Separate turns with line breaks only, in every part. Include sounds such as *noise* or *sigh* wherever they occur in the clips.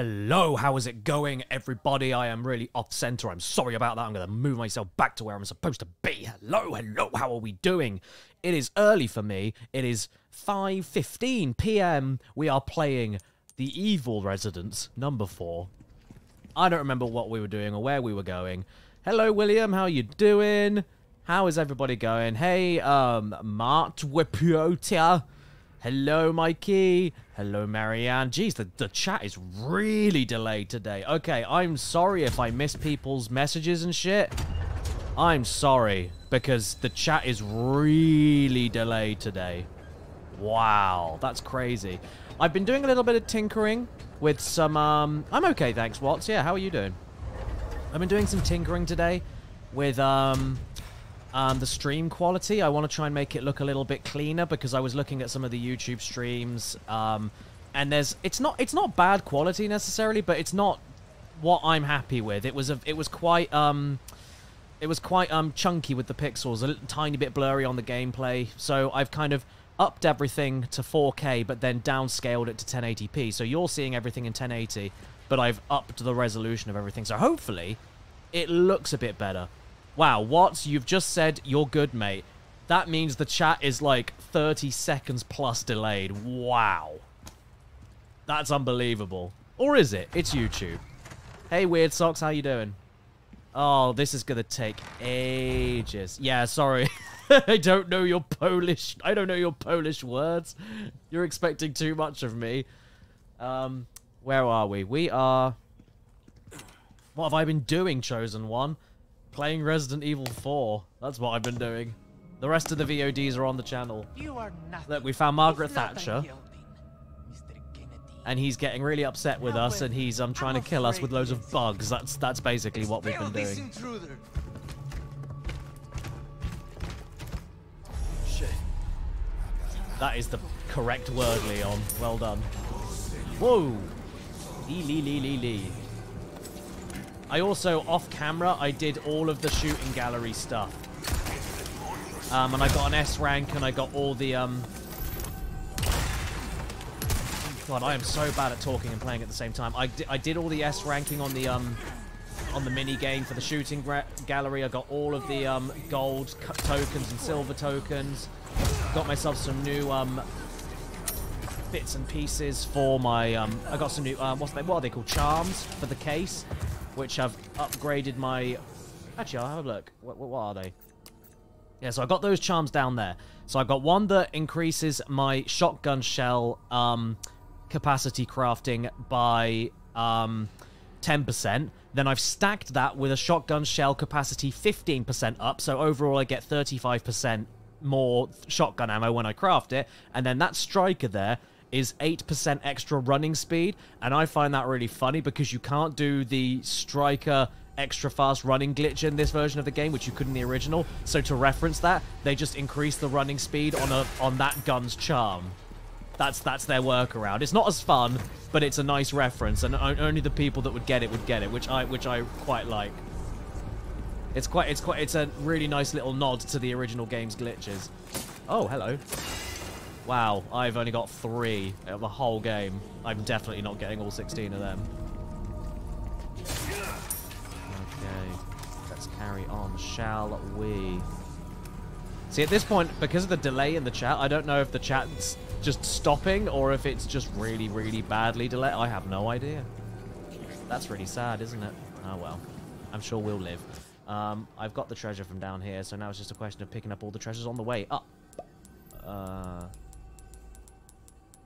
Hello, how is it going, everybody? I am really off center. I'm sorry about that. I'm going to move myself back to where I'm supposed to be. Hello, hello, how are we doing? It is early for me. It is 5:15 p.m. We are playing The Evil Residence number 4. I don't remember what we were doing or where we were going. Hello, William. How are you doing? How is everybody going? Hey, um, Mart Wipiotia. Hello, Mikey. Hello, Marianne. Jeez, the, the chat is really delayed today. Okay, I'm sorry if I miss people's messages and shit. I'm sorry, because the chat is really delayed today. Wow, that's crazy. I've been doing a little bit of tinkering with some, um... I'm okay, thanks, Watts. Yeah, how are you doing? I've been doing some tinkering today with, um... Um, the stream quality, I want to try and make it look a little bit cleaner because I was looking at some of the YouTube streams, um, and there's it's not it's not bad quality necessarily, but it's not what I'm happy with. It was a it was quite um it was quite um chunky with the pixels, a tiny bit blurry on the gameplay. So I've kind of upped everything to 4K, but then downscaled it to 1080p. So you're seeing everything in 1080, but I've upped the resolution of everything. So hopefully, it looks a bit better. Wow, Watts, you've just said you're good, mate. That means the chat is like 30 seconds plus delayed. Wow. That's unbelievable. Or is it? It's YouTube. Hey, Weird Socks, how you doing? Oh, this is gonna take ages. Yeah, sorry. *laughs* I don't know your Polish... I don't know your Polish words. You're expecting too much of me. Um, where are we? We are... What have I been doing, Chosen One? Playing Resident Evil 4. That's what I've been doing. The rest of the VODs are on the channel.
You are nothing.
Look, we found Margaret
I'm
Thatcher.
yielding. Mr. Kennedy.
And he's getting really upset with us, and he's um trying to kill us with loads of bugs. That's that's basically what we've been doing. That is the correct word, Leon. Well done. Whoa! Lee, lee, lee, lee, lee. I also, off camera, I did all of the shooting gallery stuff. Um, and I got an S rank, and I got all the, um... God, I am so bad at talking and playing at the same time. I, di I did all the S ranking on the, um... On the mini game for the shooting gallery, I got all of the um, gold tokens and silver tokens. Got myself some new um, bits and pieces for my. Um, I got some new. Um, what's they? What are they called? Charms for the case, which have upgraded my. Actually, I'll have a look. What, what, are they? Yeah, so I got those charms down there. So I got one that increases my shotgun shell um, capacity crafting by um, 10%. Then I've stacked that with a shotgun shell capacity 15% up. So overall, I get 35% more shotgun ammo when I craft it. And then that striker there is 8% extra running speed. And I find that really funny because you can't do the striker extra fast running glitch in this version of the game, which you could in the original. So to reference that, they just increase the running speed on a on that gun's charm. That's that's their workaround. It's not as fun, but it's a nice reference, and only the people that would get it would get it, which I which I quite like. It's quite it's quite it's a really nice little nod to the original game's glitches. Oh, hello. Wow, I've only got three of the whole game. I'm definitely not getting all 16 of them. Okay, let's carry on, shall we? See, at this point, because of the delay in the chat, I don't know if the chat's just stopping or if it's just really, really badly delayed. I have no idea. That's really sad, isn't it? Oh well. I'm sure we'll live. Um, I've got the treasure from down here, so now it's just a question of picking up all the treasures on the way up. Uh,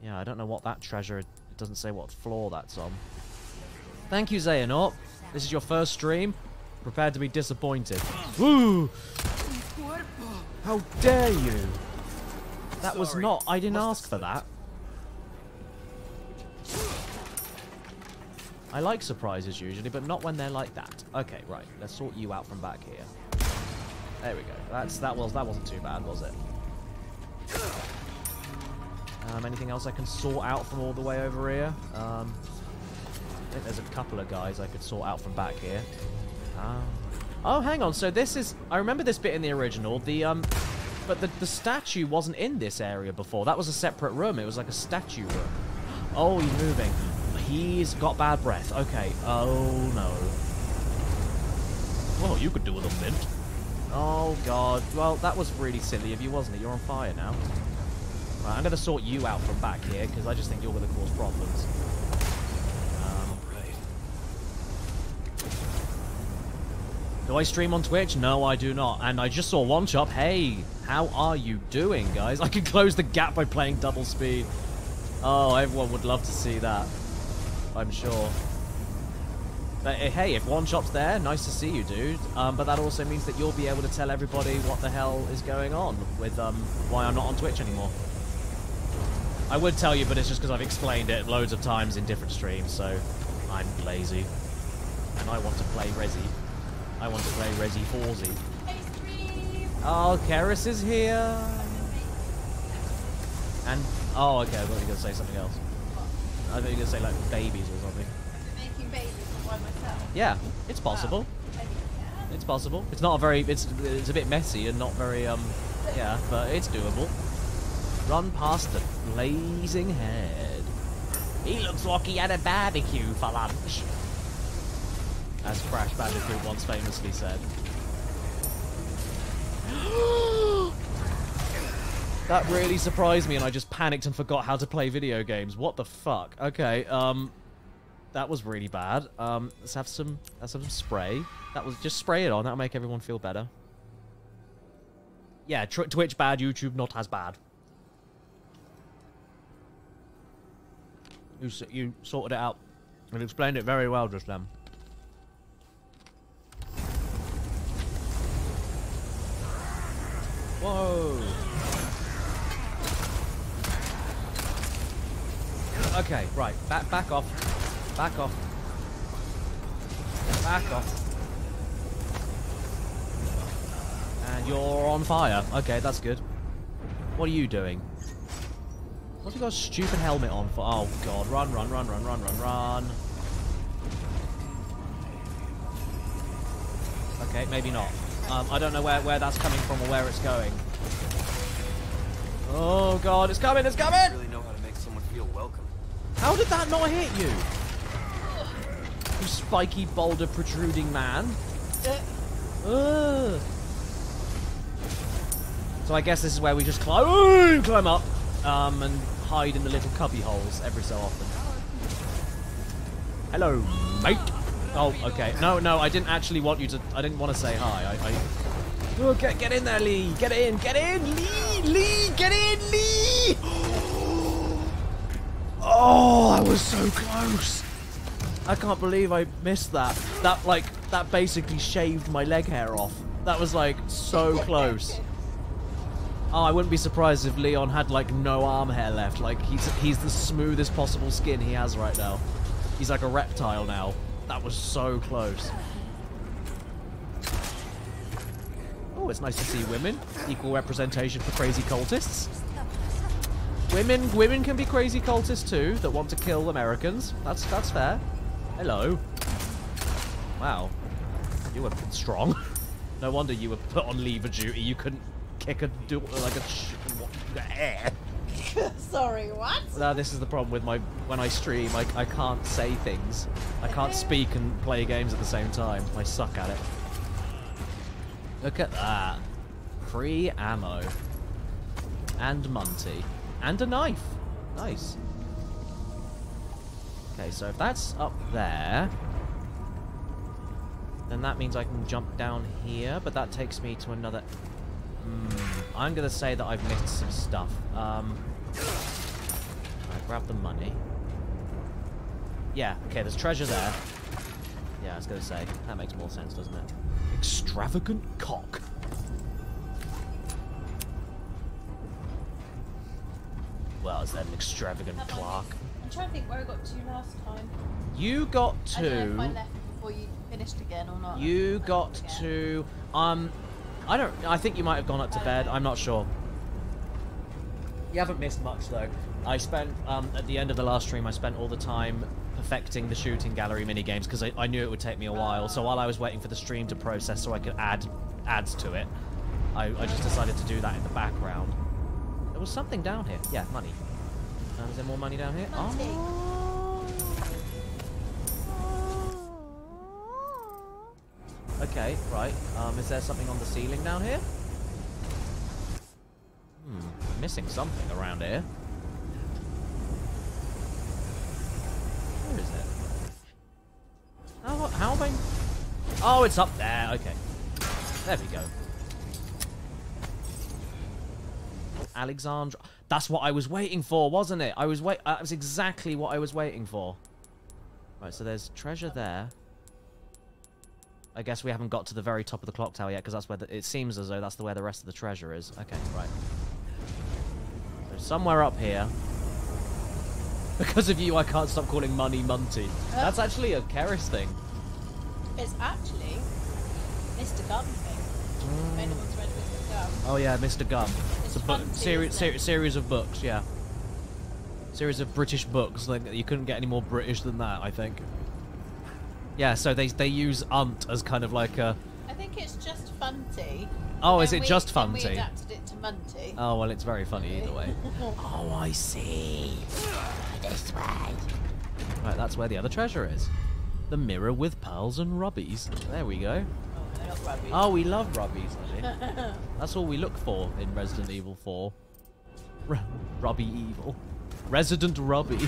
yeah, I don't know what that treasure... It doesn't say what floor that's on. Thank you, Xehanort. This is your first stream. Prepared to be disappointed. Woo! How dare you? That was not... I didn't ask for that. I like surprises usually, but not when they're like that. Okay, right. Let's sort you out from back here. There we go. That's that was that wasn't too bad, was it? Um, anything else I can sort out from all the way over here? Um, I think there's a couple of guys I could sort out from back here. Um, oh, hang on. So this is... I remember this bit in the original. The um, But the, the statue wasn't in this area before. That was a separate room. It was like a statue room. Oh, he's moving. he's got bad breath. Okay. Oh no. Well, you could do with a mint. Oh god. Well, that was really silly of you, wasn't it? You're on fire now. Right, I'm gonna sort you out from back here because I just think you're gonna cause problems. Um, do I stream on Twitch? No, I do not. And I just saw one chop. Hey, how are you doing, guys? I can close the gap by playing double speed. Oh, everyone would love to see that. I'm sure. But uh, hey, if one Chop's there, nice to see you, dude. Um, but that also means that you'll be able to tell everybody what the hell is going on with um, why I'm not on Twitch anymore. I would tell you, but it's just because I've explained it loads of times in different streams, so I'm lazy. And I want to play Resi. I want to play Resi 4Z. Oh, Keris is here. And, oh, okay, I thought you were going to say something else. I thought you were going to say, like, babies or something.
Making babies by myself.
Yeah, it's possible.
Yeah.
It's possible. It's not a very. It's it's a bit messy and not very um. Yeah, but it's doable. Run past the blazing head. He looks like he had a barbecue for lunch. As Crash Bandicoot once famously said. *gasps* that really surprised me and I just panicked and forgot how to play video games. What the fuck? Okay, um that was really bad. Um, let's have some, let's have some spray. That was just spray it on. That'll make everyone feel better. Yeah, tw Twitch bad, YouTube not as bad. You you sorted it out and explained it very well just then. Whoa. Okay, right. Back back off. Back off. Back off. And you're on fire. Okay, that's good. What are you doing? What's he got a stupid helmet on for? Oh god, run, run, run, run, run, run, run. Okay, maybe not. Um, I don't know where, where that's coming from or where it's going. Oh god, it's coming, it's coming!
really know how to make someone feel welcome.
How did that not hit you? You spiky boulder protruding man. Ugh. So I guess this is where we just climb, climb up um, and hide in the little cubby holes every so often. Hello, mate. Oh, okay. No, no, I didn't actually want you to. I didn't want to say hi. I. I oh, get get in there, Lee. Get in. Get in, Lee. Lee, get in, Lee. *gasps* Oh, I was so close. I can't believe I missed that. That like that basically shaved my leg hair off. That was like so close. Oh, I wouldn't be surprised if Leon had like no arm hair left. Like he's he's the smoothest possible skin he has right now. He's like a reptile now. That was so close. Oh, it's nice to see women. Equal representation for crazy cultists. Women women can be crazy cultists too that want to kill Americans. That's that's fair. Hello. Wow. You were strong. *laughs* no wonder you were put on leave of duty. You couldn't kick a do like a what-. *laughs*
Sorry, what?
No, this is the problem with my when I stream. I, I can't say things. I can't speak and play games at the same time. I suck at it. Look at that. Free ammo. And Monty. And a knife. Nice. Okay, so if that's up there, then that means I can jump down here, but that takes me to another... Hmm, I'm going to say that I've missed some stuff. Um, Alright, grab the money. Yeah, okay, there's treasure there. Yeah, I was gonna say. That makes more sense, doesn't it? Extravagant cock. Well, is that an extravagant
Have I
clock?
missed- I'm trying to think where I got to last time.
You got
I don't know if I left before you finished again or not.
You got
Again.
to. Um, I don't. I think you might have gone up to bed. I'm not sure. You haven't missed much though. I spent um, at the end of the last stream. I spent all the time perfecting the shooting gallery mini games because I, I knew it would take me a while. So while I was waiting for the stream to process so I could add ads to it, I, I just decided to do that in the background. There was something down here. Yeah, money. Uh, is there more money down here?
Money.
Oh. Okay, right. Um, is there something on the ceiling down here? Hmm, missing something around here. Where is it? How, how am I... Oh, it's up there. Okay. There we go. Alexandra. That's what I was waiting for, wasn't it? I was wait. That was exactly what I was waiting for. Right, so there's treasure there. I guess we haven't got to the very top of the clock tower yet, because that's where the, it seems as though that's the where the rest of the treasure is. Okay, right. So somewhere up here. *laughs* Because of you, I can't stop calling money Munty. Uh. That's actually a Keris thing.
It's actually Mr. Gum thing. Mm. If anyone's read Mr. Gum.
Oh yeah, Mr. Gum.
It's
It's a book, series, ser- series of books, yeah. Series of British books. Like you couldn't get any more British than that, I think. Yeah, so they they use unt as kind of like a.
I think it's just Funty.
Oh, is it
we-
just
then We
Funty?
adapted it to Munty.
Oh well, it's very funny either way. *laughs* oh, I see.
this way.
Right, that's where the other treasure is. The mirror with pearls and rubbies. There we go.
Oh, they're not.
Oh, we love rubbies, honey. *laughs* That's all we look for in Resident Evil 4. R- Rubby Evil. Resident Rubby.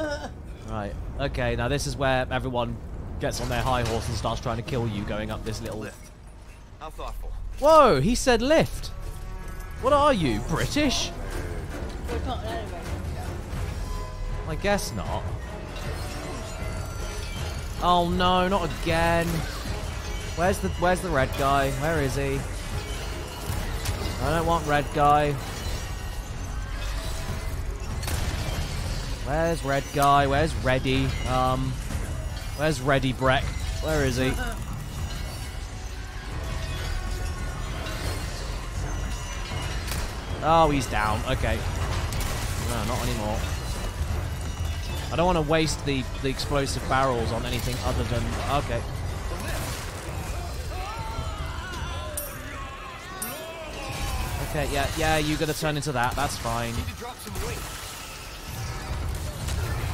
*laughs* right, okay, now this is where everyone gets on their high horse and starts trying to kill you going up this little...
Lift. How thoughtful.
Whoa, he said lift! What are you, British?
We've got an elevator.
I guess not. Oh no, not again. Where's the where's the red guy? Where is he? I don't want red guy. Where's red guy? Where's Reddy? Um Where's Reddy Breck? Where is he? Oh, he's down. Okay. No, not anymore. I don't want to waste the, the explosive barrels on anything other than... Okay. Okay, yeah, yeah, you gotta turn into that. That's fine.
To.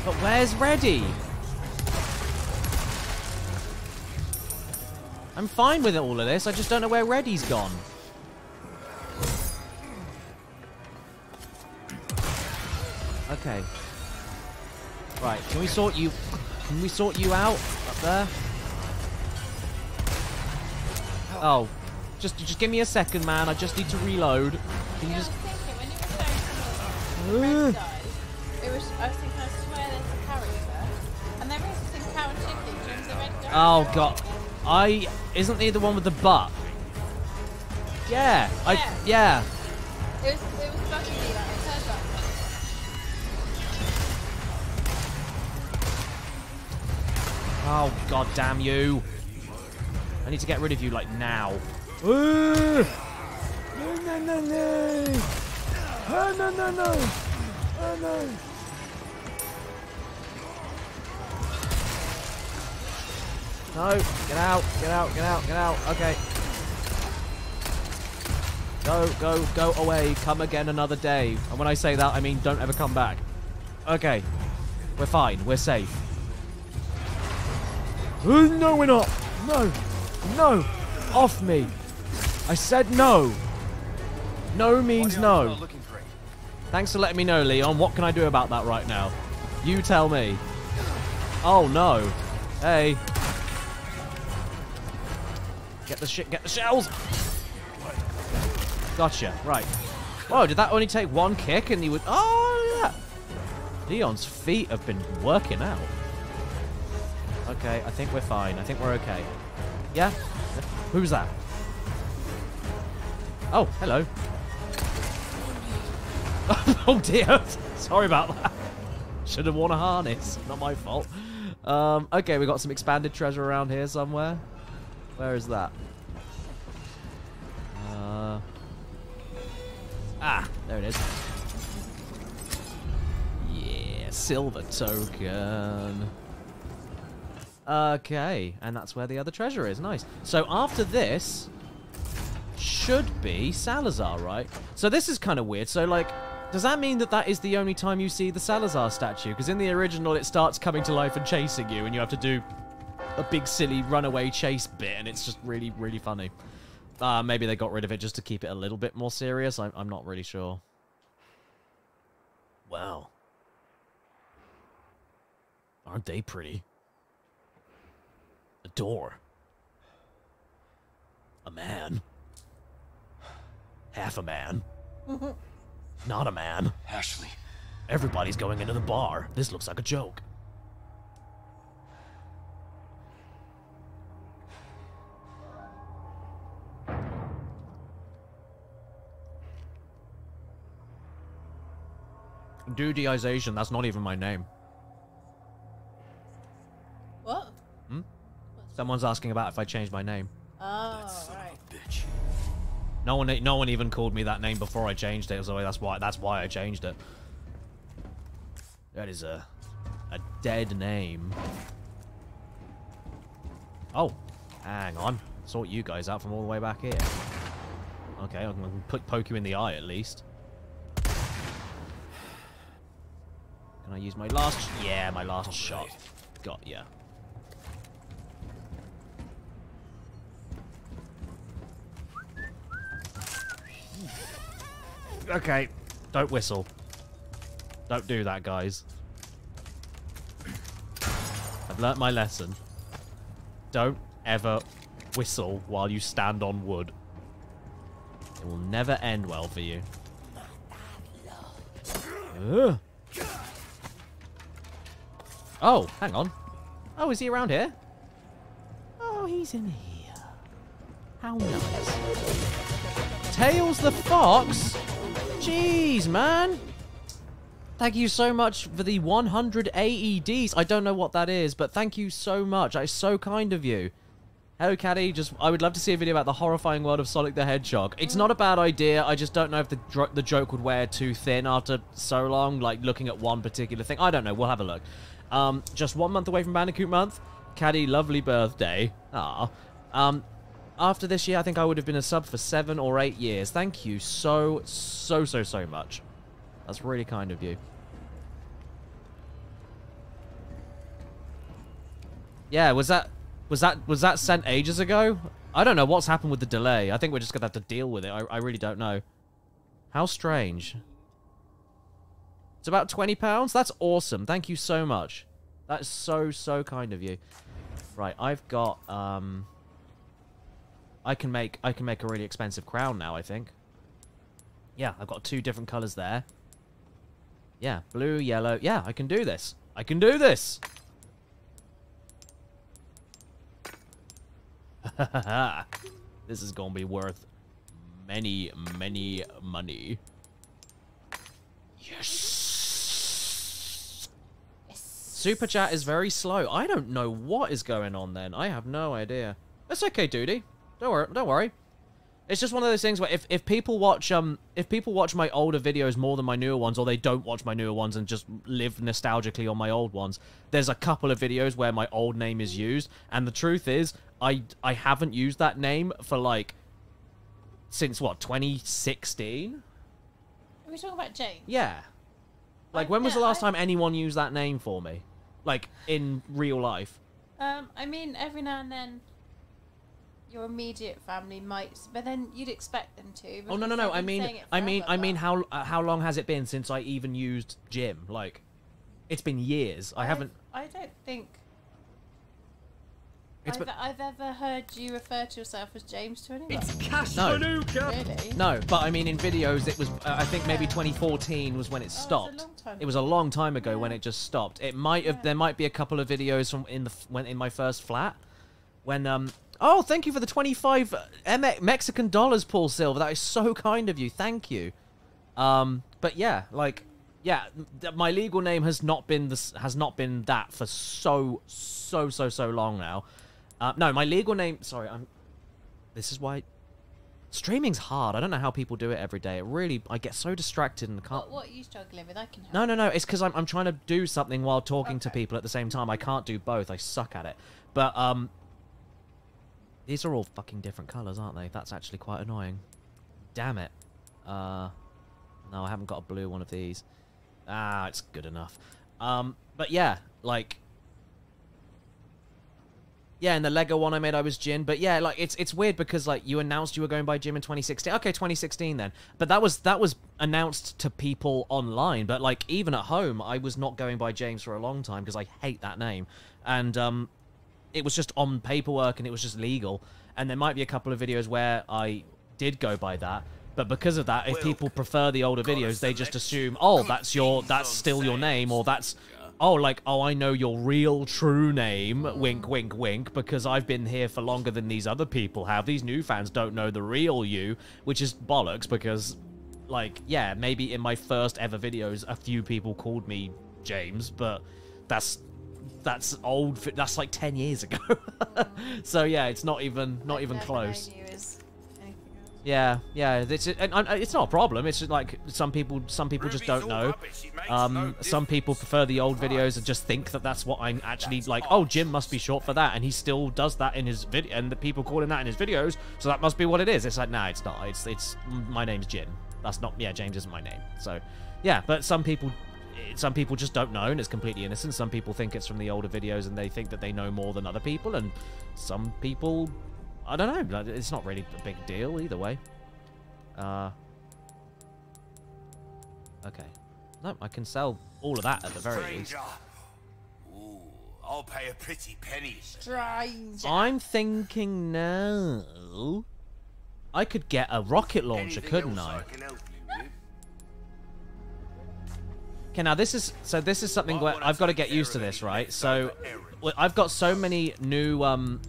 But where's Reddy? I'm fine with all of this. I just don't know where Reddy's gone. Okay. Right, can we sort you... Can we sort you out up there? Oh. Just, just give me a second, man. I just need to reload. Can you
Yeah, I was
just...
thinking, when you were saying red guys, it was, I was thinking, I swear oh, there's a character. And there is this in Cow and Chicken, Jim's the red guy.
Oh god. I isn't he the one with the butt? Yeah. I
Yeah.
yeah.
It was, it was bugging me that I heard that.
Oh god damn you. I need to get rid of you like now. No no no no. Oh no no no. Oh no. No, get out, get out, get out, get out. Okay. Go, go, go away. Come again another day. And when I say that, I mean don't ever come back. Okay. We're fine. We're safe. No, we're not. No. No. Off me. I said no. No means no. Thanks for letting me know, Leon. What can I do about that right now? You tell me. Oh no. Hey. Get the shit. Get the shells. Gotcha. Right. Whoa, did that only take one kick and he would. Oh, yeah. Leon's feet have been working out. Okay, I think we're fine. I think we're okay. Yeah? Who's that? Oh, hello. *laughs* oh dear. Sorry about that. Should have worn a harness. Not my fault. Um, okay, we got some expanded treasure around here somewhere. Where is that? Uh, ah, there it is. Yeah, silver token. Okay, and that's where the other treasure is. Nice. So after this, should be Salazar, right? So this is kind of weird. So, like, does that mean that that is the only time you see the Salazar statue? Because in the original, it starts coming to life and chasing you, and you have to do a big silly runaway chase bit, and it's just really really funny. Uh, maybe they got rid of it just to keep it a little bit more serious. I'm I'm not really sure. Wow. Aren't they pretty? A door. A man. Half a man. Not a man.
Ashley.
Everybody's going into the bar. This looks like a joke. Dudeization, that's not even my name.
What? Hmm?
Someone's asking about if I changed my name.
Oh, right.
Bitch.
No one, no one even called me that name before I changed it, so that's why, that's why I changed it. That is a, a dead name. Oh, hang on. Sort you guys out from all the way back here. Okay, I'm gonna put, poke you in the eye at least. I use my last? Yeah, my last shot. Got ya. Okay, don't whistle. Don't do that, guys. I've learnt my lesson. Don't ever whistle while you stand on wood. It will never end well for you. Ugh. Oh, hang on. Oh, is he around here? Oh, he's in here. How nice. Tails the Fox? Jeez, man. Thank you so much for the 100 AEDs. I don't know what that is, but thank you so much. That is so kind of you. Hello, Caddy. Just, I would love to see a video about the horrifying world of Sonic the Hedgehog. It's not a bad idea. I just don't know if the the joke would wear too thin after so long, like looking at one particular thing. I don't know. We'll have a look. Um, just one month away from Bandicoot month. Caddy, lovely birthday. Ah. Um, after this year, I think I would have been a sub for seven or eight years. Thank you so, so, so, so much. That's really kind of you. Yeah, was that was that was that sent ages ago? I don't know what's happened with the delay. I think we're just gonna have to deal with it. I, I really don't know. How strange. It's about twenty pounds. That's awesome. Thank you so much. That's so so kind of you. Right, I've got um. I can make I can make a really expensive crown now. I think. Yeah, I've got two different colors there. Yeah, blue, yellow. Yeah, I can do this. I can do this. *laughs* this is gonna be worth many, many money. Yes. Super chat is very slow. I don't know what is going on. Then I have no idea. That's okay, duty. Don't worry. Don't worry. It's just one of those things where if, if people watch um if people watch my older videos more than my newer ones, or they don't watch my newer ones and just live nostalgically on my old ones, there's a couple of videos where my old name is used, and the truth is, I I haven't used that name for like since what 2016.
Are we talking about James?
Yeah. Like when was the last time anyone used that name for me? Like in real life.
Um, I mean, every now and then, your immediate family might, but then you'd expect them to.
Oh no no no! I mean I mean I mean how uh, how long has it been since I even used Jim? Like, it's been years. I
I've-
haven't.
I don't think
It's
I've,
been,
I've ever heard you refer to yourself as James to anyone.
Cash
No.
really?
no, but I mean in videos it was. Uh, I think maybe
Yeah.
2014 was when it
Oh, it was a
stopped.
long time
It was a long time ago
Yeah.
when it just stopped. It might have.
Yeah.
There might be a couple of videos from in the f- when in my first flat when um. Oh, thank you for the 25 M- Mexican dollars, Paul Silver. That is so kind of you. Thank you. Um, but yeah, like, yeah, my legal name has not been this has not been that for so so so so long now. Uh, no, my legal name. Sorry, I'm. This is why streaming's hard. I don't know how people do it every day. It really, I get so distracted and can't.
What, what are you struggling with? I can help.
No, no, no. It's because I'm, I'm trying to do something while talking to people at the same time. I can't do both. I suck at it. But um, these are all fucking different colors, aren't they? That's actually quite annoying. Damn it. Uh, no, I haven't got a blue one of these. Ah, it's good enough. Um, but yeah, like. Yeah, and the Lego one I made, I was Jin. But yeah, like it's it's weird because like you announced you were going by Jim in 2016. Okay, 2016 then. But that was that was announced to people online. But like even at home, I was not going by James for a long time because I hate that name. And um, it was just on paperwork and it was just legal. And there might be a couple of videos where I did go by that. But because of that, if people prefer the older videos, they just assume, oh, that's your, that's still your name, or that's, oh, like, oh, I know your real true name, wink, wink, wink, because I've been here for longer than these other people have. These new fans don't know the real you, which is bollocks because, like, yeah, maybe in my first ever videos, a few people called me James, but that's that's old. That's like ten years ago. *laughs* so yeah, it's not even not even close. Yeah, yeah. It's and, and it's not a problem. It's just like some people some people just don't know.
rubbish,
Um,
no
some people prefer the old videos and just think that that's what I'm actually
That's
like. Oh. Jim must be short for that, and he still does that in his video, and the people calling that in his videos. So that must be what it is. It's like, nah, it's not. It's it's my name's Jim. That's not. Yeah, James isn't my name. So, yeah. But some people. Some people just don't know, and it's completely innocent. Some people think it's from the older videos, and they think that they know more than other people. And some people, I don't know. It's not really a big deal either way. Uh. Okay. No, I can sell all of that at the very least.
Stranger. Ooh, I'll pay a pretty penny.
Stranger.
I'm thinking now. I could get a rocket launcher,
Anything
couldn't I?
I can help you?
Okay, now this is so. This is something
I
where I've got to get used to this, right? So,
leftover errands.
well, I've got so many new. Um,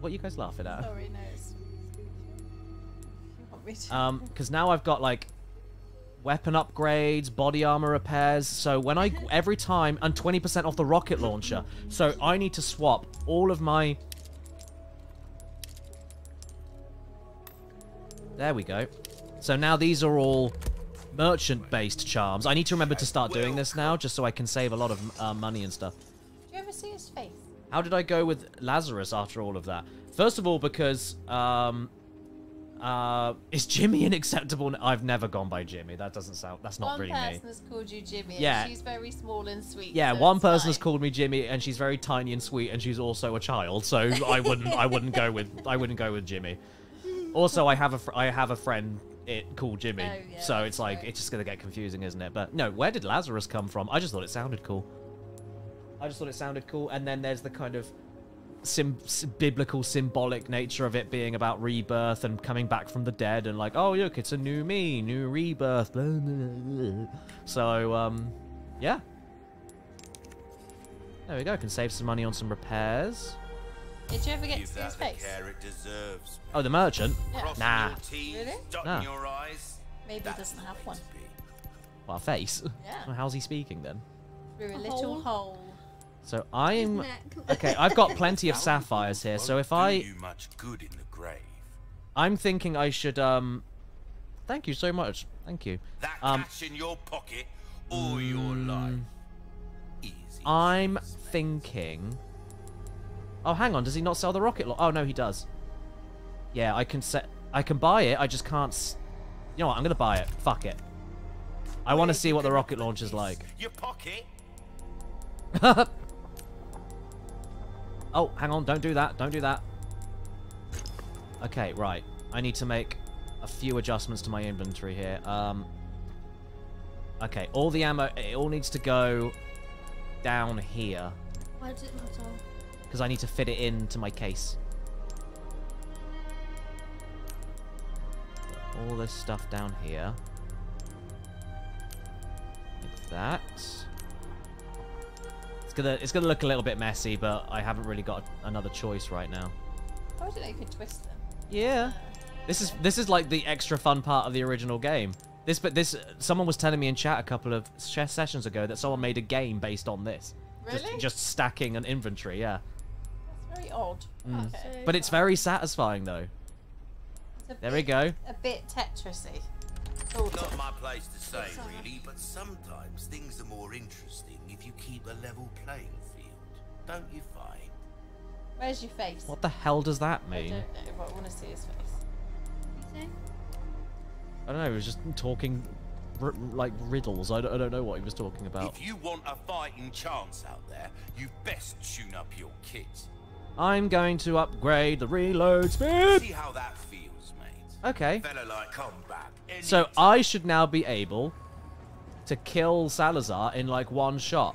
what are you guys laughing at?
Sorry, no. It's... You want me to?
Um, because now I've got like weapon upgrades, body armor repairs. So when I every time and 20% off the rocket launcher. So I need to swap all of my. There we go. So now these are all merchant-based charms. I need to remember to start doing this now, just so I can save a lot of uh, money and stuff.
Do you ever see his face?
How did I go with Lazarus after all of that? First of all, because um, uh, is Jimmy *laughs* an acceptable? n- I've never gone by Jimmy. That doesn't sound. That's not
one
really
person
me.
has called you Jimmy. and
Yeah.
she's very small and sweet.
Yeah,
so
one person has called me Jimmy, and she's very tiny and sweet, and she's also a child. So I wouldn't. I wouldn't go with. I wouldn't go with Jimmy. Also, I have a. Fr- I have a friend. It called Jimmy.
Oh, yeah,
so it's like
right.
it's just gonna get confusing, isn't it? But no, where did Lazarus come from? I just thought it sounded cool. I just thought it sounded cool, and then there's the kind of sim- biblical symbolic nature of it being about rebirth and coming back from the dead and like oh look it's a new me new rebirth blah, *laughs* blah, blah. so um yeah there we go can save some money on some repairs
Did you ever get to
Give
see his
that the
face?
it deserves.
oh the merchant
Yeah.
Nah.
your T's,
Really?
Nah.
your I's.
Maybe he doesn't have one.
well a face
Yeah. *laughs*
How's he speaking then
Through a,
A
little
hole.
hole.
So i'm okay i've got plenty of *laughs* sapphires here so if i
much good in the grave.
i'm thinking i should um thank you so much thank you
That
Um,
cash in your pocket all your life. Easy.
I'm
cheese,
thinking. Oh, hang on. Does he not sell the rocket? Lo- oh no, he does. Yeah, I can set. I can buy it. I just can't. S- you know what? I'm gonna buy it. Fuck it. I want to see what the rocket launcher's like.
Your pocket? *laughs*
Oh, hang on. Don't do that. Don't do that. Okay, right. I need to make a few adjustments to my inventory here. Um. Okay, all the ammo. It all needs to go down here.
Why did it not all?
because I need to fit it into my case. All this stuff down here. Like that. It's gonna it's gonna look a little bit messy, but I haven't really got another choice right now.
Oh, I didn't know you could twist them.
Yeah. This is this is like the extra fun part of the original game. This but this someone was telling me in chat a couple of sh- sessions ago that someone made a game based on this.
Really?
Just, just stacking an inventory, yeah.
That's very odd.
Mm.
Okay.
But it's very satisfying though.
It's a
There we go.
A bit Tetrisy.
Not my place to say, really, but sometimes things are more interesting if you keep a level playing field. Don't you find?
Where's your face?
What the hell does that mean?
I
mean?
don't know, but I want to see his face.
You?
I don't know. He was just talking r- like riddles. I don't, I don't know what he was talking about.
If you want a fighting chance out there, you best tune up your kit.
I'm going to upgrade the reload speed.
See how that feels, mate.
Okay.
Fella like come back. any
So. I should now be able to kill Salazar in like one shot.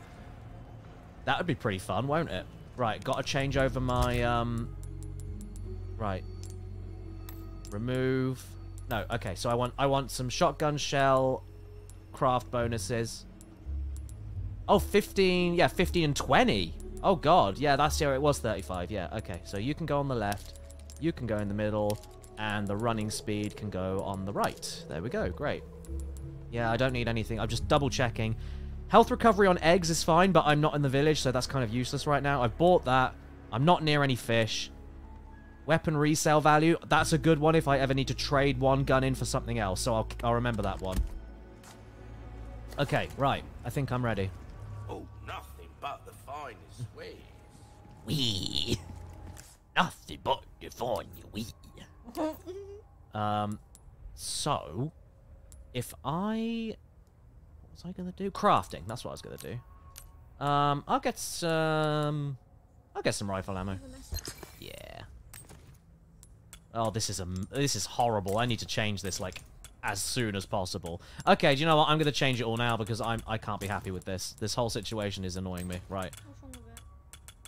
That would be pretty fun, won't it? Right, got to change over my um. Right. Remove. No, okay. So I want I want some shotgun shell, craft bonuses. Oh, 15. Yeah, 15 and 20. Oh god, yeah, that's year it was 35. Yeah, okay. So you can go on the left, you can go in the middle, and the running speed can go on the right. There we go. Great. Yeah, I don't need anything. I'm just double checking. Health recovery on eggs is fine, but I'm not in the village, so that's kind of useless right now. I've bought that. I'm not near any fish. Weapon resale value. That's a good one if I ever need to trade one gun in for something else, so I'll, I'll remember that one. Okay, right. I think I'm ready.
Oh, nothing but the finest way.
Wee. *laughs* Nothing but the fine wee. *laughs* um, so, if I... What was I going to do? Crafting. That's what I was going to do. Um, I'll get some... I'll get some rifle ammo. Yeah. Oh, this is a this is horrible. I need to change this like as soon as possible. Okay, do you know what? I'm going to change it all now because I'm I can't be happy with this. This whole situation is annoying me. Right.
What's wrong with it?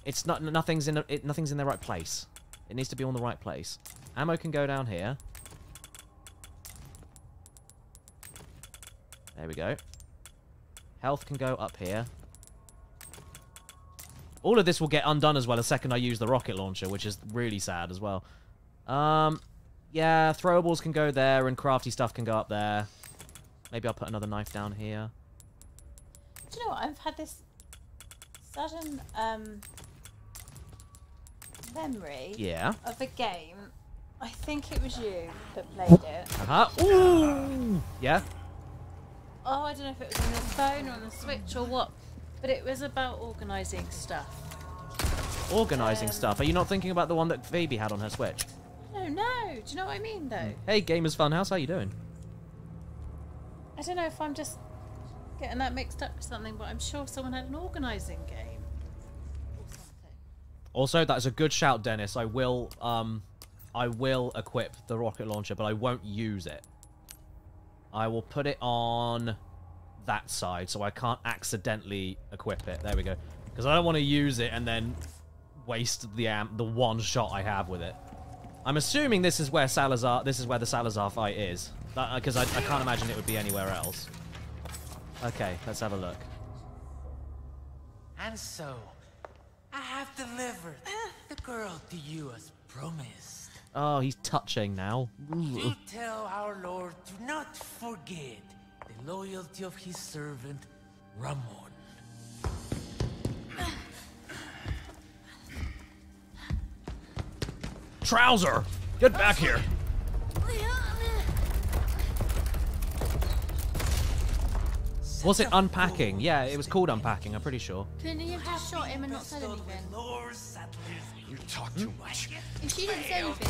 It's not nothing's in a, it, nothing's in the right place. It needs to be on the right place. Ammo can go down here. There we go. Health can go up here. All of this will get undone as well the second I use the rocket launcher, which is really sad as well. Um, yeah, throwables can go there and crafty stuff can go up there. Maybe I'll put another knife down here.
Do you know what? I've had this sudden um, memory
Yeah.
of a game. I think it was you that played it.
Uh-huh. Ooh! Yeah?
Oh, I don't know if it was on the phone or on the Switch or what, but it was about organising stuff.
Organising
Um,
stuff. Are you not thinking about the one that Phoebe had on her Switch?
No, no. Do you know what I mean, though?
Hey, Gamers Funhouse, how you doing?
I don't know if I'm just getting that mixed up with something, but I'm sure someone had an organising game or something.
Also, that's a good shout, Dennis. I will, um, I will equip the rocket launcher, but I won't use it. I will put it on that side, so I can't accidentally equip it. There we go. Because I don't want to use it and then waste the the one shot I have with it. I'm assuming this is where Salazar, this is where the Salazar fight is, because uh, I, I can't imagine it would be anywhere else. Okay, let's have a look.
And so, I have delivered the girl to you as promised.
Oh, he's touching now.
You tell our Lord to not forget the loyalty of his servant, Ramon.
Trouser, get back here. Was it unpacking? Yeah, it was called unpacking. I'm pretty sure.
Couldn't you have just shot him and not said anything?
Lord settlers,
You talk too much.
If she didn't say anything,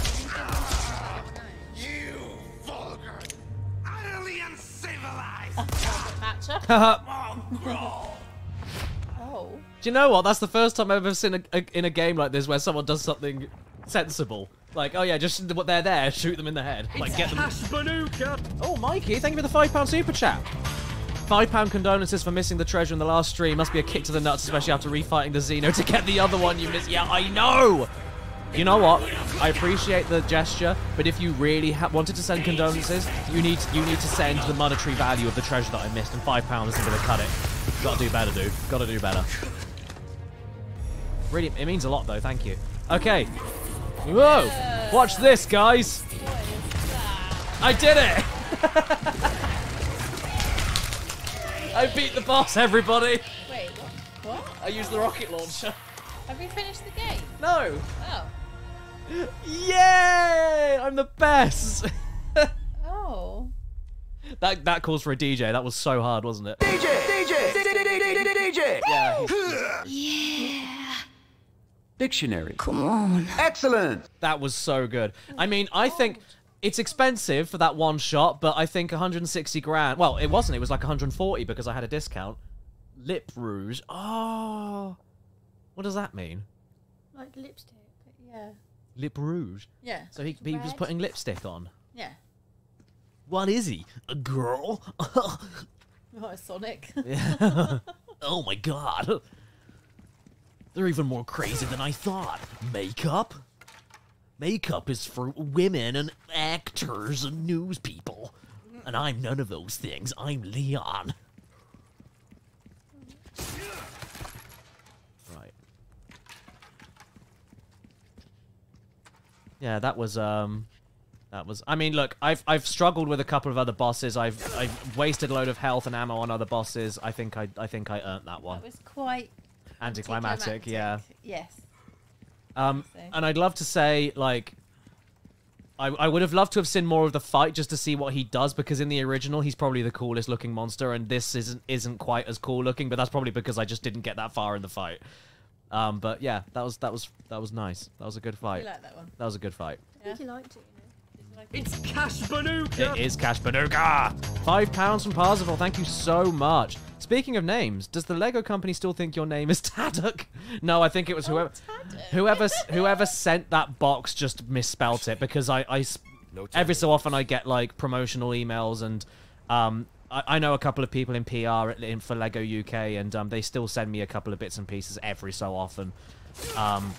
you
vulgar, utterly uncivilized. *laughs*
Thatcher? *laughs* Oh.
Do you know what? That's the first time I've ever seen a, a, in a game like this where someone does something sensible. Like, oh yeah, just what they're there, shoot them in the head. Like, get them. Oh, Mikey, thank you for the five pound super chat. Five pound condolences for missing the treasure in the last stream. Must be a kick to the nuts, especially after refighting the Xeno to get the other one you missed. Yeah, I know. You know what? I appreciate the gesture, but if you really wanted to send condolences, you need you need to send the monetary value of the treasure that I missed, and five pounds isn't to cut it. Got to do better, dude. Got to do better. Really, it means a lot, though. Thank you. Okay. Whoa! Watch this, guys. I did it! *laughs* I beat the boss, everybody.
Wait, what? What?
I used the rocket launcher.
Have we finished the game?
No.
Oh.
Yay! I'm the best.
Oh.
that that calls for a DJ. That was so hard, wasn't it?
DJ, DJ, DJ.
Yeah.
Dictionary. Come on. Excellent.
That was so good. I mean, I think it's expensive for that one shot, but I think 160 grand. Well, it wasn't. It was like 140 because I had a discount. Lip rouge. Oh. What does that mean?
Like lipstick.
Yeah.
Lip rouge.
Yeah.
So he, he was putting lipstick on.
Yeah.
What is he? A girl? *laughs*
Oh, it's Sonic.
Yeah. *laughs* *laughs* oh my god. They're even more crazy than I thought. Makeup? Makeup is for women and actors and news people. And I'm none of those things. I'm Leon. Right. Yeah, that was um that was I mean, look, I've I've struggled with a couple of other bosses. I've I've wasted a load of health and ammo on other bosses. I think I I think I earned that one.
that was quite
Anticlimactic, yeah.
Yes.
Um,
So-
and I'd love to say like, I I would have loved to have seen more of the fight just to see what he does because in the original he's probably the coolest looking monster and this isn't isn't quite as cool looking, but that's probably because I just didn't get that far in the fight. Um, but yeah, that was that was that was nice. That was a good
You
fight.
like that one?
That was a good fight.
I think you liked it,
It's Cash Banuka!
It is Cash Banuka! Five pounds from Parzival. Thank you so much. Speaking of names, does the Lego company still think your name is *laughs* Taddock? No, I think it was whoever
Taddock.
whoever whoever sent that box just misspelt it because I, I s- every so often I get like promotional emails and um I, I know a couple of people in PR at- in, for Lego UK and um, they still send me a couple of bits and pieces every so often. Um,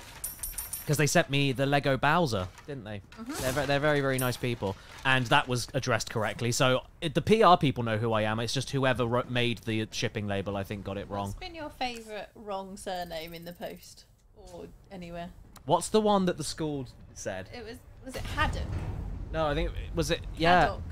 because they sent me the Lego Bowser, didn't they? Mm-hmm. They're, ve- they're very, very nice people. And that was addressed correctly. So it, the PR people know who I am. It's just whoever wrote, made the shipping label, I think, got it wrong.
What's been your favourite wrong surname in the post or anywhere?
What's the one that the school said?
It was was it Haddock?
No, I think it was it. Yeah.
Haddock.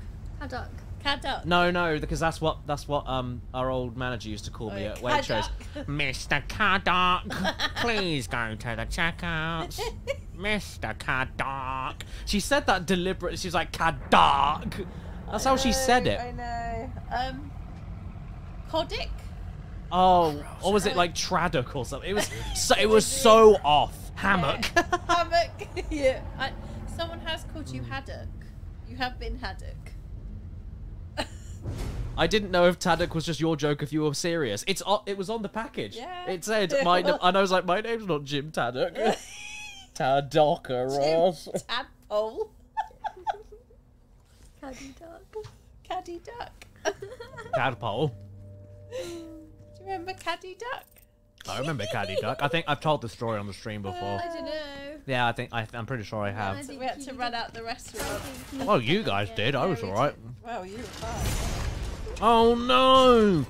Haddock.
Caddock.
No, no, because that's what that's what um our old manager used to call
Oh,
me
yeah,
at Waitrose. Mr. Caddock, please go to the checkouts. *laughs* Mr. Caddock. She said that deliberately. She's like Caddock. That's how she said it.
I know. Um, Codic.
Oh, or was it like Traddock or something? It was *laughs* so, it was so off. Hammock. *laughs*
Hammock. yeah. I, someone has called you Haddock. You have been Haddock.
I didn't know if Taddock was just your joke if you were serious. It's o- it was on the package.
Yeah.
It said my and I was like my name's not Jim Taddock. *laughs* Taddock Ross.
Tadpole.
Caddy duck.
Caddy Duck. *laughs*
Tadpole.
Do you remember Caddy Duck?
I remember Caddy Duck. I think I've told the story on the stream uh, before.
I don't know.
Yeah, I think I, I'm pretty sure I
I
have.
think
We had to run out the restaurant.
Well, you guys did. I was alright.
Well, you were fine.
Oh no,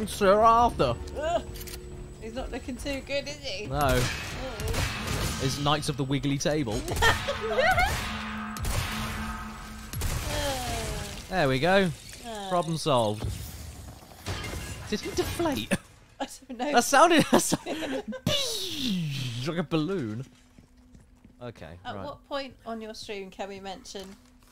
it's Sir Arthur.
Ugh. He's not looking too good, is he?
No,
Oh.
it's Knights of the Wiggly Table. *laughs* There we go. Problem solved. Did he deflate? *laughs*
I don't know.
That sounded *laughs* that sounded *laughs* like a balloon. Okay,
At
right.
what point on your stream can we mention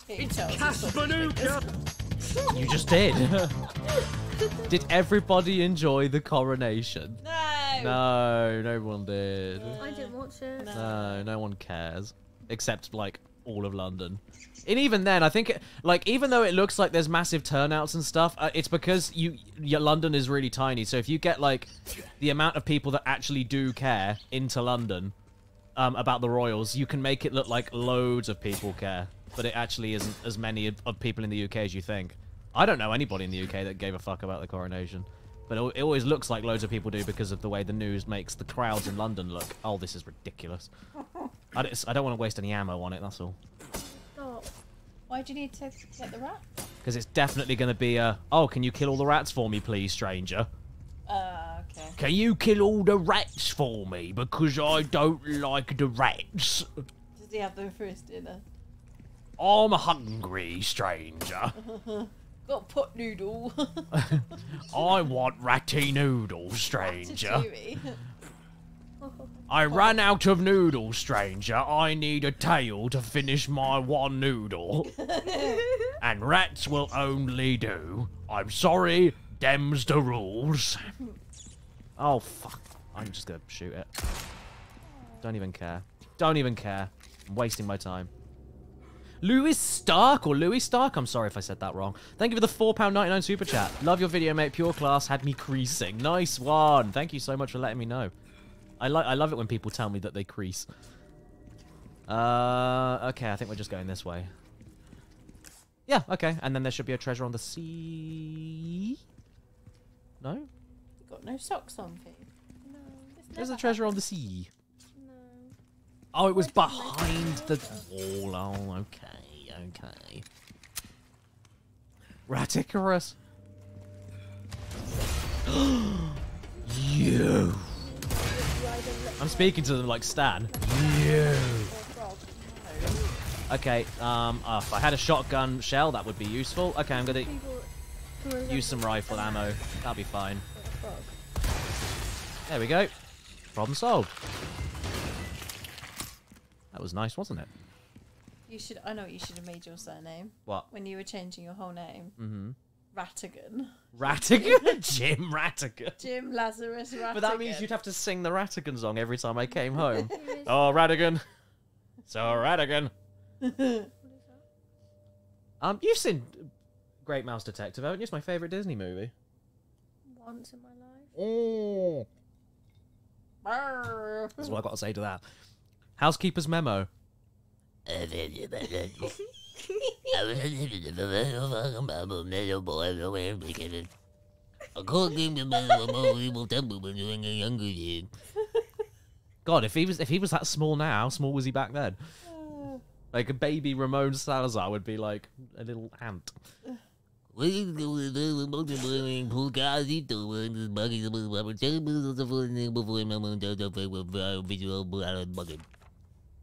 King
It's
Charles?
Cash
You just did. *laughs* did everybody enjoy the coronation?
No.
No, no one did.
I didn't watch it.
No, no one cares. Except, like, all of London. And even then, I think, like, even though it looks like there's massive turnouts and stuff, uh, it's because you, yeah, London is really tiny. So if you get, like, the amount of people that actually do care into London um, about the Royals, you can make it look like loads of people care. But it actually isn't as many of, of people in the UK as you think. I don't know anybody in the UK that gave a fuck about the coronation. But it, it always looks like loads of people do because of the way the news makes the crowds in London look. Oh, this is ridiculous. I don't, I don't want to waste any ammo on it, that's all.
Why do you need to get the rat?
Because it's definitely going to be a, oh, can you kill all the rats for me, please, stranger?
Uh, okay.
Can you kill all the rats for me? Because I don't like the rats.
Does he have them for his dinner?
I'm hungry, stranger. *laughs*
Got pot noodle. *laughs*
I want ratty noodles, *laughs* stranger. I ran out of noodles, stranger. I need a tail to finish my one noodle. *laughs* and rats will only do. I'm sorry, dem's the rules. Oh, fuck. I'm just gonna shoot it. Don't even care. Don't even care. I'm wasting my time. Louis Stark or Louis Stark. I'm sorry if I said that wrong. Thank you for the £4.99 super chat. Love your video, mate. Pure class had me creasing. Nice one. Thank you so much for letting me know. I like. I love it when people tell me that they crease. Uh, okay, I think we're just going this way. Yeah, okay, and then there should be a treasure on the sea. No,
You got no socks on, Pete.
No,
there's a treasure on the sea.
no.
Oh, it was
Where
behind the wall. Oh, okay, okay. Raticarus. *gasps* you. I'm speaking to them like Stan. You. Okay, um, uh, if I had a shotgun shell, that would be useful. Okay, I'm gonna
People who are
use some rifle ammo. That'll be fine. There we go. Problem solved. That was nice, wasn't it?
You should. I know what you should have made your surname
What?
when you were changing your whole name.
Mm-hmm.
Ratigan.
Ratigan? *laughs* Jim Ratigan.
Jim Lazarus Ratigan.
But that means you'd have to sing the Ratigan song every time I came *laughs* home. oh, Ratigan. So, Ratigan. *laughs* Um, you've seen Great Mouse Detective, haven't you? It's my favourite Disney movie.
Once in my life.
Oh. That's what I've got to say to that. Housekeeper's memo. *laughs* God, if he was if he was that small now, how small was he back then? Like a baby Ramon Salazar would be like a little ant. *laughs*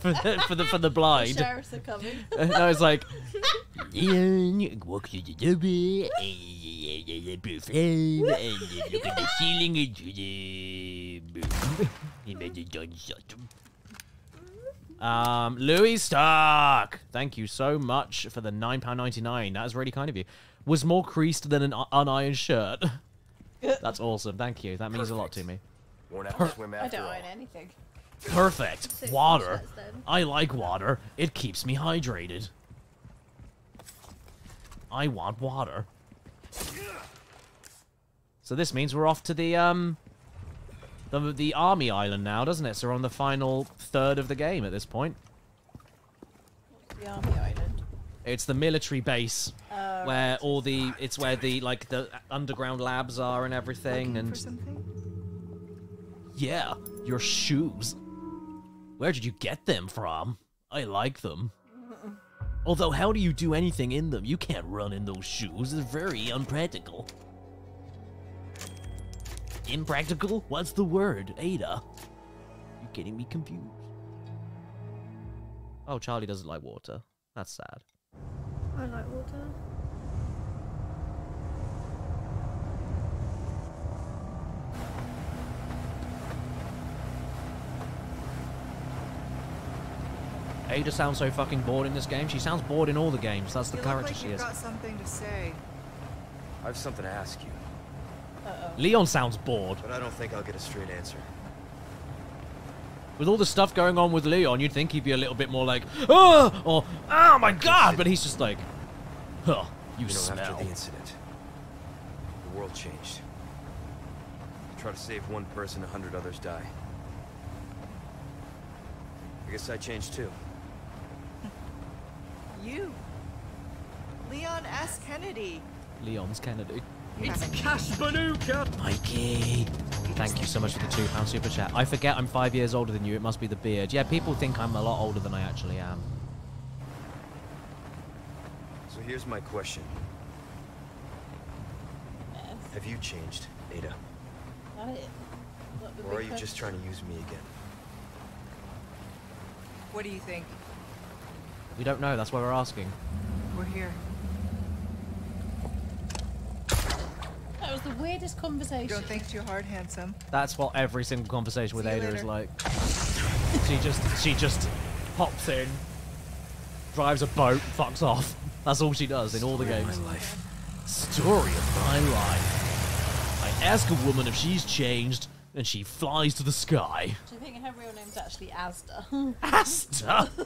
*laughs* for the for the for the
The
blind.
sheriffs are coming. *laughs*
no, it's like
Leon, walk to the lobby, and put flame, and look at the ceiling and to the He made the gunshot.
Um, Louis Stark. Thank you so much for the nine pound ninety nine. That is really kind of you. Was more creased than an un- unironed shirt. *laughs* That's awesome. Thank you. That means a lot to me.
Won't have to swim
I don't
all.
own anything.
Perfect. Water. I like water. It keeps me hydrated. I want water. So this means we're off to the um the the army island now, doesn't it? So we're on the final third of the game at this point.
The army island.
It's the military base
Uh,
where all the it's where the like the underground labs are and everything and yeah, your shoes. Where did you get them from? I like them. Although, how do you do anything in them? You can't run in those shoes. They're very unpractical. Impractical? What's the word? Ada. You're getting me confused. Oh, Charlie doesn't like water. That's sad.
I like water.
Ada sounds so fucking bored in this game. She sounds bored in all the games. That's the
you
character
look like
she
you've
is.
got something to say.
I have something to ask you, Uh -oh.
Leon sounds bored.
but I don't think I'll get a straight answer.
With all the stuff going on with Leon, you'd think he'd be a little bit more like, oh, or oh my god, but he's just like, huh, you,
You know,
smell.
after the incident, the world changed. Try to save one person, a hundred others die. I guess I changed too.
You. Leon S. Kennedy.
Leon's Kennedy.
It's Cash Bazooka!
Mikey, thank you so much for the two pound super chat. I forget I'm five years older than you. It must be the beard. Yeah, people think I'm a lot older than I actually am.
So here's my question.
Yes.
Have you changed, Ada?
I, what the
Or are
big
you just trying to use me again?
What do you think?
We don't know. That's why we're asking.
We're here.
That was the weirdest conversation.
Don't think too hard, handsome.
That's what every single conversation with
See you
Ada is like. *laughs* she just she just pops in. drives a boat, fucks off. That's all she does in all the games.
My life.
Story of my life. I ask a woman if she's changed, and she flies to the sky.
Do you think her real name's actually Asda?
Asta! *laughs*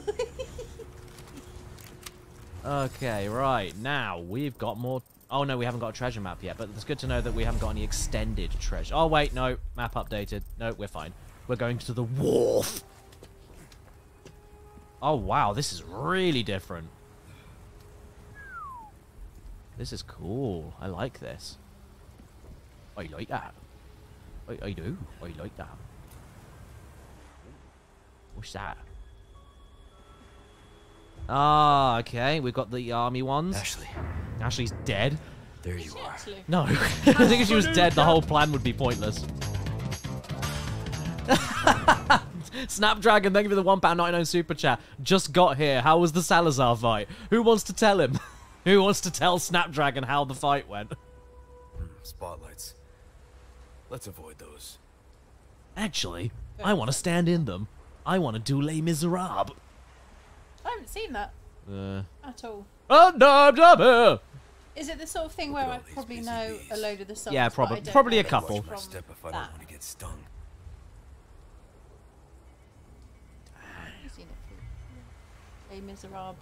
okay, right. Now, we've got more... Oh, no, we haven't got a treasure map yet, but it's good to know that we haven't got any extended treasure. Oh, wait, no. Map updated. No, we're fine. We're going to the wharf. Oh, wow. This is really different. This is cool. I like this. I like that. I, I do. I like that. What's that? Ah, okay. We've got the army ones.
Ashley,
Ashley's dead.
there you are.
No. *laughs* I think if she was dead, the whole plan would be pointless. *laughs* Snapdragon, thank you for the £1.99 super chat. Just got here. How was the Salazar fight? Who wants to tell him? *laughs* Who wants to tell Snapdragon how the fight went?
Spotlights. Let's avoid those.
Actually, I want to stand in them. I want to do Les Miserables.
I haven't seen that
Uh,
at all.
oh, no, no, no.
Is it the sort of thing where I probably
busy
know a load of the songs?
Yeah,
but
prob-
I
probably a couple.
Watch
from
step if I
that.
don't want to get stung.
I've seen it through Les Miserables.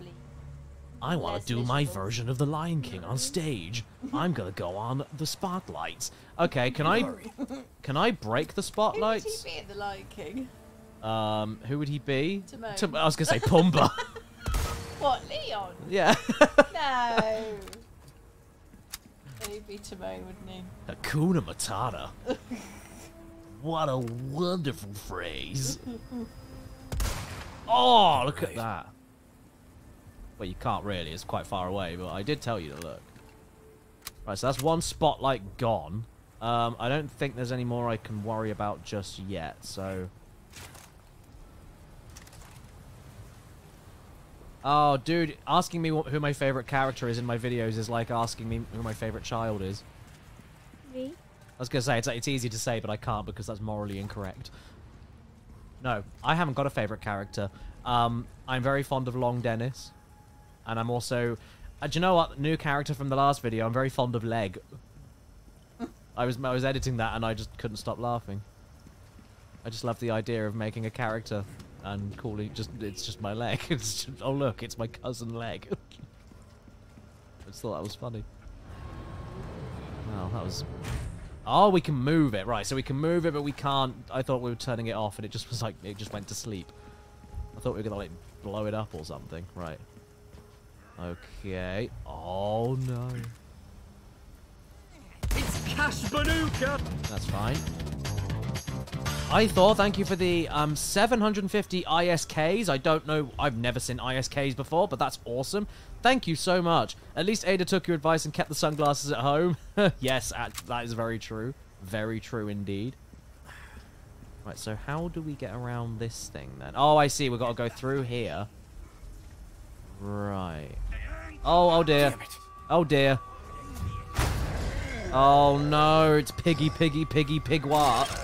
I want to do my version of The Lion King on stage. I'm gonna go on the spotlights. Okay, can I can I break the spotlights?
Who would he be in The Lion King?
Um, who would he be?
Timon.
Tim- I was gonna say Pumbaa. *laughs*
What, Leon?
yeah. *laughs*
No. *laughs* He'd be Timon, wouldn't he?
Hakuna Matata. what a wonderful phrase. Oh, look at that. Well, you can't really. It's quite far away, but I did tell you to look. Right, so that's one spotlight gone. Um, I don't think there's any more I can worry about just yet, so... Oh, dude, asking me wh- who my favorite character is in my videos is like asking me who my favorite child is.
Me?
I was gonna say it's it's easy to say, but I can't because that's morally incorrect. No, I haven't got a favorite character. Um, I'm very fond of Long Dennis, and I'm also, uh, do you know what? New character from the last video. I'm very fond of Leg. *laughs* I was I was editing that and I just couldn't stop laughing. I just love the idea of making a character and calling just it's just my leg. *laughs* It's just, oh look, it's my cousin Leg. *laughs* I just thought that was funny. Well, that was Oh, we can move it. Right, so we can move it, but we can't. I thought we were turning it off, and it just was like, it just went to sleep. I thought we were going to, like, blow it up or something. Right. Okay. Oh, no.
It's Cash Banuka!
That's fine. I thought, thank you for the um, 750 ISKs. I don't know, I've never seen ISKs before, but that's awesome. Thank you so much. At least Ada took your advice and kept the sunglasses at home. *laughs* yes, that is very true. Very true indeed. Right, so how do we get around this thing then? Oh, I see. We've got to go through here. Right. Oh, oh dear. Oh dear. Oh no, it's Piggy, Piggy, Piggy, Pigwat.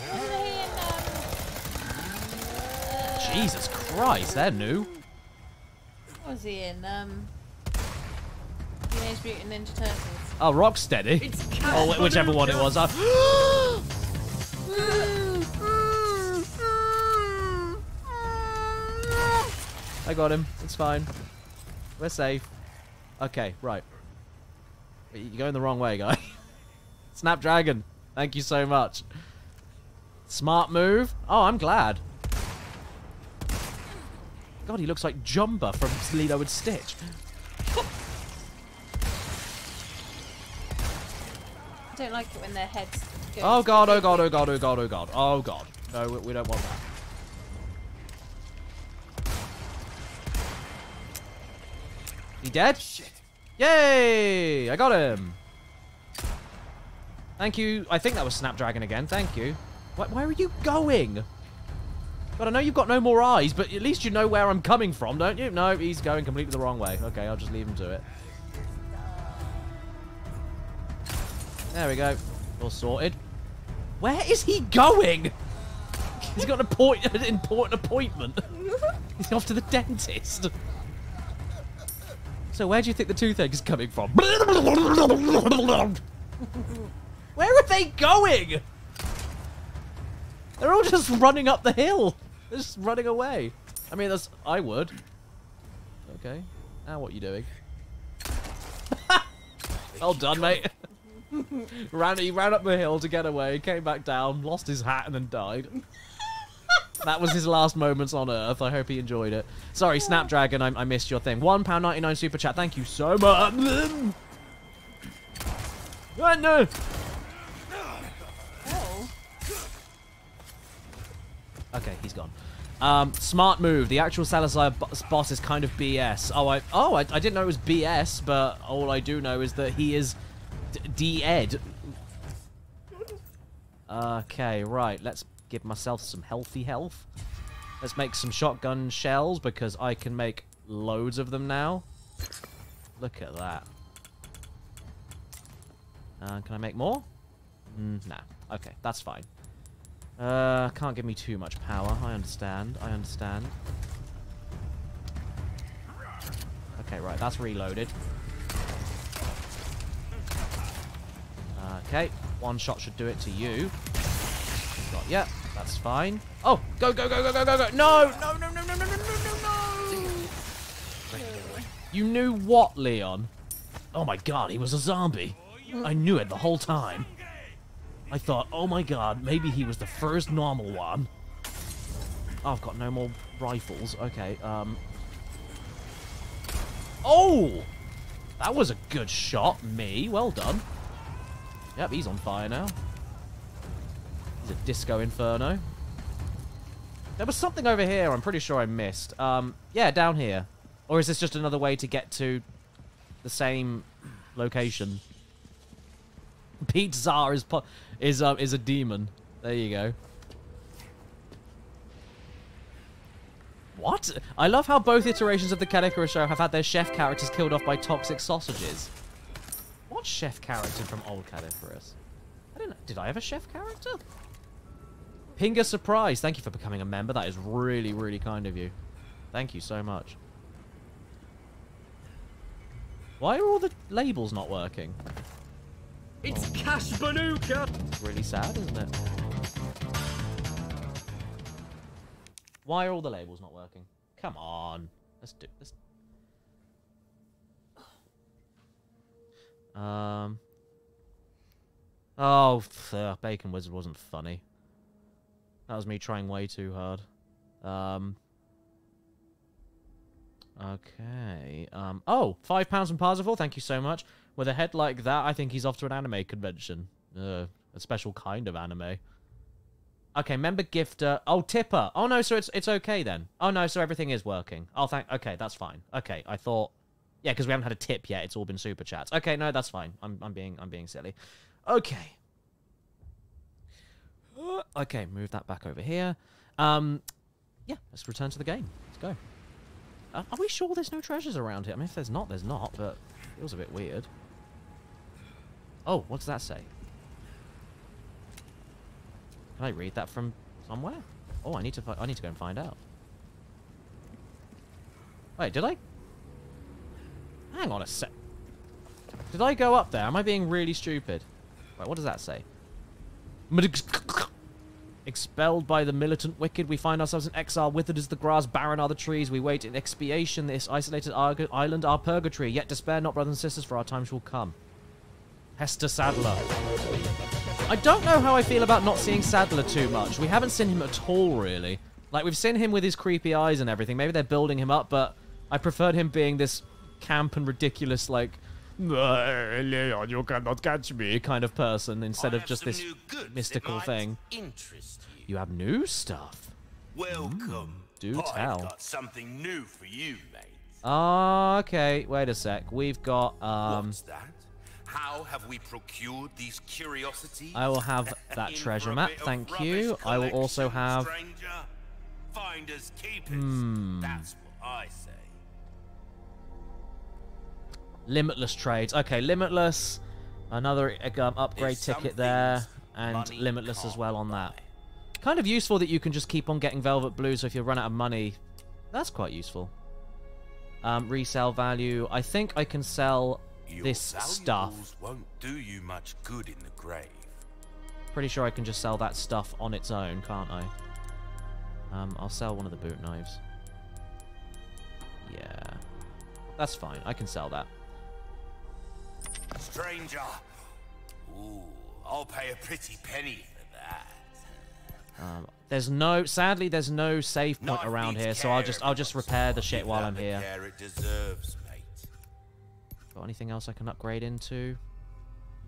Wasn't he in, um...
Jesus Christ, they're new.
What was he in? Um... Teenage Mutant Ninja Turtles.
Oh, Rocksteady.
It's
Oh, whichever one it was. Uh, *gasps* I got him. It's fine. We're safe. Okay, right. You're going the wrong way, guy. *laughs* Snapdragon, thank you so much. Smart move. Oh, I'm glad. God, he looks like Jumba from Lilo and Stitch.
I don't like it when their heads go
Oh god, oh god, oh god, oh god, oh god, oh god. No, we, we don't want that. He dead?
Shit.
Yay! I got him. Thank you. I think that was Snapdragon again. Thank you. Why, where are you going? God, I know you've got no more eyes, but at least you know where I'm coming from, don't you? No, he's going completely the wrong way. Okay, I'll just leave him to it. There we go. All sorted. Where is he going? He's got an, appoint- an important appointment. *laughs* He's off to the dentist. So where do you think the toothache is coming from? Where are they going? They're all just running up the hill. They're just running away. I mean, that's I would. Okay. Now what are you doing? *laughs* well done, mate. *laughs* ran he ran up the hill to get away, came back down, lost his hat, and then died. *laughs* that was his last moments on Earth. I hope he enjoyed it. Sorry, Snapdragon, I, I missed your thing. One pound ninety nine super chat. Thank you so much. Ah, no.
Oh.
Okay, he's gone. Um, smart move. The actual Salazar bo- boss is kind of BS. Oh, I oh I, I didn't know it was BS, but all I do know is that he is d- ed Okay, right. Let's give myself some healthy health. Let's make some shotgun shells because I can make loads of them now. Look at that. Uh, can I make more? Mm, nah. Okay, that's fine. Uh, can't give me too much power. I understand. I understand. Okay, right. That's reloaded. Okay. One shot should do it to you. Got ya. That's fine. Oh! Go, go, go, go, go, go, go! No! No, no, no, no, no, no, no, no! You knew what, Leon? Oh my god, he was a zombie. I knew it the whole time. I thought, oh my god, maybe he was the first normal one. Oh, I've got no more rifles. Okay, um... Oh! That was a good shot, me. Well done. Yep, he's on fire now. He's a disco inferno. There was something over here I'm pretty sure I missed. Um, yeah, down here. Or is this just another way to get to the same location? Pete Czar is po is um is a demon. There you go. What? I love how both iterations of the Caddicarus show have had their chef characters killed off by toxic sausages. What chef character from old Caddicarus? I don't know. Did I have a chef character? Pinga Surprise, thank you for becoming a member. That is really, really kind of you. Thank you so much. Why are all the labels not working?
It's Cash Banuka!
Really sad, isn't it? Why are all the labels not working? Come on. Let's do this. Um. Oh, Bacon Wizard wasn't funny. That was me trying way too hard. Um. Okay. Um. Oh, five pounds from Parsifal. Thank you so much. With a head like that, I think he's off to an anime convention. Uh, a special kind of anime. Okay, member gifter. Oh, tipper. Oh no, so it's it's okay then. Oh no, so everything is working. Oh, thank. Okay, that's fine. Okay, I thought. Yeah, because we haven't had a tip yet. It's all been super chats. Okay, no, that's fine. I'm I'm being I'm being silly. Okay. *gasps* Okay, move that back over here. Um, yeah, let's return to the game. Let's go. Uh, are we sure there's no treasures around here? I mean, if there's not, there's not. But feels a bit weird. Oh, what does that say? Can I read that from somewhere? Oh, I need to. I need to go and find out. Wait, did I? Hang on a sec. Did I go up there? Am I being really stupid? Wait, what does that say? Expelled by the militant wicked, we find ourselves in exile. Withered as the grass, barren are the trees. We wait in expiation. This isolated island, our purgatory. Yet despair not, brothers and sisters, for our times will come. Hester Saddler. I don't know how I feel about not seeing Saddler too much. We haven't seen him at all, really. Like, we've seen him with his creepy eyes and everything. Maybe they're building him up, but I preferred him being this camp and ridiculous, like, "Uh, Leon, you cannot catch me kind of person instead
I
of just this
new goods that
mystical thing.
Interest you.
You have new stuff.
Welcome.
do
I've
tell.
got something new for you, mate.
Ah, okay. Wait a sec. We've got, um...
What's that? How have we procured these curiosities?
I will have *laughs* that treasure map, thank you. I will also have...
Stranger? Finders keepers.
Hmm.
That's what I say.
Limitless trades. Okay, Limitless. Another um, upgrade
There's
ticket there. And Limitless as well on that.
buy.
Kind of useful that you can just keep on getting Velvet Blue, so if you run out of money... That's quite useful. Um, resale value. I think I can sell
Your
this stuff.
won't do you much good in the grave.
Pretty sure I can just sell that stuff on its own, can't I? Um, I'll sell one of the boot knives. Yeah. That's fine. I can sell that.
Stranger. Ooh, I'll pay a pretty penny for that.
Um, there's no, sadly, there's no save point
Knife
around here, so I'll just, I'll just
once in a
repair the shit while I'm here.
care it deserves, mate.
Got anything else I can upgrade into?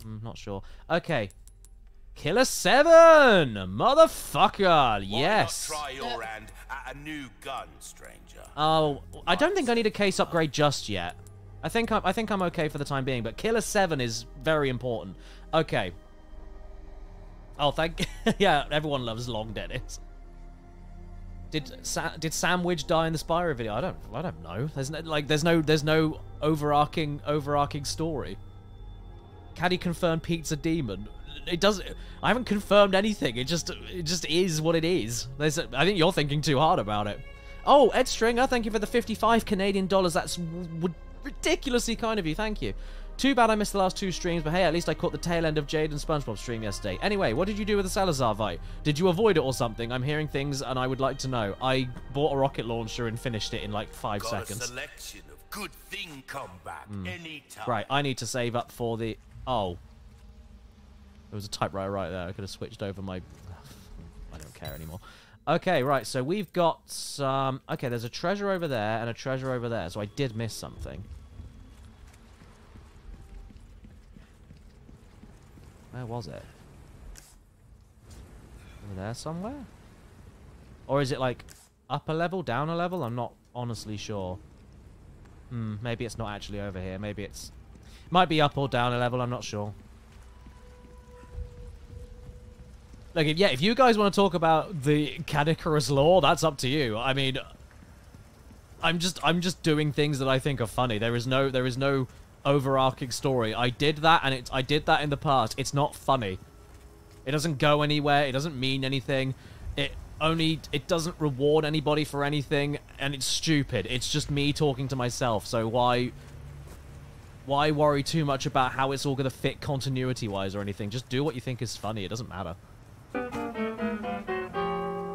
Mm, not sure. Okay. Killer 7! Motherfucker! Yes!
Why not try your hand at a new gun, stranger?
Oh, I don't think I need a case upgrade just yet. I think I'm, I think I'm okay for the time being, but Killer 7 is very important. Okay. Oh, thank... *laughs* yeah, everyone loves Long Dennis. Did Sa did Sandwich die in the Spyro video? I don't I don't know. There's no, like there's no there's no overarching overarching story. Caddy confirmed Pete's a demon. It doesn't. I haven't confirmed anything. It just it just is what it is. There's. I think you're thinking too hard about it. Oh, Ed Stringer, thank you for the 55 Canadian dollars. That's ridiculously kind of you. Thank you. Too bad I missed the last two streams, but hey, at least I caught the tail end of Jade and SpongeBob stream yesterday. Anyway, what did you do with the Salazar fight? Did you avoid it or something? I'm hearing things and I would like to know. I bought a rocket launcher and finished it in like five
Got
seconds.
a selection of good thing come back
Hmm.
anytime.
Right, I need to save up for the... Oh. There was a typewriter right there. I could have switched over my... *sighs* I don't care anymore. Okay, right, so we've got some... Okay, there's a treasure over there and a treasure over there, so I did miss something. Where was it? Over there somewhere? Or is it like up a level, down a level? I'm not honestly sure. Hmm, maybe it's not actually over here. Maybe it's... Might be up or down a level, I'm not sure. Like, if, yeah, if you guys want to talk about the Caddicarus lore, that's up to you. I mean, I'm just, I'm just doing things that I think are funny. There is no, there is no overarching story. I did that, and it, I did that in the past. It's not funny. It doesn't go anywhere. It doesn't mean anything. It only, it doesn't reward anybody for anything, and it's stupid. It's just me talking to myself. So why, why worry too much about how it's all gonna fit continuity-wise or anything? Just do what you think is funny. It doesn't matter.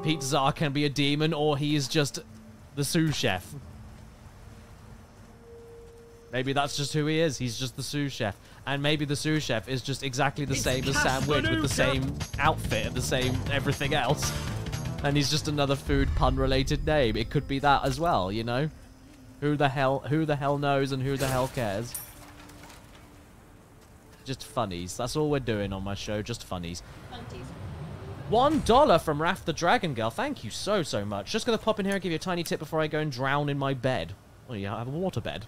Pete Czar can be a demon, or he is just the sous chef. Maybe that's just who he is. He's just the sous chef. And maybe the sous chef is just exactly the
It's
same as Sam Wood with the same outfit and the same everything else. And he's just another food pun related name. It could be that as well, you know? Who the hell who the hell knows and who the hell cares? Just funnies. That's all we're doing on my show, just funnies.
Aunties.
One dollar from Raph the Dragon Girl. Thank you so, so much. Just gonna pop in here and give you a tiny tip before I go and drown in my bed. Oh, well, I have a water bed.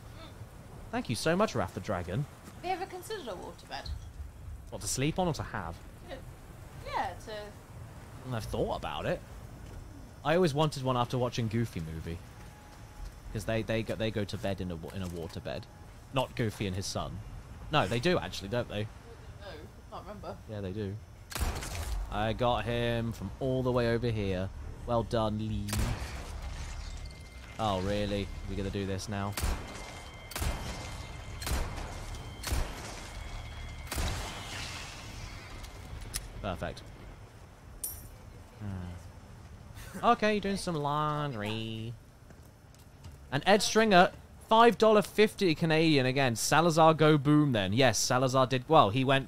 Thank you so much, Raph the Dragon.
Have you ever considered a waterbed?
What, to sleep on or to have?
Yeah, to
I've thought about it. I always wanted one after watching Goofy movie. Because they, they, go, they go to bed in a, in a water bed. Not Goofy and his son. No, they do actually, don't they?
no, I can't remember.
Yeah, they do. I got him from all the way over here. Well done, Lee. Oh, really? We gonna do this now? Perfect. Hmm. Okay, doing some laundry. And Ed Stringer, five dollar fifty Canadian again. Salazar go boom then. Yes, Salazar did well. He went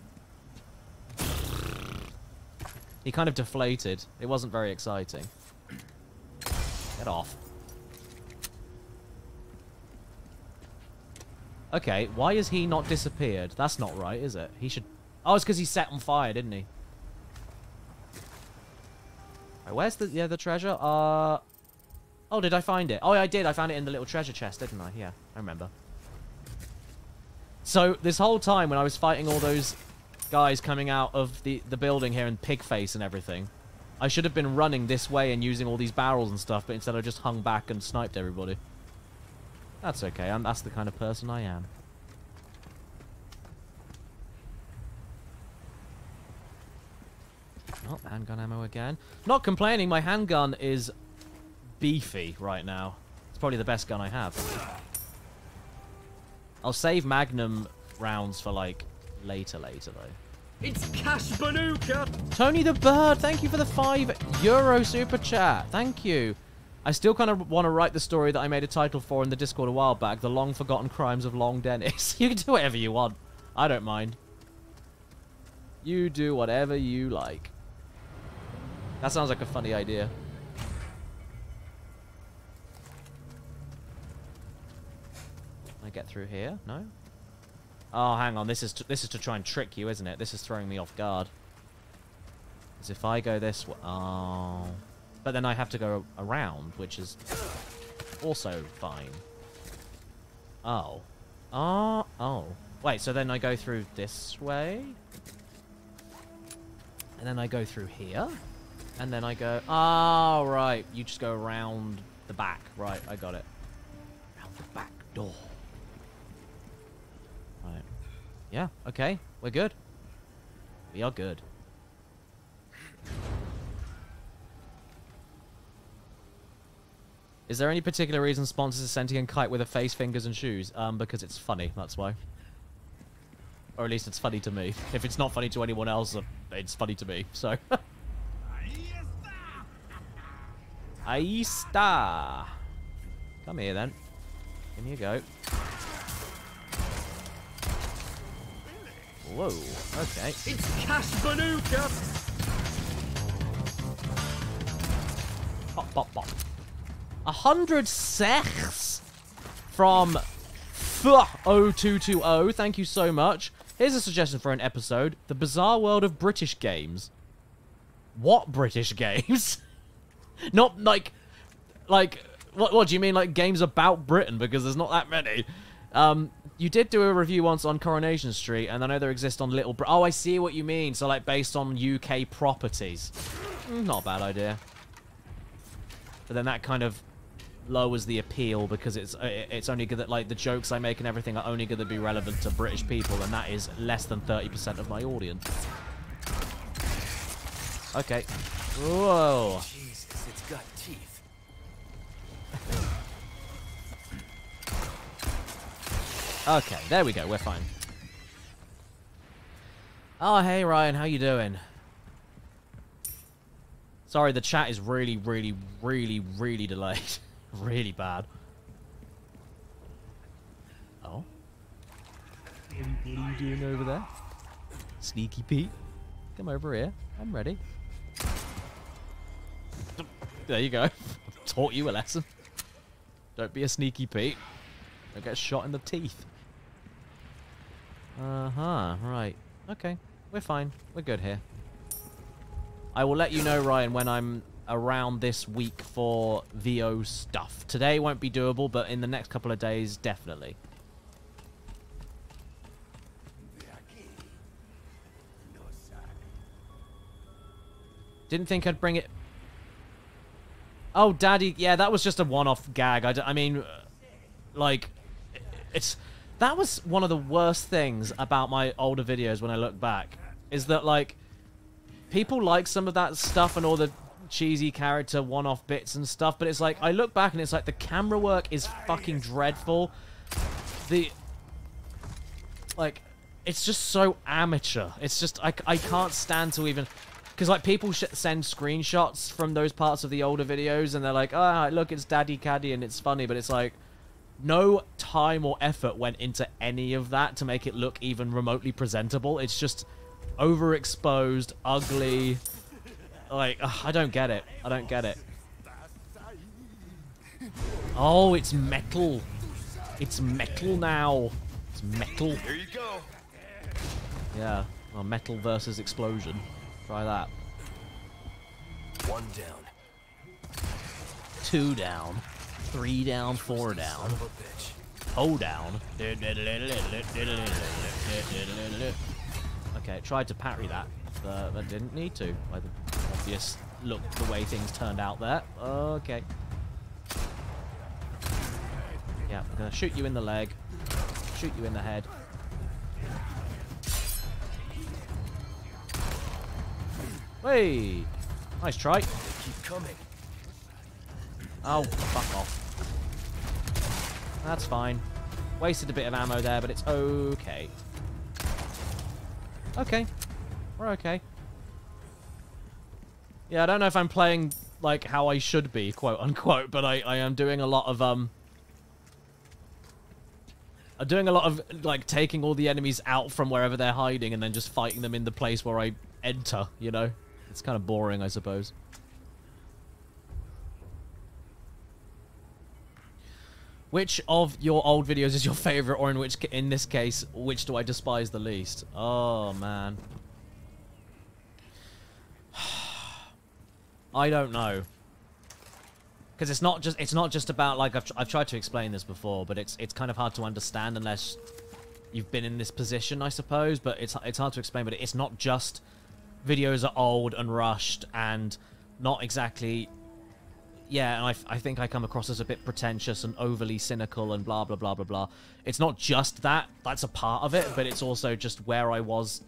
he kind of deflated. It wasn't very exciting. Get off. Okay, why is he not disappeared? That's not right, is it? He should... Oh, it's because he set on fire, didn't he? Right, where's the yeah, the treasure? Uh... Oh, did I find it? Oh, I did. I found it in the little treasure chest, didn't I? Yeah, I remember. So, this whole time when I was fighting all those guys coming out of the, the building here in pig face and everything. I should have been running this way and using all these barrels and stuff, but instead I just hung back and sniped everybody. That's okay, I'm, that's the kind of person I am. Oh, handgun ammo again. Not complaining, my handgun is beefy right now. It's probably the best gun I have. I'll save Magnum rounds for like later, later though.
It's Cash Banuka!
Tony the Bird, thank you for the five euro super chat. Thank you. I still kind of want to write the story that I made a title for in the Discord a while back, The Long Forgotten Crimes of Long Dennis. *laughs* you can do whatever you want. I don't mind. You do whatever you like. That sounds like a funny idea. Can I get through here? No? Oh, hang on. This is to, this is to try and trick you, isn't it? This is throwing me off guard. Because if I go this way... Oh... But then I have to go around, which is also fine. Oh. Oh. Oh. Wait, so then I go through this way? And then I go through here? And then I go... Oh, right. You just go around the back. Right, I got it. Around the back door. Right. Yeah, okay. We're good. We are good. Is there any particular reason sponsors are sending a kite with a face, fingers, and shoes? Um, because it's funny, that's why. Or at least it's funny to me. If it's not funny to anyone else, uh, it's funny to me, so. *laughs* Ahí está. Come here, then. In you go. Whoa, okay.
It's Cash Banuka!
Pop, pop, pop. A hundred sechs from F0220. Thank you so much. Here's a suggestion for an episode. The Bizarre World of British Games. What British *laughs* games? not like... Like... What, what do you mean, like, games about Britain? Because there's not that many. Um, you did do a review once on Coronation Street, and I know there exist on Little... Br oh, I see what you mean. So, like, based on UK properties. Mm, Not a bad idea. But then that kind of lowers the appeal because it's uh, it's only good that like the jokes I make and everything are only going to be relevant to British people, and that is less than 30% of my audience. Okay. Whoa.
Jesus, it's got teeth. *laughs*
Okay, there we go. We're fine. Oh, hey Ryan, how you doing? Sorry, the chat is really, really, really, really delayed. *laughs* really bad. Oh? What are, you, doing over there? Sneaky Pete? Come over here. I'm ready. There you go. *laughs* Taught you a lesson. Don't be a sneaky Pete. Don't get shot in the teeth. Uh-huh, right. Okay, we're fine. We're good here. I will let you know, Ryan, when I'm around this week for VO stuff. Today won't be doable, but in the next couple of days, definitely. Didn't think I'd bring it... Oh, Daddy, yeah, that was just a one-off gag. I, I mean, like, it's... That was one of the worst things about my older videos when I look back. Is that, like, people like some of that stuff and all the cheesy character one-off bits and stuff, but it's like, I look back and it's like, the camera work is fucking dreadful. The... Like, it's just so amateur. It's just, I, I can't stand to even... Because, like, people send screenshots from those parts of the older videos, and they're like, ah, look, it's Daddy Caddy, and it's funny, but it's like, no time or effort went into any of that to make it look even remotely presentable. It's just overexposed, ugly. Like, ugh, I don't get it. I don't get it. Oh, it's metal. It's metal now. It's metal.
Here you go.
Yeah. Well, metal versus explosion. Try that.
One down.
Two down. Three down, four down.
Son of a bitch.
Oh down. Okay, tried to parry that, but I didn't need to. By the obvious look, the way things turned out there. Okay. Yeah, I'm gonna shoot you in the leg, shoot you in the head. Hey, nice try.
They keep coming.
Oh, fuck off. That's fine. Wasted a bit of ammo there, but it's okay. Okay. We're okay. Yeah, I don't know if I'm playing like how I should be, quote unquote, but I, I am doing a lot of um I'm doing a lot of like taking all the enemies out from wherever they're hiding and then just fighting them in the place where I enter, you know? It's kind of boring, I suppose. Which of your old videos is your favorite, or in which, in this case, which do I despise the least? Oh man, *sighs* I don't know, because it's not just it's not just about like I've tr- I've tried to explain this before, but it's it's kind of hard to understand unless you've been in this position, I suppose. But it's it's hard to explain. But it's not just videos are old and rushed and not exactly yeah, and I, I think I come across as a bit pretentious and overly cynical and blah, blah, blah, blah, blah. It's not just that. That's a part of it, but it's also just where I was,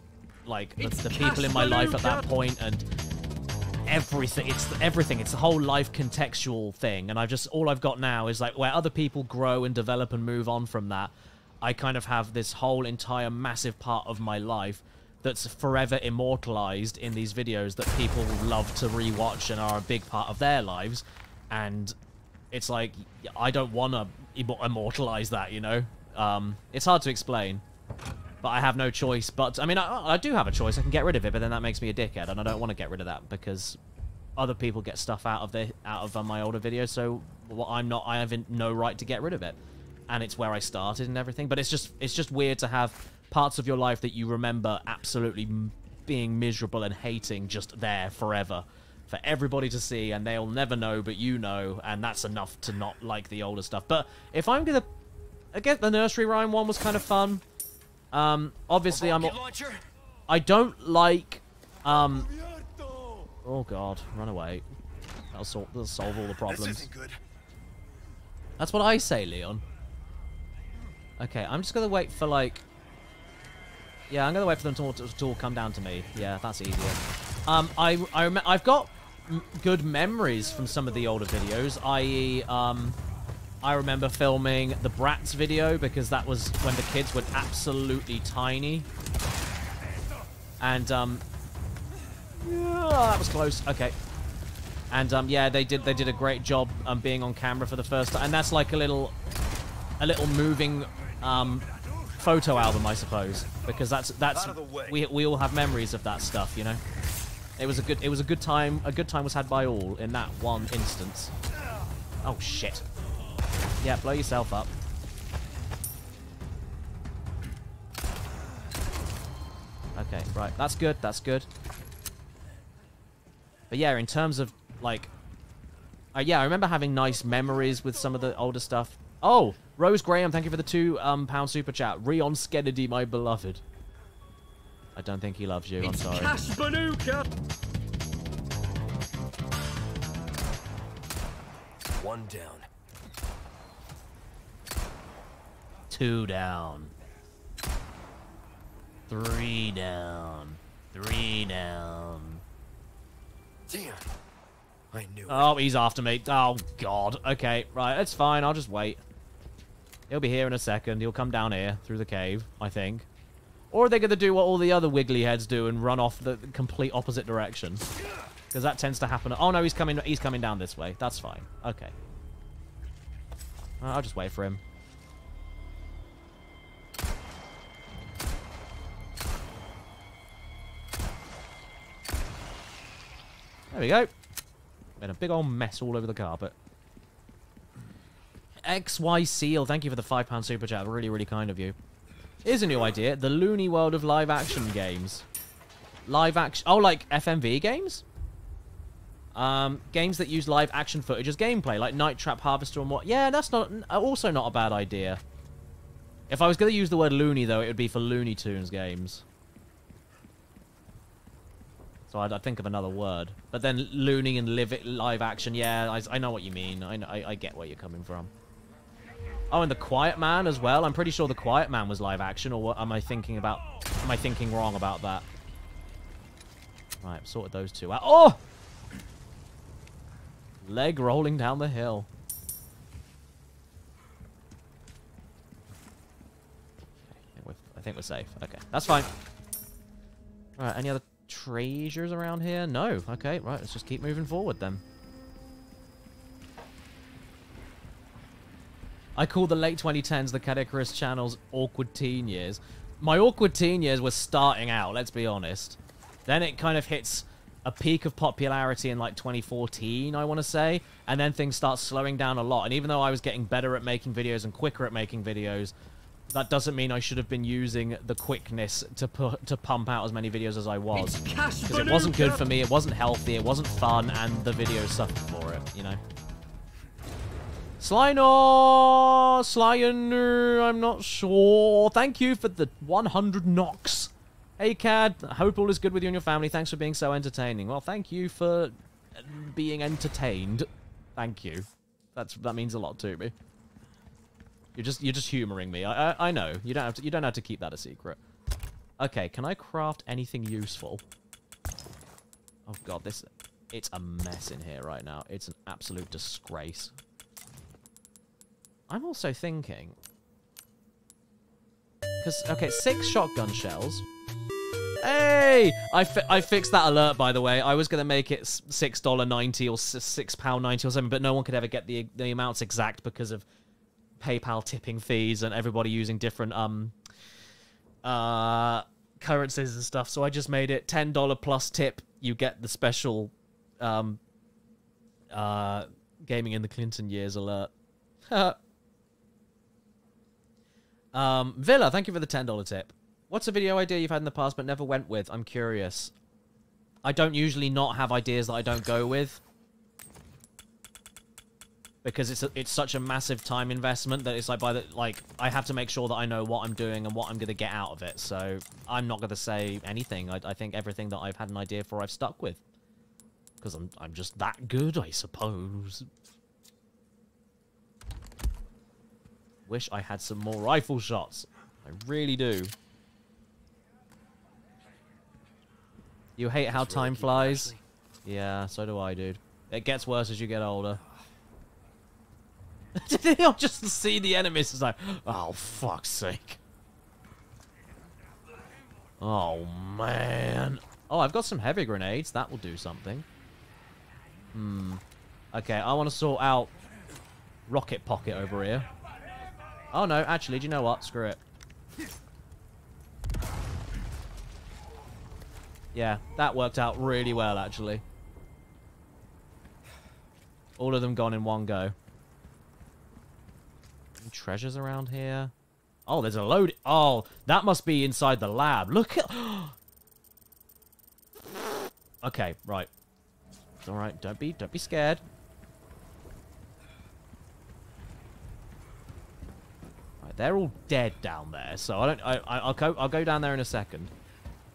like, the, the people in my life at that point and everything. It's everything. It's the whole life contextual thing. And I've just, all I've got now is, like, where other people grow and develop and move on from that, I kind of have this whole entire massive part of my life that's forever immortalized in these videos that people love to rewatch and are a big part of their lives and it's like I don't want to immortalize that, you know. Um, it's hard to explain, but I have no choice. But I mean, I, I do have a choice. I can get rid of it, but then that makes me a dickhead, and I don't want to get rid of that because other people get stuff out of the out of uh, my older videos. So well, I'm not. I have no right to get rid of it, and it's where I started and everything. But it's just it's just weird to have parts of your life that you remember absolutely being miserable and hating just there forever for everybody to see and they'll never know but you know and that's enough to not like the older stuff. But if i'm gonna i guess the nursery rhyme one was kind of fun. Um obviously i'm i don't like um oh god run away. That'll, sol- that'll solve all the problems. that's what i say leon. Okay i'm just gonna wait for like yeah i'm gonna wait for them to, to, to all come down to me. Yeah that's easier um, I, I rem I've got m good memories from some of the older videos, i.e., um, I remember filming the Bratz video because that was when the kids were absolutely tiny. And, um, yeah, that was close. Okay. And, um, yeah, they did, they did a great job, um, being on camera for the first time. And that's like a little, a little moving, um, photo album, I suppose, because that's, that's, we, we all have memories of that stuff, you know? It was a good it was a good time a good time was had by all in that one instance. Oh shit. Yeah, blow yourself up. Okay, right. That's good. That's good. But yeah, in terms of like uh, yeah, I remember having nice memories with some of the older stuff. Oh, Rose Graham, thank you for the two um, pound super chat. Rion Skennedy, my beloved. I don't think he loves you. I'm sorry.
Cash Banuka!
One down.
Two down. Three down. Three down.
Damn. I knew it.
Oh, he's after me. Oh, God. Okay, right. It's fine. I'll just wait. He'll be here in a second. He'll come down here through the cave, I think. Or are they going to do what all the other wiggly heads do and run off the complete opposite direction? Because that tends to happen. Oh, no, he's coming He's coming down this way. That's fine. Okay. I'll just wait for him. There we go. Made a big old mess all over the carpet. XY Seal, thank you for the £5 super chat. Really, really kind of you. Here's a new idea. The Looney World of live action games. Live action... Oh, like FMV games? Um, games that use live action footage as gameplay, like Night Trap Harvester and what... Yeah, that's not also not a bad idea. If I was going to use the word loony, though, it would be for Looney Tunes games. So I'd, I'd think of another word. But then loony and live it, live action, yeah, I, I know what you mean. I, know- I, I get where you're coming from. Oh, and the Quiet Man as well. I'm pretty sure the Quiet Man was live action, or what am I thinking about? Am I thinking wrong about that? Right, sorted those two out. Oh! Leg rolling down the hill. I think we're safe. Okay, that's fine. Right, any other treasures around here? No. Okay, right, let's just keep moving forward then. I call the late 2010s the Caddicarus channel's awkward teen years. My awkward teen years were starting out, let's be honest. Then it kind of hits a peak of popularity in like 2014, I want to say, and then things start slowing down a lot. And even though I was getting better at making videos and quicker at making videos, that doesn't mean I should have been using the quickness to put to pump out as many videos as I was. Because it wasn't good for me, it wasn't healthy, it wasn't fun, and the videos suffered for it, you know? Slynor! Slyer, I'm not sure. Thank you for the 100 knocks. Hey, Cad. I hope all is good with you and your family. Thanks for being so entertaining. Well, thank you for uh, being entertained. Thank you. That's that means a lot to me. You're just you're just humoring me. I I, I know. You don't have to you don't have to keep that a secret. Okay, can I craft anything useful? Oh god, this it's a mess in here right now. It's an absolute disgrace. I'm also thinking because okay, six shotgun shells. Hey, I fi I fixed that alert by the way. I was gonna make it six dollar ninety or six pound ninety or something, but no one could ever get the the amounts exact because of PayPal tipping fees and everybody using different um uh currencies and stuff. So I just made it ten dollar plus tip. You get the special um uh gaming in the Clinton years alert. *laughs* um Villa, thank you for the ten dollar tip. What's a video idea you've had in the past but never went with? I'm curious. I don't usually not have ideas that I don't go with. Because it's a, it's such a massive time investment that it's like by the like I have to make sure that I know what I'm doing and what I'm gonna get out of it. So I'm not gonna say anything. I, I think everything that I've had an idea for I've stuck with. Because I'm I'm just that good, I suppose. Wish I had some more rifle shots. I really do. You hate how time flies? Yeah, so do I, dude. It gets worse as you get older. *laughs* I'll just see the enemies. It's like, oh, fuck's sake. Oh, man. Oh, I've got some heavy grenades. That will do something. Hmm. Okay, I want to sort out Rocket Pocket over here. Oh, no. Actually, do you know what? Screw it. Yeah, that worked out really well, actually. All of them gone in one go. Any treasures around here? Oh, there's a load. Oh, that must be inside the lab. Look at... *gasps* okay, right. It's all right. Don't be, don't be scared. They're all dead down there, so I don't. I, I, I'll go. I'll go down there in a second.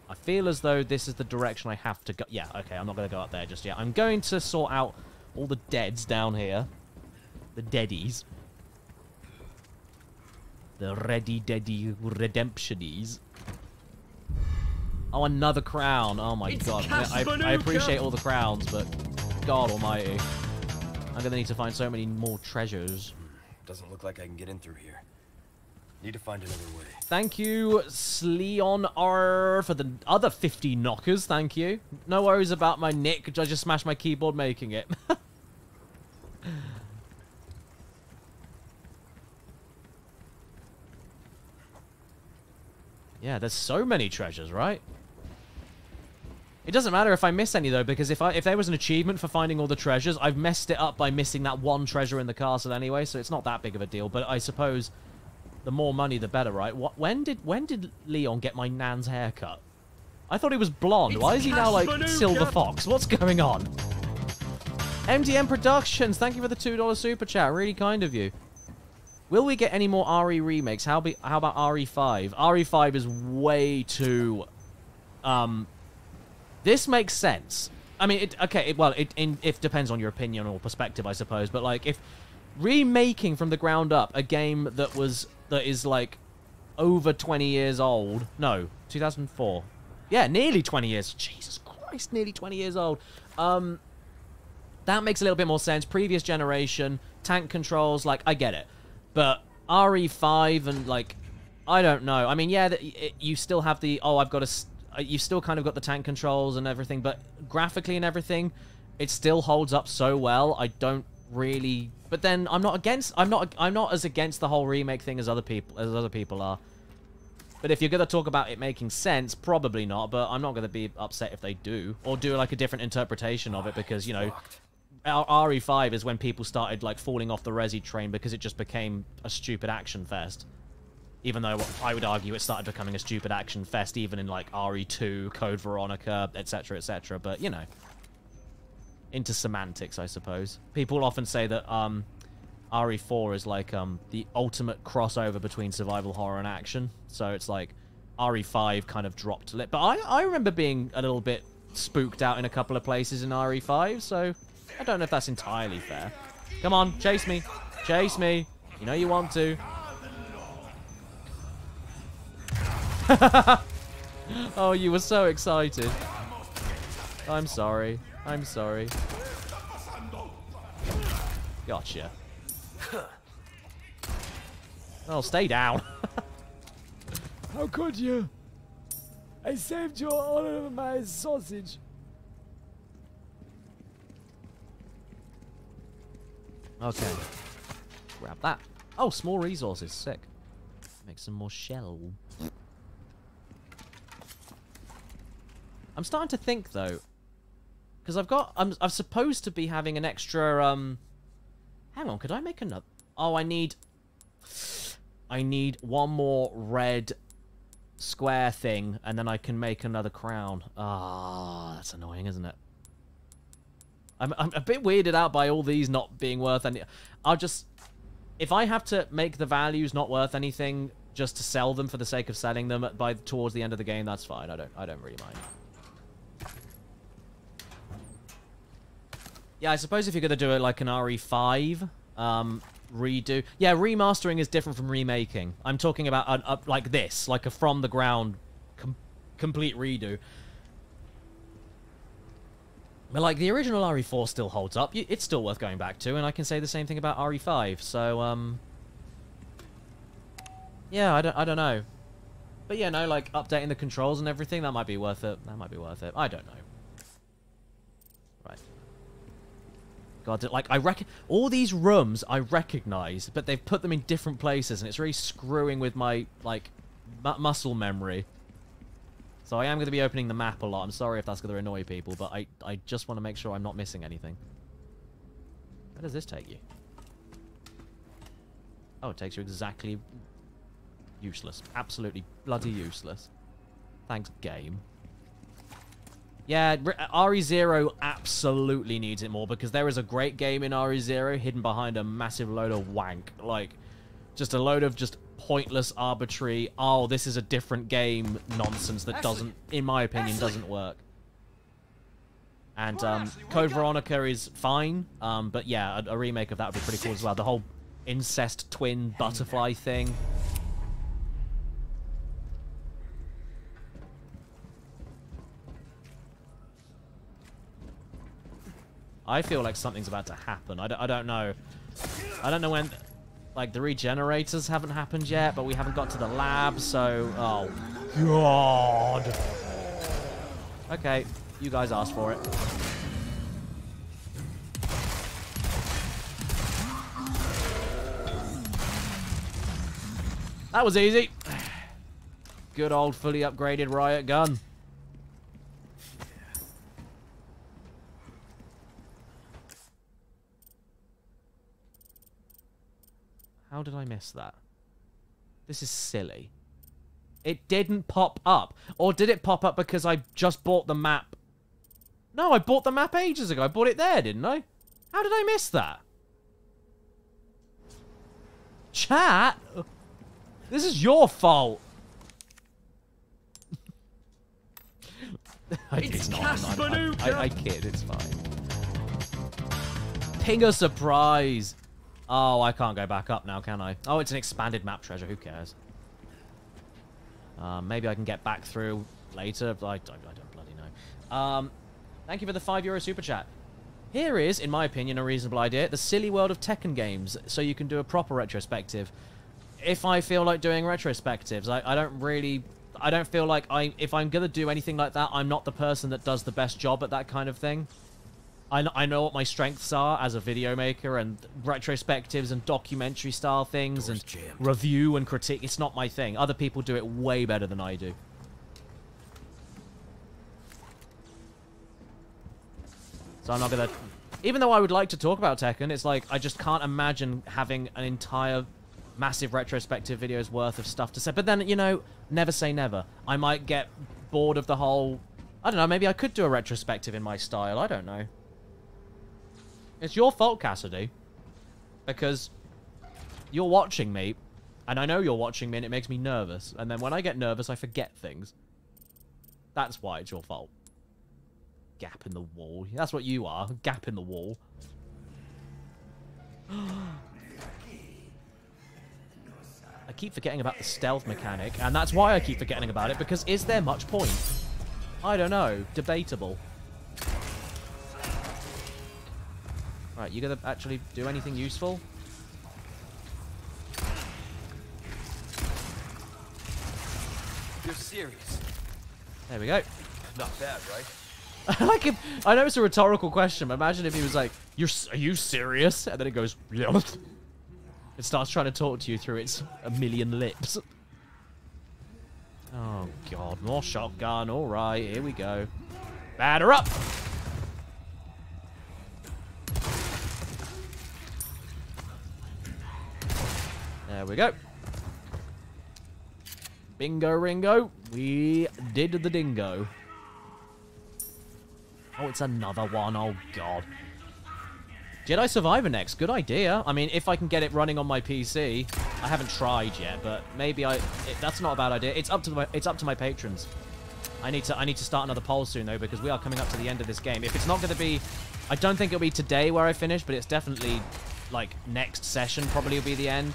I feel as though this is the direction I have to go. Yeah, okay, I'm not going to go up there just yet. I'm going to sort out all the deads down here. The deadies. The ready deady redemptionies. Oh, another crown. Oh my
It's
god.
Cash
I, I appreciate all the crowns, but God almighty. I'm going to need to find so many more treasures.
Hmm, doesn't look like I can get in through here. Need to find another way.
Thank you, Sleon R, for the other 50 knockers. Thank you. No worries about my nick. I just smashed my keyboard making it. *laughs* yeah, there's so many treasures, right? It doesn't matter if I miss any though, because if I if there was an achievement for finding all the treasures, I've messed it up by missing that one treasure in the castle anyway, so it's not that big of a deal. But I suppose the more money, the better, right? What? When did when did Leon get my nan's haircut? I thought he was blonde.
It's
Why is he now like
Cash
Silver Fox? What's going on? MDM Productions, thank you for the two dollar super chat. Really kind of you. Will we get any more RE remakes? How be how about RE5? RE5 is way too um this makes sense. I mean, it, okay, it, well, it, in, it depends on your opinion or perspective, I suppose. But like, if remaking from the ground up a game that was that is like over 20 years old, no, 2004, yeah, nearly 20 years. Jesus Christ, nearly 20 years old. Um, that makes a little bit more sense. Previous generation tank controls, like I get it, but RE5 and like I don't know. I mean, yeah, that it, you still have the oh, I've got a, uh, you've still kind of got the tank controls and everything, but graphically and everything, it still holds up so well. I don't really. But then I'm not against. I'm not. I'm not as against the whole remake thing as other people as other people are. But if you're gonna talk about it making sense, probably not. But I'm not gonna be upset if they do, or do like a different interpretation of it because you know, R- RE5 is when people started like falling off the Resi train because it just became a stupid action fest. Even though I would argue it started becoming a stupid action fest even in like RE2, Code Veronica, etc., etc. But you know, into semantics, I suppose. People often say that um, RE4 is like um, the ultimate crossover between survival horror and action. So it's like RE5 kind of dropped little. But I, I remember being a little bit spooked out in a couple of places in RE5, so I don't know if that's entirely fair. Come on, chase me. Chase me. You know you want to. *laughs* oh, you were so excited. I'm sorry. I'm sorry. Gotcha. Oh, stay down. *laughs*
How could you? I saved you all of my sausage.
Okay. Grab that. Oh, small resources. Sick. Make some more shell. I'm starting to think though, because I've got I'm I'm supposed to be having an extra um. Hang on, could I make another? Oh, I need. I need one more red square thing, and then I can make another crown. Ah, that's annoying, isn't it? I'm, I'm a bit weirded out by all these not being worth any. I'll just, if I have to make the values not worth anything just to sell them for the sake of selling them by towards the end of the game, that's fine. I don't, I don't really mind. Yeah, I suppose if you're gonna do it like an RE5 um, redo, yeah, remastering is different from remaking. I'm talking about an, uh, like this, like a from the ground, com complete redo. But like the original RE4 still holds up. It's still worth going back to, and I can say the same thing about RE5. So um, yeah, I don't, I don't know. But yeah, no, like updating the controls and everything, that might be worth it. That might be worth it. I don't know. Right. God, like I reckon all these rooms I recognize, but they've put them in different places, and it's really screwing with my like mu muscle memory. So I am going to be opening the map a lot. I'm sorry if that's going to annoy people, but I, I just want to make sure I'm not missing anything. Where does this take you? Oh, it takes you exactly... Useless. Absolutely bloody useless. Thanks, game. Yeah, RE0 absolutely needs it more because there is a great game in RE0 hidden behind a massive load of wank. Like, just a load of just pointless, arbitrary, oh, this is a different game nonsense that doesn't, in my opinion, doesn't work. And um, Code Veronica is fine, um, but yeah, a, a remake of that would be pretty cool as well. The whole incest twin butterfly thing. I feel like something's about to happen. I don't, I don't know. I don't know when... Like, the regenerators haven't happened yet, but we haven't got to the lab, so... Oh, God. Okay, you guys asked for it. That was easy. *sighs* Good old fully upgraded riot gun. How did I miss that? This is silly. It didn't pop up. Or did it pop up because I just bought the map? No, I bought the map ages ago. I bought it there, didn't I? How did I miss that? Chat? This is your fault. *laughs* I,
It's
not,
Cash
I'm not- I'm-
Bazooka.
I, I kid, it's fine. Ping a surprise. Oh, I can't go back up now, can I? Oh, it's an expanded map treasure. Who cares? Um, maybe I can get back through later. I, I, I don't bloody know. Um, thank you for the five euro super chat. Here is, in my opinion, a reasonable idea: the silly world of Tekken games, so you can do a proper retrospective. if I feel like doing retrospectives. I, I don't really. I don't feel like I. If I'm gonna do anything like that, I'm not the person that does the best job at that kind of thing. I, kn- I know what my strengths are as a video maker and retrospectives and documentary style things and review and critique. It's not my thing. Other people do it way better than I do. So I'm not gonna. Even though I would like to talk about Tekken, it's like I just can't imagine having an entire massive retrospective videos worth of stuff to say. But then you know, never say never. I might get bored of the whole. I don't know. Maybe I could do a retrospective in my style. I don't know. It's your fault, Cassidy, because you're watching me, and I know you're watching me, and it makes me nervous. And then when I get nervous, I forget things. That's why it's your fault gap in the wall. That's what you are. Gap in the wall. *gasps* I keep forgetting about the stealth mechanic, and that's why I keep forgetting about it, because is there much point? I don't know. Debatable. Right, you gonna actually do anything useful?
You're serious.
There we go.
Not bad, right?
I *laughs* like if I know it's a rhetorical question, but imagine if he was like, "You're are you serious?" And then it goes, "Yeah." *laughs* It starts trying to talk to you through its a million lips. Oh god, more shotgun. All right, here we go. Batter up. There we go. Bingo Ringo. We did the dingo. Oh, it's another one. Oh, God. Jedi Survivor next. Good idea. I mean, if I can get it running on my PC. I haven't tried yet, but maybe I... It, that's not a bad idea. It's up to my, it's up to my patrons. I need to I need to start another poll soon, though, because we are coming up to the end of this game. If it's not going to be... I don't think it'll be today where I finish, but it's definitely, like, next session probably will be the end.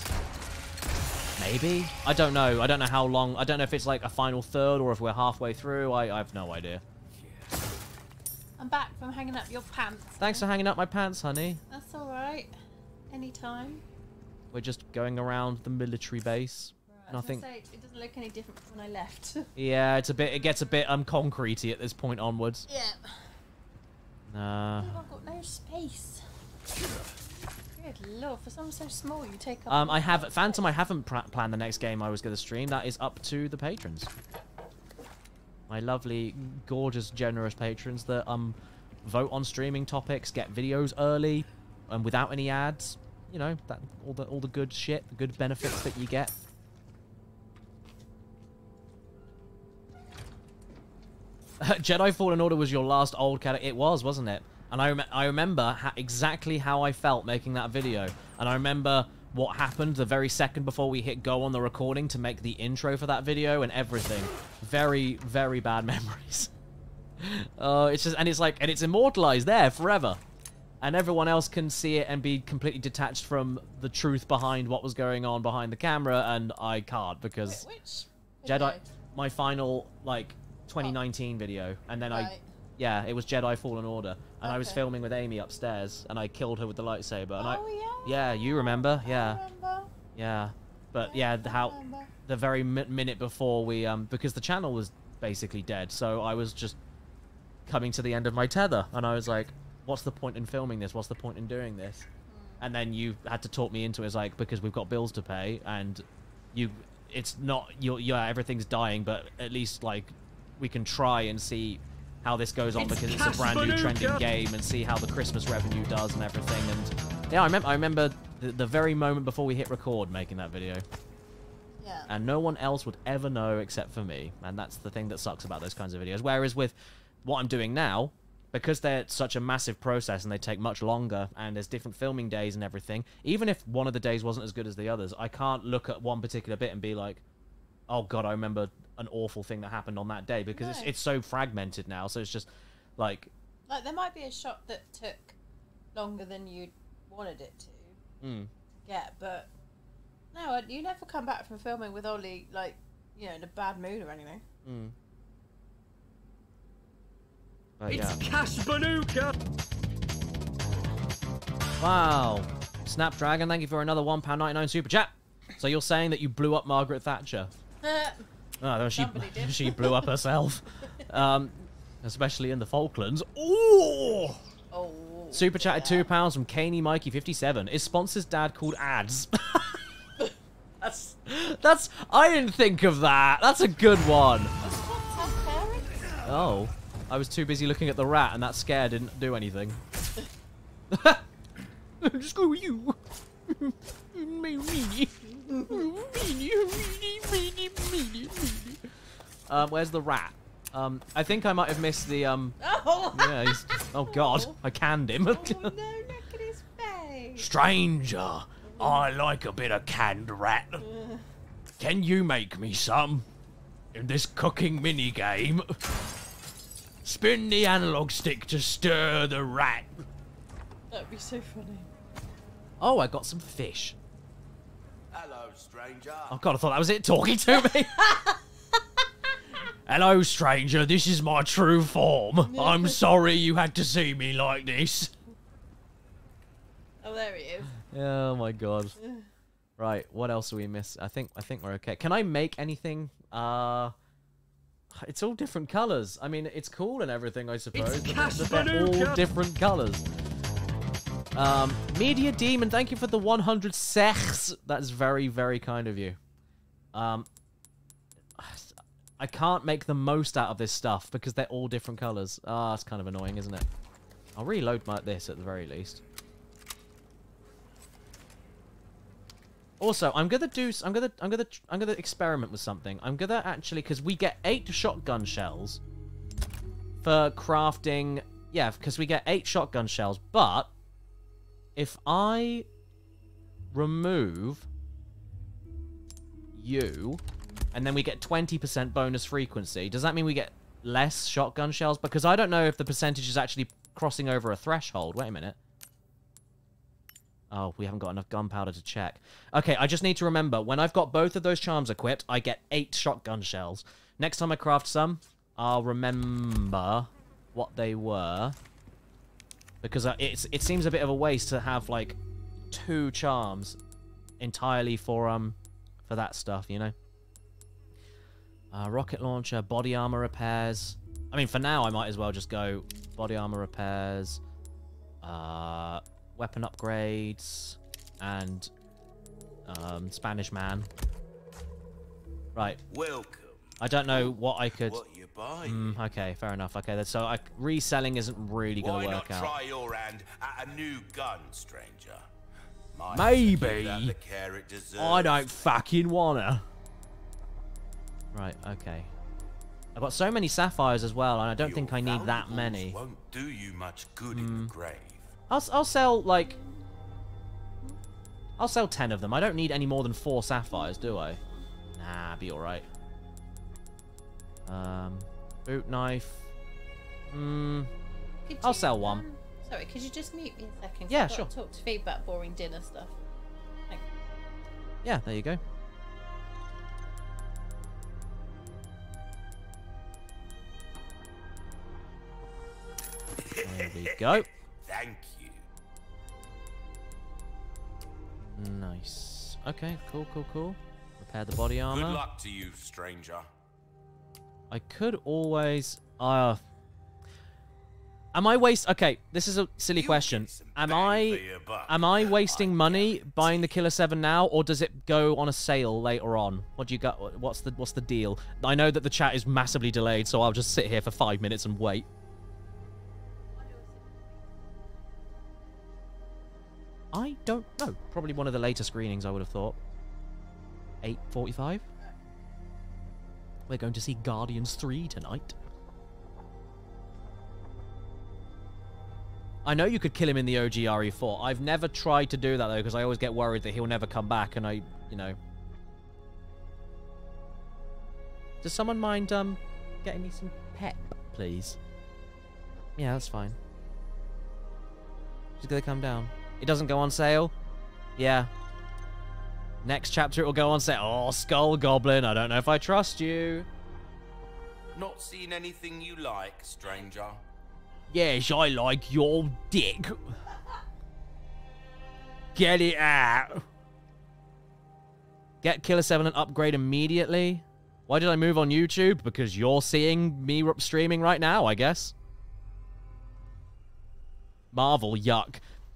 Maybe? I don't know. I don't know how long. I don't know if it's, like, a final third or if we're halfway through. I, I have no idea.
I'm back from hanging up your pants.
Thanks for hanging up my pants, honey.
That's all right. Anytime.
We're just going around the military base.
Right, I was
Nothing.
say, it doesn't look any different from when I left. *laughs*
Yeah, it's a bit. It gets a bit um concretey at this point onwards.
yeah.
Nah.
Oh, I've got no space. Good lord, for someone so small, you take up.
Um, I have. Phantom. I haven't planned the next game I was going to stream. That is up to the patrons. My lovely, gorgeous, generous patrons that um vote on streaming topics, get videos early, and without any ads. You know that all the all the good shit, the good benefits that you get. *laughs* Jedi Fallen Order was your last old cat. It was, wasn't it? And I, rem- I remember ha- exactly how I felt making that video. And I remember what happened the very second before we hit go on the recording to make the intro for that video and everything. Very, very bad *laughs* memories. Oh, it's just, and it's like, and it's immortalized there forever. And everyone else can see it and be completely detached from the truth behind what was going on behind the camera, and I can't because
Wait.
Jedi, my final like 2019 video, and then I, yeah, it was Jedi Fallen Order, and I was filming with Amy upstairs, and I killed her with the lightsaber, and I,
Oh yeah.
yeah, you remember, yeah,
remember.
yeah, but yeah, the- how
remember.
the very mi- minute before we, um, because the channel was basically dead, so I was just coming to the end of my tether, and I was like, what's the point in filming this? What's the point in doing this? And then you had to talk me into it, it's like because we've got bills to pay, and you, it's not you. Yeah, everything's dying, but at least like we can try and see how this goes on because it's a brand new trending game, and see how the Christmas revenue does and everything. And yeah, I remember. I remember the, the very moment before we hit record making that video
Yeah.
and no one else would ever know except for me. And that's the thing that sucks about those kinds of videos. Whereas with what I'm doing now, because they're such a massive process and they take much longer, and there's different filming days and everything, even if one of the days wasn't as good as the others, I can't look at one particular bit and be like, oh god, I remember an awful thing that happened on that day because it's,
No.
it's so fragmented now. So it's just like,
Like there might be a shot that took longer than you wanted it to
mm,
get, but no, you never come back from filming with Ollie like you know in a bad mood or anything.
mm. But yeah.
Cash Banuka!
Wow. Snapdragon, thank you for another £1.99 super chat. So you're saying that you blew up Margaret Thatcher? *laughs* Oh, no, she *laughs* she blew up herself. *laughs* um, especially in the Falklands. Ooh!
oh.
Super chatted two pounds from Caney Mikey fifty seven. Is sponsor's dad called Ads? *laughs* that's that's. I didn't think of that. That's a good one.
Does Fox have parents?
Oh, I was too busy looking at the rat, and that scare didn't do anything. Screw you. Um, where's the rat? Um, I think I might have missed the um. *laughs*
Oh,
Yeah, he's. Oh God, I canned him.
oh *laughs* no, look at his face.
Stranger, I like a bit of canned rat. Can you make me some? In this cooking mini game? Spin the analog stick to stir the rat.
That'd be so funny.
Oh, I got some fish.
Hello, stranger.
Oh God, I thought that was it talking to me. *laughs*
Hello, stranger. This is my true form. I'm *laughs* sorry you had to see me like this.
Oh, there he is.
oh my God. *sighs* Right, what else do we miss? I think I think we're okay. Can I make anything? Uh, it's all different colors. I mean, it's cool and everything, I suppose. but they're- but they're all different colors. Um, Media Demon, thank you for the 100 sechs. That's very, very kind of you. Um, I can't make the most out of this stuff because they're all different colors. Ah, it's kind of annoying, isn't it? I'll reload my this at the very least. Also, I'm gonna do. I'm gonna. I'm gonna. I'm gonna experiment with something. I'm gonna actually, because we get eight shotgun shells for crafting. Yeah, because we get eight shotgun shells. But if I remove you, and then we get 20% bonus frequency, does that mean we get less shotgun shells? Because I don't know if the percentage is actually crossing over a threshold. Wait a minute. Oh, we haven't got enough gunpowder to check. Okay, I just need to remember, when I've got both of those charms equipped, I get eight shotgun shells. Next time I craft some, I'll remember what they were. Because it's, it seems a bit of a waste to have, like, two charms entirely for, um, for that stuff, you know? Uh, rocket launcher, body armor repairs. I mean, for now, I might as well just go body armor repairs, uh, weapon upgrades, and um, Spanish man. Right.
Welcome.
I don't know what I could.
What you buy?
Mm, okay, fair enough. Okay, so I, reselling isn't really going to work out.
try your hand at a new gun, stranger? Might
Maybe.
the care it.
I don't fucking wanna. Right, okay. I've got so many sapphires as well, and I don't
Your
think I need that many.
Won't do you much good in the grave.
I'll, I'll sell, like... I'll sell 10 of them. I don't need any more than 4 sapphires, do I? Nah, be alright. Um, boot knife. Hmm, I'll sell one.
um, sorry, could you just mute me a second?
Yeah, sure.
to Talk to Fee about boring dinner stuff.
Yeah, there you go. There we go. *laughs*
Thank you.
Nice. Okay, cool, cool, cool. Repair the body armor.
Good luck to you, stranger.
I could always. Uh, am I waste? Okay, this is a silly
You
question. Am I? Am I wasting
I
money buying the Killer Seven now, or does it go on a sale later on? What do you got? What's the What's the deal? I know that the chat is massively delayed, so I'll just sit here for five minutes and wait. I don't know. Probably one of the later screenings. I would have thought. Eight forty-five. We're going to see Guardians 3 tonight. I know you could kill him in the OG RE4. I've never tried to do that, though, because I always get worried that he'll never come back, and I, you know... Does someone mind, um, getting me some pep, please? Yeah, that's fine. She's gonna come down. It doesn't go on sale? Yeah, Next chapter it will go on sale. Oh, Skull Goblin, I don't know if I trust you.
Not seen anything you like, stranger.
Yes, I like your dick. Get it out.
Get Killer 7 and upgrade immediately. Why did I move on YouTube? Because you're seeing me streaming right now, I guess. Marvel, yuck.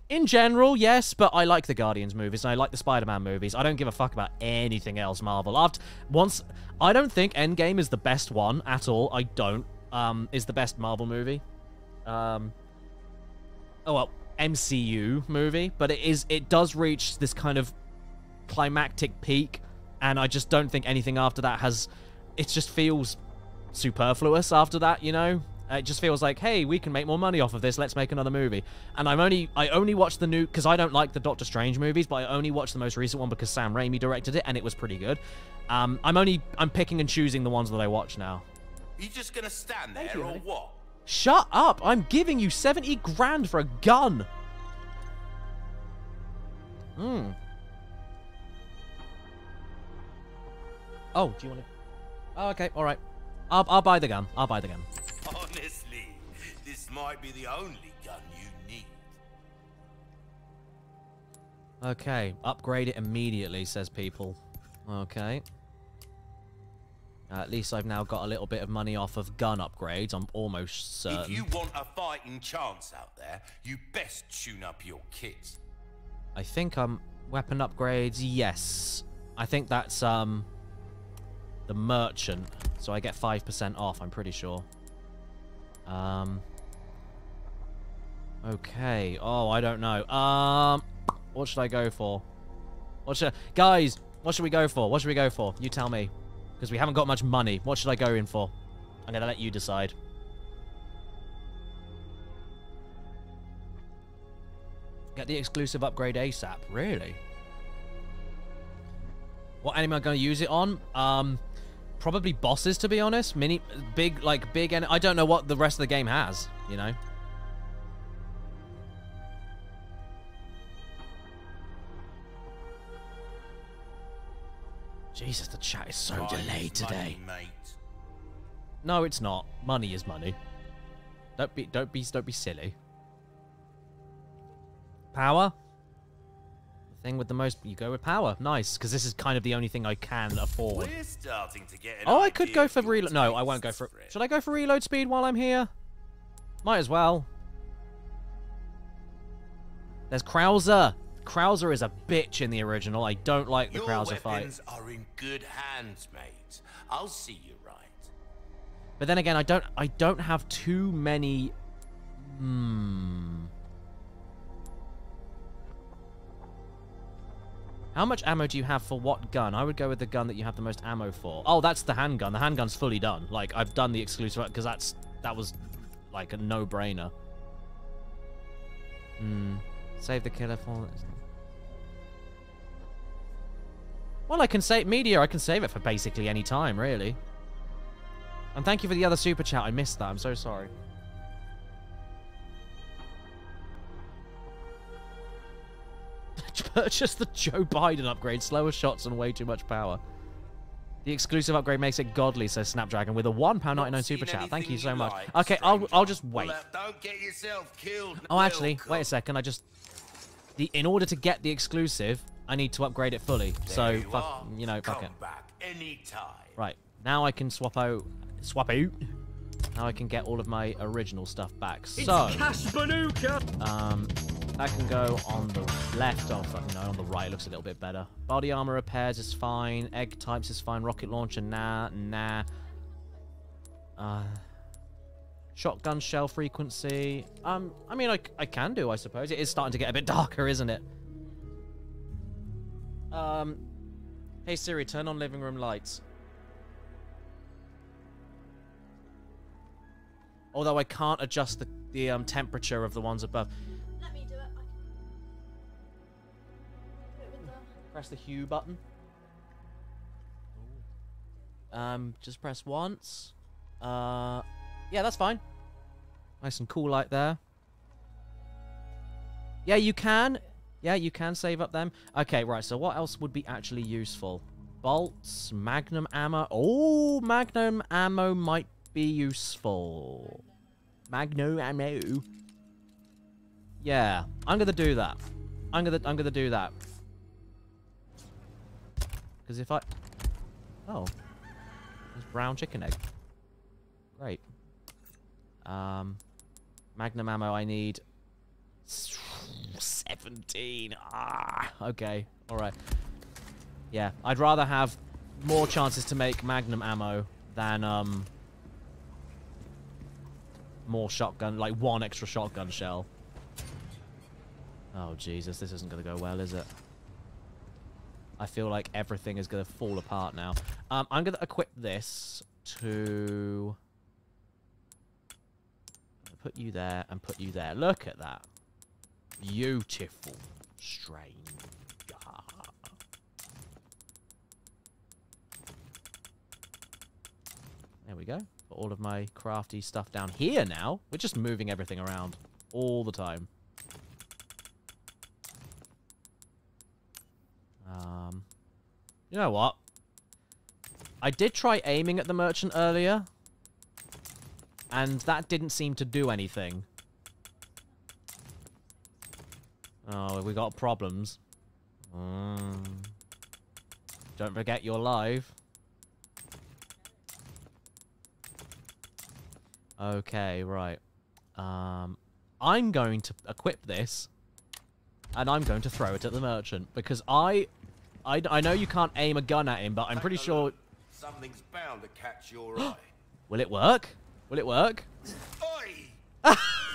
In general, yes, but I like the Guardians movies and I like the Spider-Man movies. I don't give a fuck about anything else Marvel. After once I don't think Endgame is the best one at all. I don't. Um is the best Marvel movie. Um Oh well, MCU movie, but it is it does reach this kind of climactic peak and I just don't think anything after that has it just feels superfluous after that, you know? It just feels like, hey, we can make more money off of this. Let's make another movie. And I'm only, I only watched the new because I don't like the Doctor Strange movies, but I only watched the most recent one because Sam Raimi directed it, and it was pretty good. Um, I'm only, I'm picking and choosing the ones that I watch now.
You just gonna stand there
you,
or
Ollie.
what?
Shut up! I'm giving you 70 grand for a gun. Hmm. Oh, do you want to? Oh, okay, all right. I'll, I'll buy the gun. I'll buy the gun.
This might be the only gun you need.
Okay, upgrade it immediately, says people. Okay. at least I've now got a little bit of money off of gun upgrades. I'm almost certain.
If you want a fighting chance out there, you best tune up your kit.
I think um weapon upgrades. Yes, I think that's um the merchant. So I get five percent off. I'm pretty sure. Um. Okay. Oh, I don't know. Um, what should I go for? What should guys? What should we go for? What should we go for? You tell me, because we haven't got much money. What should I go in for? I'm gonna let you decide. Get the exclusive upgrade ASAP. Really? What anime am I going to use it on? Um, probably bosses, to be honest. Mini, big, like, big, and I don't know what the rest of the game has, you know? Jesus, the chat is so
Time
delayed
is money,
today.
mate.
No, it's not. Money is money. Don't be, don't be, don't be silly. Power. The thing with the most, you go with power. Nice, because this is kind of the only thing I can afford.
We're starting to get
Oh, I could go for reload. No, I won't go for. Should I go for reload speed while I'm here? Might as well. There's Krauser. Krauser is a bitch in the original. I don't like the
Your
Krauser fight.
are in good hands, mate. I'll see you right.
But then again, I don't. I don't have too many. Hmm. How much ammo do you have for what gun? I would go with the gun that you have the most ammo for. Oh, that's the handgun. The handgun's fully done. Like I've done the exclusive because that's that was like a no-brainer. Hmm. Save the killer for. Well, I can save media. I can save it for basically any time, really. And thank you for the other super chat. I missed that. I'm so sorry. *laughs* Purchase the Joe Biden upgrade. Slower shots and way too much power. The exclusive upgrade makes it godly, says Snapdragon, with a £1.99 super chat. Thank you so much.
like,
Okay, I'll, I'll just wait.
Don't get yourself killed.
Oh, actually, wait a second. I just... the In order to get the exclusive, I need to upgrade it fully. so,
you
fuck,
are.
you know, fuck
Come
it.
back anytime.
Right, now I can swap out... Swap out? Now I can get all of my original stuff back. So... Um, that can go on the left. Oh, fuck, no, on the right looks a little bit better. Body armor repairs is fine. Egg types is fine. Rocket launcher, nah, nah. Uh, shotgun shell frequency. Um, I mean, I, I can do, I suppose. It is starting to get a bit darker, isn't it? Um, hey Siri, turn on living room lights. Although I can't adjust the, the um, temperature of the ones above.
Let me do it. I can do it the.
Press the hue button. Um, just press once. Uh, yeah, that's fine. Nice and cool light there. Yeah, you can. Yeah, you can save up them. Okay, right. So what else would be actually useful? Bolts, magnum ammo. Oh, magnum ammo might be useful. Magnum ammo. Yeah, I'm gonna do that. I'm gonna I'm gonna do that. Because if I... Oh. There's brown chicken egg. Great. Um, magnum ammo I need... 17. Ah, okay. Alright. Yeah, I'd rather have more chances to make magnum ammo than, um... More shotgun, like one extra shotgun shell. Oh, Jesus, this isn't going to go well, is it? I feel like everything is going to fall apart now. Um, I'm going to equip this to... Put you there and put you there. Look at that. Beautiful. Strange. There we go. Put all of my crafty stuff down here now. We're just moving everything around all the time. Um, you know what? I did try aiming at the merchant earlier. And that didn't seem to do anything. Oh, we got problems. Mm. Don't forget you're live. Okay, right. Um, I'm going to equip this. And I'm going to throw it at the merchant. Because I... I, I know you can't aim a gun at him, but I'm pretty sure...
Something's bound to catch your *gasps* eye.
Will it work? Will it work? *laughs*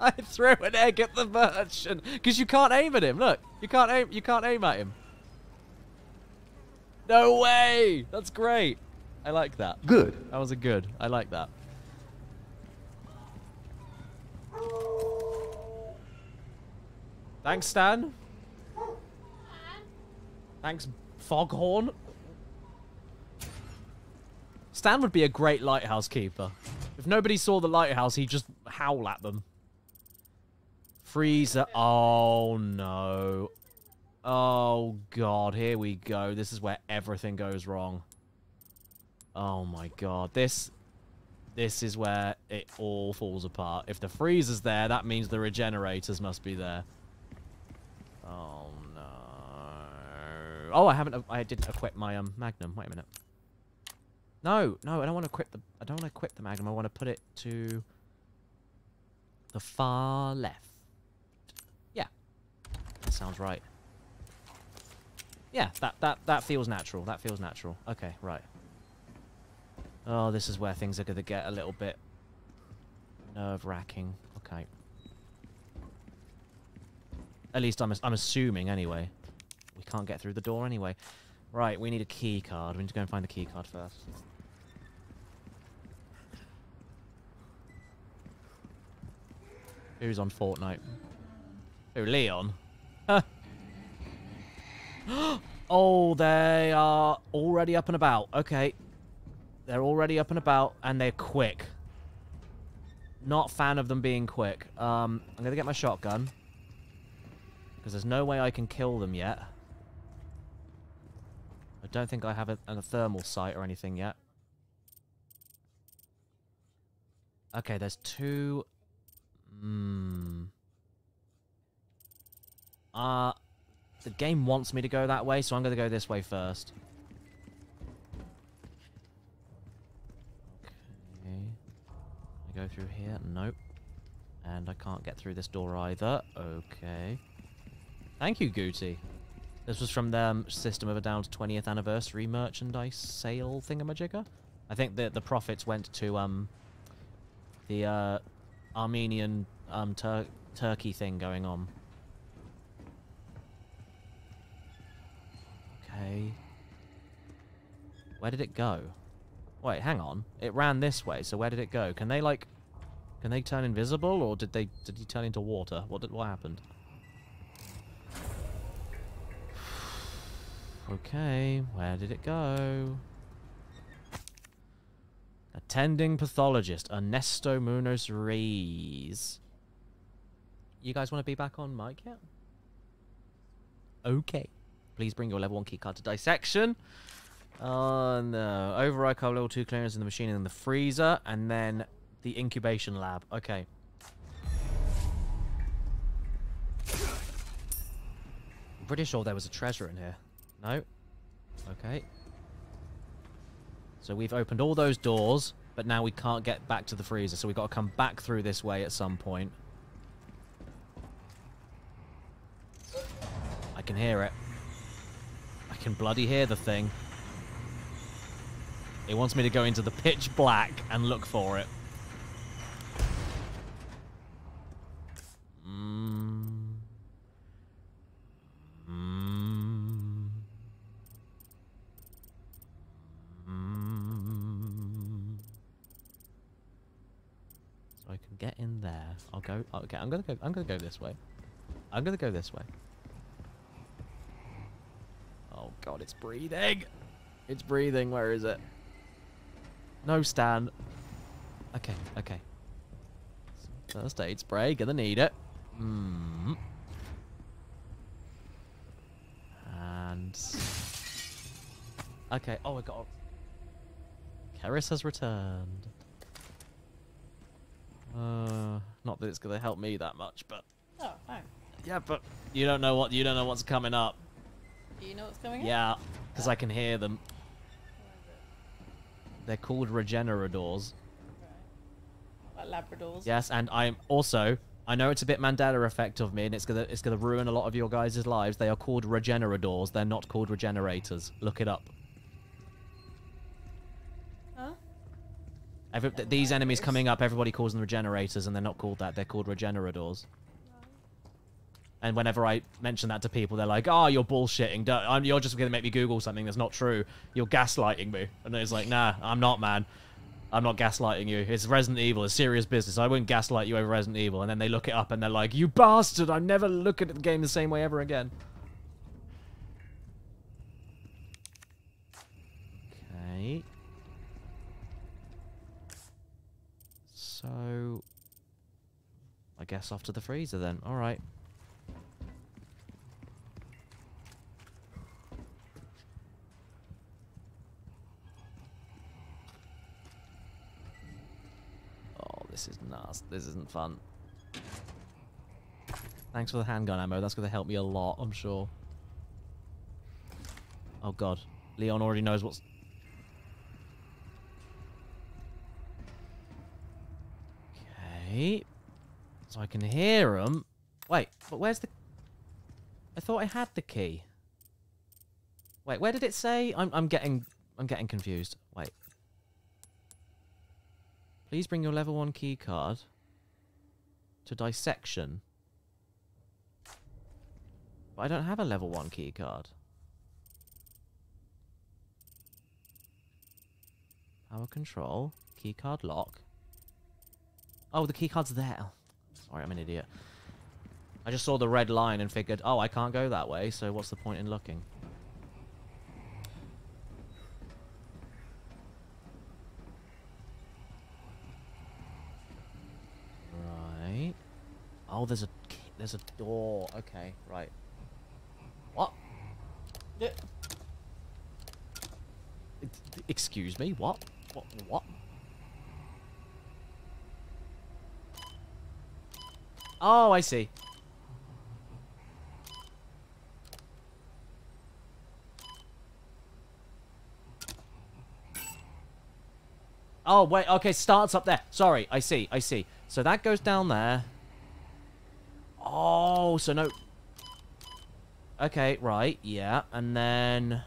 *laughs* I threw an egg at the merchant because you can't aim at him. Look, you can't aim. You can't aim at him. No way! That's great. I like that.
Good.
That was a good. I like that. Thanks, Stan. Thanks, Foghorn. Stan would be a great lighthouse keeper. If nobody saw the lighthouse, he'd just howl at them. Freezer. Oh, no. Oh, God. Here we go. This is where everything goes wrong. Oh, my God. This... This is where it all falls apart. If the freezer's there, that means the regenerators must be there. Oh, no. Oh, I haven't... I didn't equip my um magnum. Wait a minute. No, no, I don't want to equip the... I don't want to equip the magnum. I want to put it to... The far left. That sounds right. Yeah, that, that, that feels natural. That feels natural. Okay, right. Oh, this is where things are going to get a little bit nerve-wracking. Okay. At least I'm, I'm assuming, anyway. We can't get through the door anyway. Right, we need a key card. We need to go and find the key card first. Who's on Fortnite? Who, Leon? *laughs* Oh, they are already up and about. Okay. They're already up and about, and they're quick. Not fan of them being quick. Um, I'm going to get my shotgun. Because there's no way I can kill them yet. I don't think I have a, a thermal sight or anything yet. Okay, there's two... Hmm... Uh, the game wants me to go that way, so I'm going to go this way first. Okay. I go through here? Nope. And I can't get through this door either. Okay. Thank you, Gooty. This was from the um, System of a Down's 20th anniversary merchandise sale thingamajigger. I think the the profits went to um the uh, Armenian um tur Turkey thing going on. Okay. Where did it go? Wait, hang on. It ran this way, so where did it go? Can they like can they turn invisible or did they did he turn into water? What did what happened? *sighs* Okay, where did it go? Attending pathologist, Ernesto Munoz Rees. You guys want to be back on mic yet? Okay. Please bring your level 1 keycard to dissection. Oh uh, no. Override card level 2 clearance in the machine and in the freezer. And then the incubation lab. Okay. I'm pretty sure there was a treasure in here. No? Okay. So we've opened all those doors, but now we can't get back to the freezer, so we've got to come back through this way at some point. I can hear it. Can bloody hear the thing. It wants me to go into the pitch black and look for it. Mm. Mm. Mm. So I can get in there. I'll go. Okay, I'm gonna go. I'm gonna go this way. I'm gonna go this way. God, it's breathing. It's breathing. Where is it? No, Stan. Okay, okay. First aid spray. Gonna need it. Hmm. And... Okay, oh my god. Keris has returned. Uh, not that it's gonna help me that much, but...
Oh, fine.
Yeah, but you don't know what you don't know what's coming up.
Do you know what's coming in?
Yeah, because I can hear them. They're called Regeneradors.
Like Labradors.
Yes, and I'm also I know it's a bit Mandela effect of me, and it's gonna it's gonna ruin a lot of your guys' lives. They are called Regeneradors. They're not called regenerators. Look it up.
Huh?
Every, th- these enemies coming up, everybody calls them regenerators, and they're not called that. They're called Regeneradors. And whenever I mention that to people, they're like, "Oh, you're bullshitting. Don't, you're just gonna make me Google something that's not true. You're gaslighting me." And it's like, "Nah, I'm not, man. I'm not gaslighting you. It's Resident Evil. It's serious business. I wouldn't gaslight you over Resident Evil." And then they look it up and they're like, "You bastard! I'm never looking at the game the same way ever again." Okay. So, I guess off to the freezer then. All right. Oh, this is nasty. This isn't fun. Thanks for the handgun ammo. That's going to help me a lot, I'm sure. Oh god. Leon already knows what's... Okay. So I can hear him. Wait, but where's the... I thought I had the key. Wait, where did it say? I'm, I'm getting... I'm getting confused. Please bring your level 1 key card to dissection. But I don't have a level 1 key card. Power control. Keycard lock. Oh, the keycard's there. Sorry, I'm an idiot. I just saw the red line and figured, oh, I can't go that way, so what's the point in looking? Right. Oh, there's a there's a door. Okay, right. What?
Yeah.
Excuse me. What? What? What? Oh, I see. Oh, wait. Okay, starts up there. Sorry. I see. I see. So that goes down there. Oh, so no... Okay, right. Yeah. And then...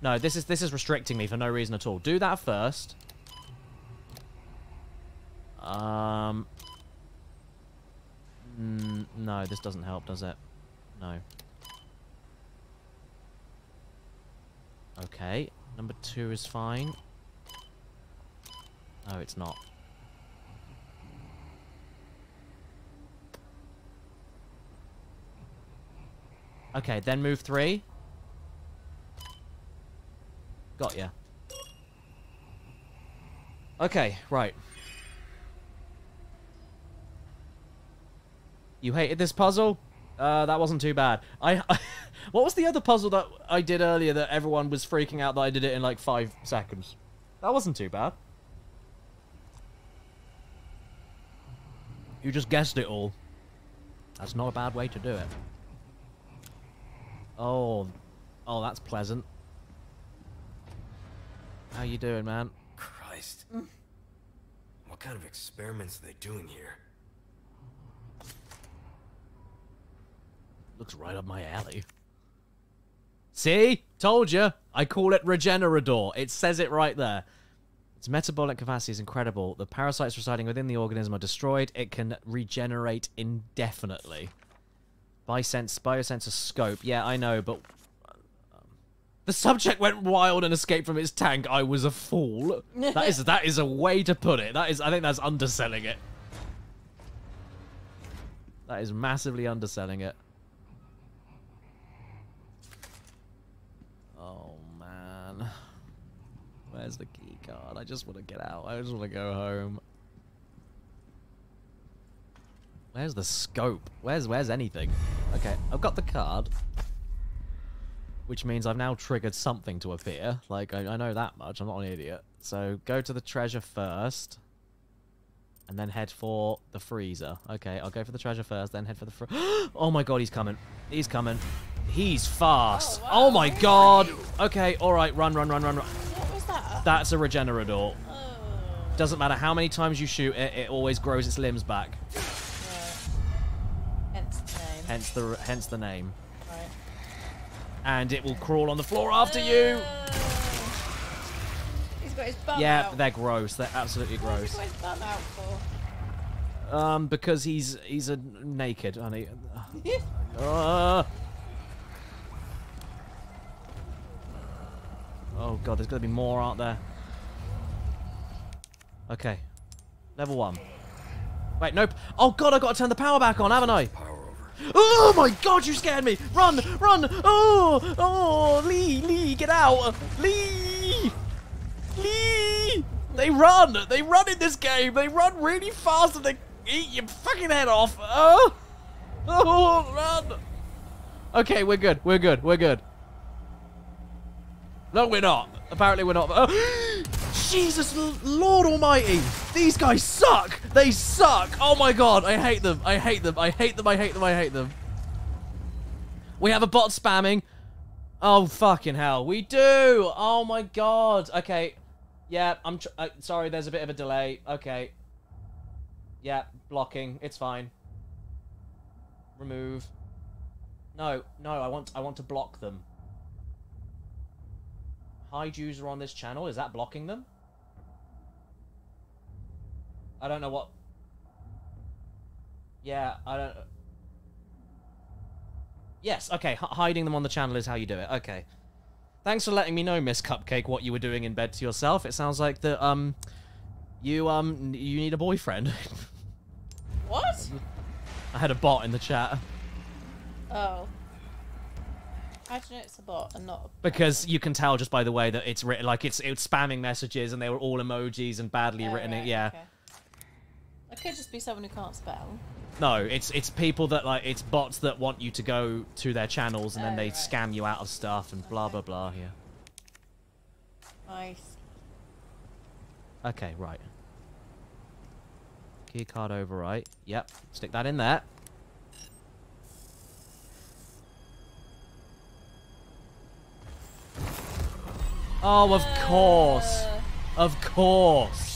No, this is this is restricting me for no reason at all. Do that first. Um... Mm, no, this doesn't help, does it? No. Okay, number two is fine. No, it's not. Okay, then move three. Got ya. Okay, right. You hated this puzzle? Uh, that wasn't too bad. I, *laughs* I what was the other puzzle that I did earlier that everyone was freaking out that I did it in like five seconds? That wasn't too bad. You just guessed it all. That's not a bad way to do it. Oh, oh, that's pleasant. How you doing, man?
Christ. What kind of experiments are they doing here?
Looks right up my alley. See? Told you. I call it Regenerador. It says it right there. Its metabolic capacity is incredible. The parasites residing within the organism are destroyed. It can regenerate indefinitely. Biosense, biosensor scope. Yeah, I know, but... Um, the subject went wild and escaped from its tank. I was a fool. *laughs* That is that is a way to put it. That is I think that's underselling it. That is massively underselling it. Oh man. Where's the key card? I just want to get out. I just want to go home. Where's the scope? Where's where's anything? Okay, I've got the card. Which means I've now triggered something to appear. Like, I, I know that much. I'm not an idiot. So, go to the treasure first. And then head for the freezer. Okay, I'll go for the treasure first, then head for the fr- *gasps* Oh my god, he's coming. He's coming. He's fast. Oh, oh my god. Okay, alright, run, run, run, run, run.
What was that?
That's a Regenerador.
Oh.
Doesn't matter how many times you shoot it, it always grows its limbs back.
Hence the name.
Hence the name.
Right.
And it will crawl on the floor after you.
He's got his bum
Yeah,
out.
they're gross. They're absolutely
What's he
gross.
got his bum out for?
Um, because he's he's a naked, honey. Uh, *laughs* oh god, there's gonna be more, aren't there? Okay, level one. Wait, nope. Oh god, I've got to turn the power back on, haven't I? Oh my god, you scared me! Run, run! Oh, oh, Lee, Lee, get out! Lee, Lee! They run! They run in this game! They run really fast and they eat your fucking head off! Oh! Oh, run! Okay, we're good, we're good, we're good. No, we're not. Apparently we're not. *gasps* Oh, Jesus, Lord Almighty! These guys suck! They suck! Oh my god, I hate them, I hate them, I hate them, I hate them, I hate them. We have a bot spamming. Oh, fucking hell. We do! Oh my god. Okay. Yeah, I'm uh, sorry, there's a bit of a delay. Okay. Yeah, blocking. It's fine. Remove. No, no, I want I want to block them. Hide user on this channel, is that blocking them? I don't know what Yeah, I don't Yes, okay, h- hiding them on the channel is how you do it. Okay. Thanks for letting me know, Miss Cupcake, what you were doing in bed to yourself. It sounds like that um you um you need a boyfriend. *laughs*
What?
I had a bot in the chat.
Oh. How do you know it's a bot and not a
Because you can tell just by the way that it's written, like it's it's spamming messages and they were all emojis and badly
Oh,
written.
right,
yeah,
okay. It could just be someone who can't spell.
no, it's it's people that like it's bots that want you to go to their channels and then
Oh,
they
right.
scam you out of stuff and blah blah blah. Yeah.
Nice.
Okay, right. Key card overwrite. Yep, stick that in there. Oh, of course. Uh. Of course.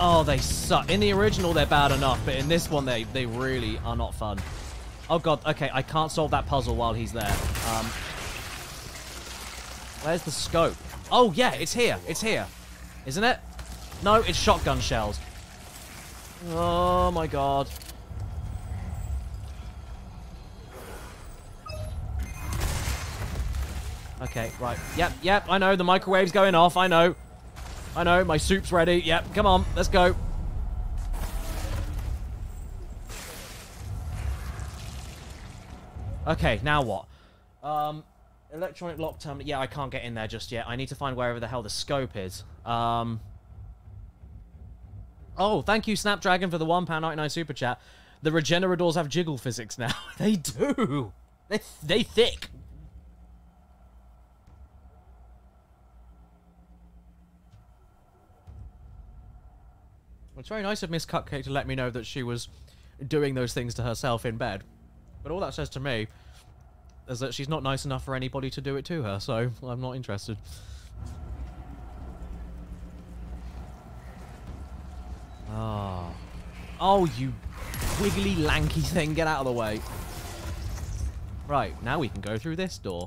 Oh, they suck. In the original, they're bad enough, but in this one, they, they really are not fun. Oh, God. Okay, I can't solve that puzzle while he's there. Um, where's the scope? Oh, yeah, it's here. It's here. Isn't it? No, it's shotgun shells. Oh, my God. Okay, right. Yep, yep, I know. The microwave's going off. I know. I know. My soup's ready. Yep, come on. Let's go. Okay, now what? Um, electronic lock terminal. Yeah, I can't get in there just yet. I need to find wherever the hell the scope is. Um. Oh, thank you, Snapdragon, for the £1.99 super chat. The Regeneradors have jiggle physics now. *laughs* they do. They, they thick. It's very nice of Miss Cupcake to let me know that she was doing those things to herself in bed. But all that says to me is that she's not nice enough for anybody to do it to her, so I'm not interested. Oh. Oh, you wiggly, lanky thing. Get out of the way. Right, now we can go through this door.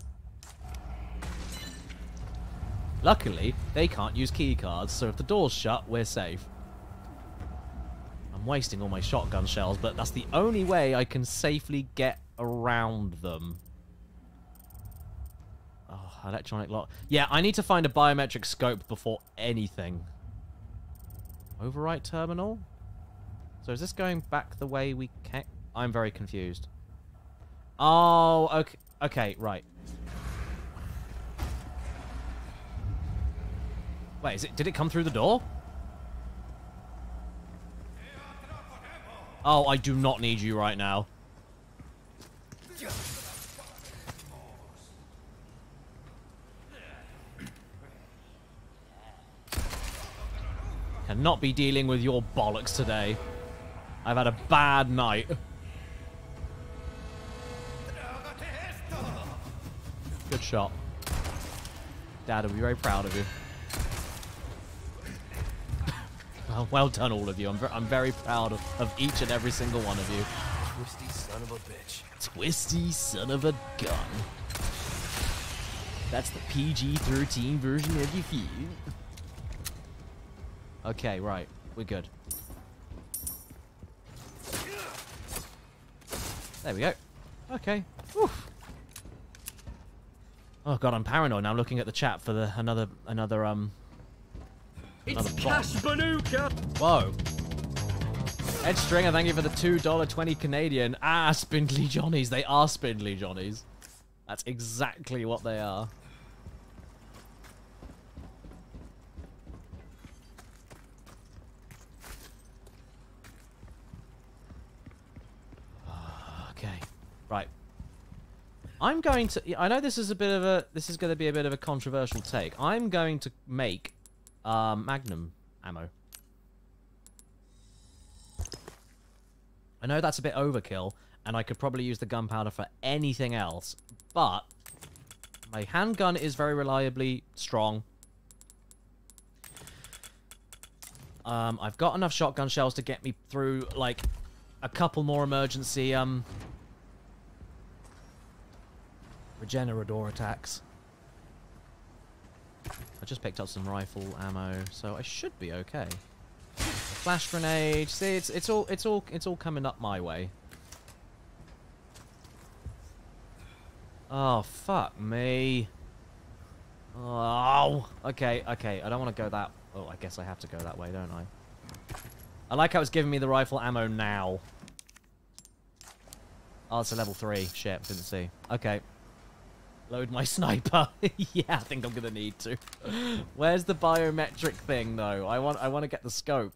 Luckily, they can't use key cards, so if the door's shut, we're safe. I'm wasting all my shotgun shells, but that's the only way I can safely get around them. Oh, electronic lock. Yeah, I need to find a biometric scope before anything. Overwrite terminal? So is this going back the way we can I'm very confused. Oh, okay, okay, right. Wait, is it? Did it come through the door? Oh, I do not need you right now. Cannot be dealing with your bollocks today. I've had a bad night. Good shot. Dad will be very proud of you. Well, well done, all of you. I'm, ver I'm very proud of, of each and every single one of you.
Twisty son of a bitch.
Twisty son of a gun. That's the PG-13 version of your feet. Okay, right. We're good. There we go. Okay. Oof. Oh god, I'm paranoid now looking at the chat for the another another um another
It's. Cash Banuka!
Whoa. Ed Stringer, thank you for the $2.20 Canadian. Ah, spindly Johnnies. They are spindly Johnnies. That's exactly what they are. Okay. Right. I'm going to I know this is a bit of a this is going to be a bit of a controversial take. I'm going to make um, magnum ammo. I know that's a bit overkill, and I could probably use the gunpowder for anything else, but my handgun is very reliably strong. Um, I've got enough shotgun shells to get me through, like, a couple more emergency, um... Regenerador attacks. I just picked up some rifle ammo, so I should be okay. Flash grenade. See, it's it's all it's all it's all coming up my way. Oh fuck me. Oh, okay, okay. I don't want to go that. Oh, I guess I have to go that way, don't I? I like how it's giving me the rifle ammo now. Oh, it's a level three. Shit, didn't see. Okay. Load my *laughs* sniper. yeah, I think I'm gonna need to. Where's the biometric thing though? I want I want to get the scope.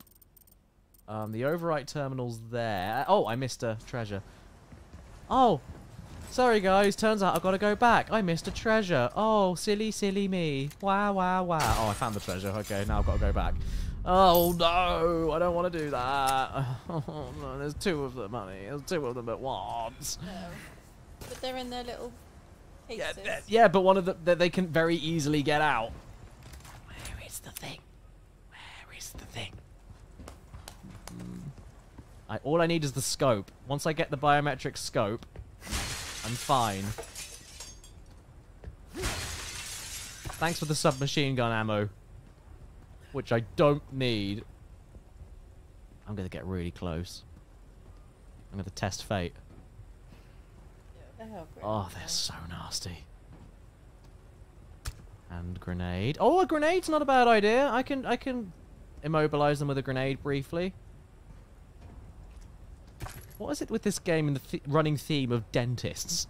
Um, the overwrite terminal's there. Oh, I missed a treasure. Oh, sorry guys. Turns out I've got to go back. I missed a treasure. Oh, silly, silly me. Wow, wow, wow. Oh, I found the treasure. Okay, now I've got to go back. Oh no, I don't want to do that. *laughs* Oh no, there's two of them, honey. There's two of them at once. No.
But they're in their little
Yeah, th- yeah, but one of them that they can very easily get out. Where is the thing? Where is the thing? I, all I need is the scope. Once I get the biometric scope, I'm fine. Thanks for the submachine gun ammo, which I don't need. I'm gonna get really close. I'm gonna test fate.
Grim.
Oh, they're so nasty. And grenade. Oh, a grenade's not a bad idea. I can I can immobilize them with a grenade briefly. What is it with this game and the th running theme of dentists?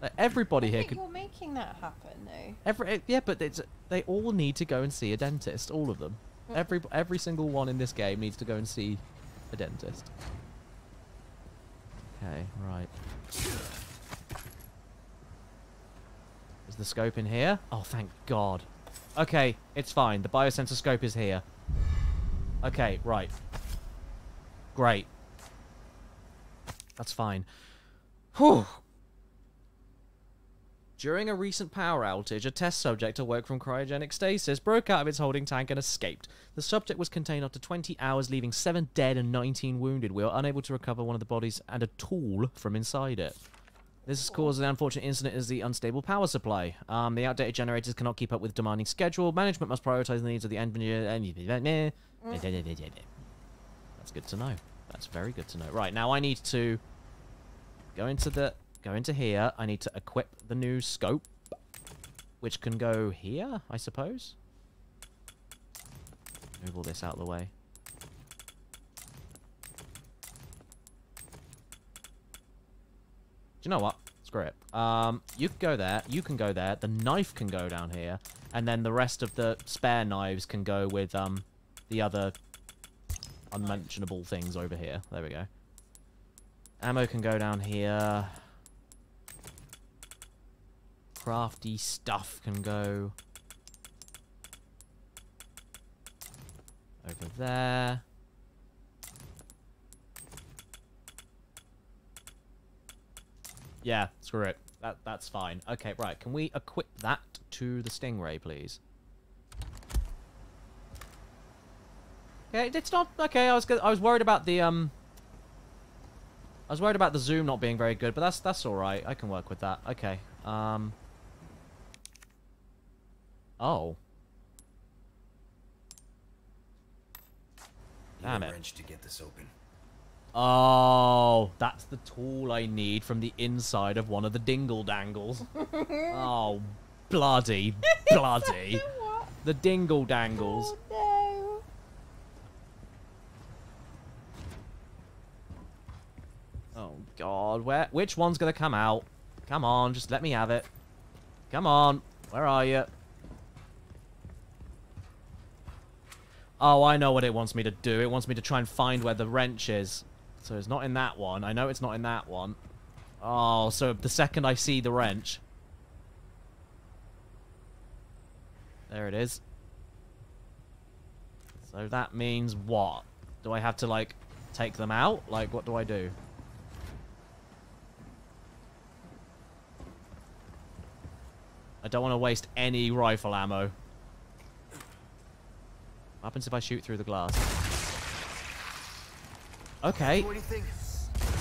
Like, everybody
I
here could.
you're making that happen, though.
Every eh, yeah, but it's they all need to go and see a dentist. All of them. Every every single one in this game needs to go and see a dentist. Okay, right. Is the scope in here? Oh, thank God. Okay, it's fine. The biosensor scope is here. Okay, right. Great. That's fine. Whew. During a recent power outage, a test subject awoke from cryogenic stasis, broke out of its holding tank, and escaped. The subject was contained after 20 hours, leaving 7 dead and 19 wounded. We were unable to recover one of the bodies and a tool from inside it. This has caused an unfortunate incident is the unstable power supply. Um, the outdated generators cannot keep up with demanding schedule. Management must prioritize the needs of the engineer. That's good to know. That's very good to know. Right, now I need to go into the go into here. I need to equip the new scope, which can go here, I suppose. Move all this out of the way. Do you know what? Screw it. Um, you can go there. You can go there. The knife can go down here, and then the rest of the spare knives can go with um the other unmentionable things over here. There we go. Ammo can go down here. Crafty stuff can go over there. Yeah, screw it. That that's fine. Okay, right. Can we equip that to the stingray, please? Okay, it's not okay. I was I was worried about the um. I was worried about the zoom not being very good, but that's that's all right. I can work with that. Okay. Um. Oh. Damn it.
wrench to get this open.
Oh, that's the tool I need from the inside of one of the dingle dangles. *laughs* oh, bloody, *laughs* bloody. *laughs* The dingle dangles.
Oh,
Oh god, where which one's gonna come out? Come on, just let me have it. Come on, where are you? Oh, I know what it wants me to do. It wants me to try and find where the wrench is. So it's not in that one. I know it's not in that one. Oh, so the second I see the wrench... There it is. So that means what? Do I have to, like, take them out? Like, what do I do? I don't want to waste any rifle ammo. What happens if I shoot through the glass? Okay,
Do anything?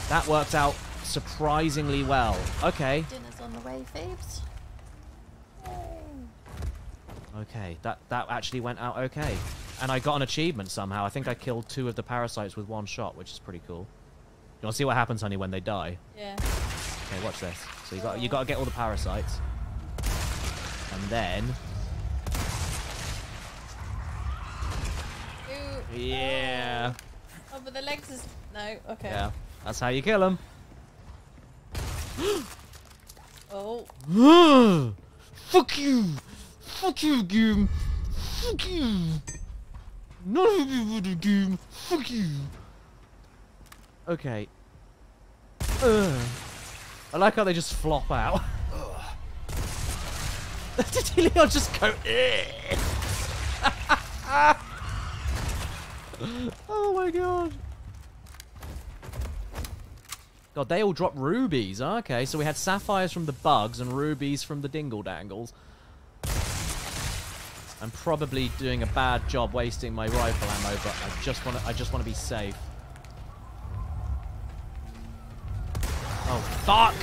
that worked out surprisingly well. Okay,
Dinner's on the way, Phoebes.
okay, that, that actually went out okay. And I got an achievement somehow. I think I killed two of the parasites with one shot, which is pretty cool. You want to see what happens, honey, when they die?
Yeah.
Okay, watch this. So you got you got to get all the parasites, and then
Ooh.
yeah,
Oh, but the legs is no. Okay.
yeah, that's how you kill them. *gasps*
Oh. *gasps*
Fuck you! Fuck you, game! Fuck you! None of you would have game! Fuck you! Okay. Ugh. I like how they just flop out. *laughs* Did just go? *laughs* oh my god. God, they all drop rubies. Okay, so we had sapphires from the bugs and rubies from the dingle dangles. I'm probably doing a bad job wasting my rifle ammo, but I just want to. I just want to be safe. Oh fuck!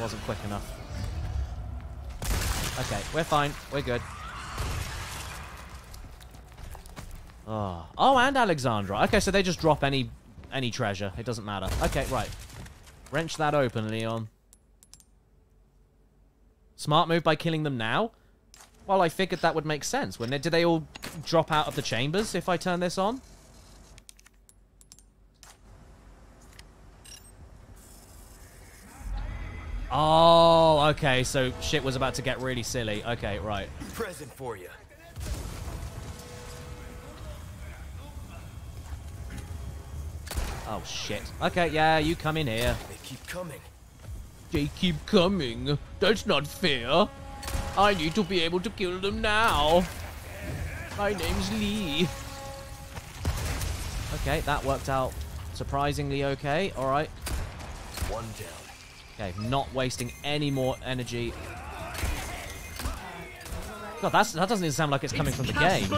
Wasn't quick enough. Okay, we're fine. We're good. Oh, oh, and Alexandra. Okay, so they just drop any any treasure. It doesn't matter. Okay, right. Wrench that open, Leon. Smart move by killing them now? Well, I figured that would make sense, wouldn't it? Did they all drop out of the chambers if I turn this on? Oh, okay, so shit was about to get really silly. Okay, right.
Present for you.
Oh, shit. Okay, yeah, you come in here.
They keep coming.
They keep coming. That's not fair. I need to be able to kill them now. My name's Lee. Okay, that worked out Surprisingly okay. All right.
One down.
Okay, not wasting any more energy. God, that's, that doesn't even sound like it's coming from the game.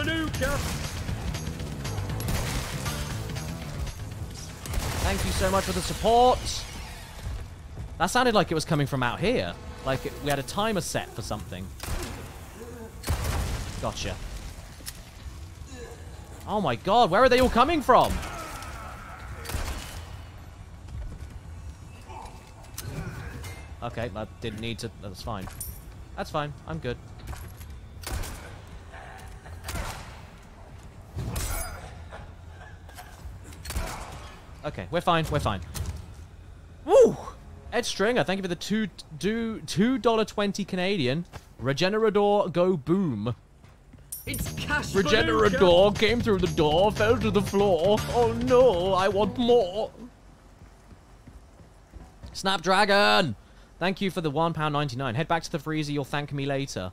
Thank you so much for the support. That sounded like it was coming from out here. Like it, we had a timer set for something. Gotcha. Oh my god, where are they all coming from? Okay, I didn't need to. That's fine. That's fine. I'm good. Okay, we're fine. We're fine. Woo! Ed Stringer, thank you for the two do two dollar twenty Canadian. Regenerador, go boom.
It's cash
Regenerador came through the door, fell to the floor. Oh no, I want more. Snapdragon! Thank you for the £1.99. Head back to the freezer, you'll thank me later.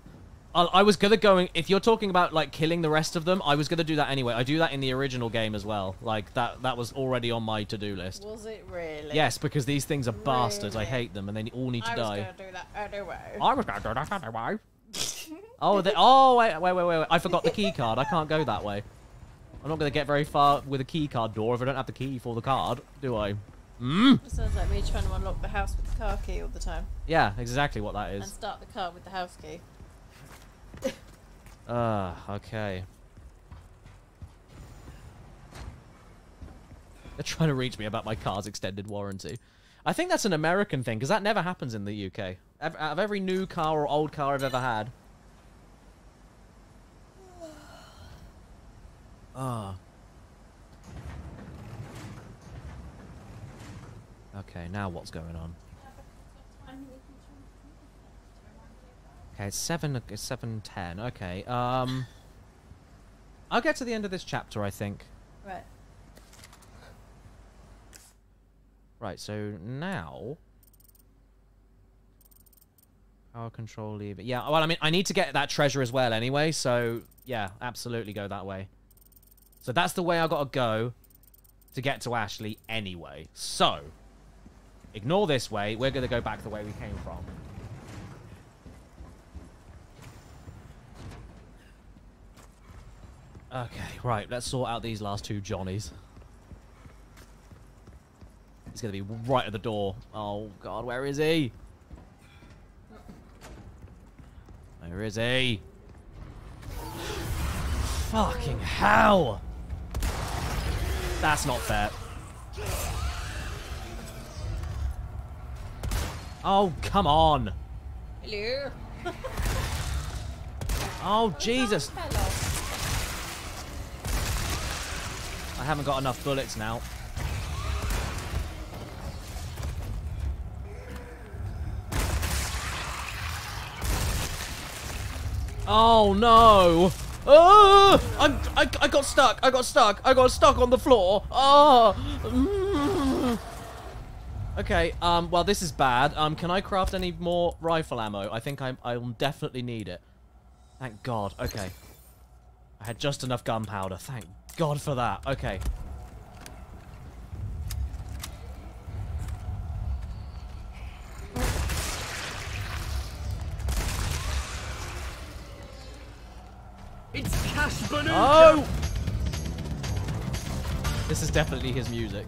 I, I was gonna go, if you're talking about, like, killing the rest of them, I was gonna do that anyway. I do that in the original game as well. Like, that that was already on my to-do list.
Was it really?
Yes, because these things are bastards. I hate them, and they all need to
I was
die.
going to do that anyway.
I was gonna do that anyway. *laughs* oh, they, oh, wait, wait, wait, wait, wait. I forgot the key card. I can't go that way. I'm not gonna get very far with a key card door if I don't have the key for the card, do I? Mm?
It sounds like me trying to unlock the house with the car key all the time.
Yeah, exactly what that is.
And start the car with the house key.
Ah, okay. They're trying to reach me about my car's extended warranty. I think that's an American thing, because that never happens in the UK. Out of every new car or old car I've ever had. Ah. Okay, now what's going on? Okay, it's seven. Seven ten. Okay. Um, I'll get to the end of this chapter. I think.
Right.
Right. So now. Power control lever. Yeah. Well, I mean, I need to get that treasure as well, anyway. So yeah, absolutely go that way. So that's the way I gotta go to get to Ashley anyway. So ignore this way. We're gonna go back the way we came from. Okay, right, let's sort out these last two Johnnies. He's gonna be right at the door. Oh god, where is he? Where is he? Fucking hell! That's not fair. Oh, come on!
Hello.
Oh, Jesus! I haven't got enough bullets now. Oh no! Oh, I'm, I, I got stuck. I got stuck. I got stuck on the floor. Oh. Okay. Um. Well, this is bad. Um. Can I craft any more rifle ammo? I think I I definitely need it. Thank God. Okay. I had just enough gunpowder. Thank God for that. Okay.
It's cash Banuka!
Oh! This is definitely his music.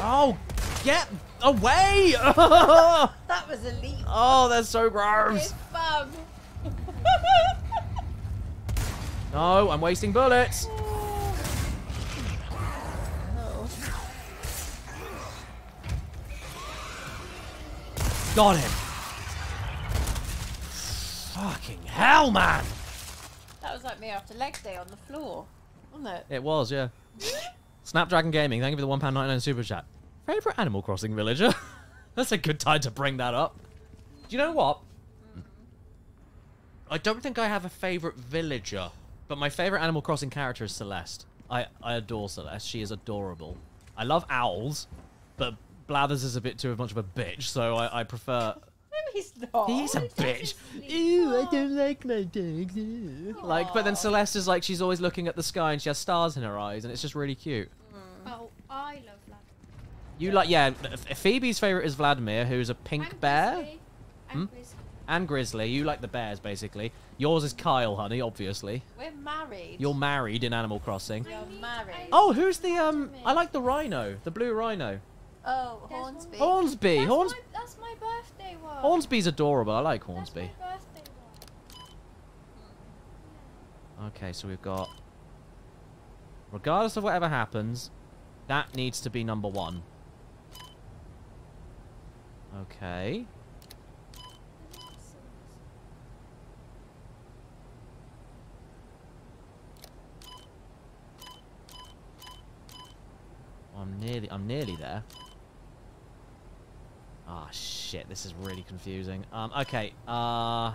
Oh, get away! oh, *laughs*
That was elite.
Oh, that's so gross.
fun.
No, I'm wasting bullets. Got him. Fucking hell, man.
That was like me after leg day on the floor, wasn't it?
It was, yeah. Snapdragon Gaming, thank you for the £1.99 super chat. Favorite Animal Crossing villager? *laughs* That's a good time to bring that up. Do you know what? Mm-hmm. I don't think I have a favorite villager, but my favorite Animal Crossing character is Celeste. I, I adore Celeste. She is adorable. I love owls, but Blathers is a bit too much of a bitch, so I, I prefer.
No, *laughs* he's not.
He's a
He's
bitch.
just.
Ew, I don't like my dogs. ew. Like, but then Celeste is like she's always looking at the sky and she has stars in her eyes, and it's just really cute.
Oh, I love Blathers.
You like, yeah, Phoebe's favorite is Vladimir, who's a pink
And
bear.
Grizzly.
Hmm?
And Grizzly.
You like the bears, basically. Yours is Kyle, honey, obviously.
We're married.
You're married in Animal Crossing.
You're married.
Oh, who's the, um, I like the rhino. The blue rhino.
Oh, Hornsby.
Hornsby.
That's,
Horns-
my, that's my birthday one.
Hornsby's adorable. I like
That's
Hornsby.
my birthday one.
Okay, so we've got... Regardless of whatever happens, that needs to be number one. Okay. I'm nearly, I'm nearly there. Ah, shit, this is really confusing. Um, okay, uh...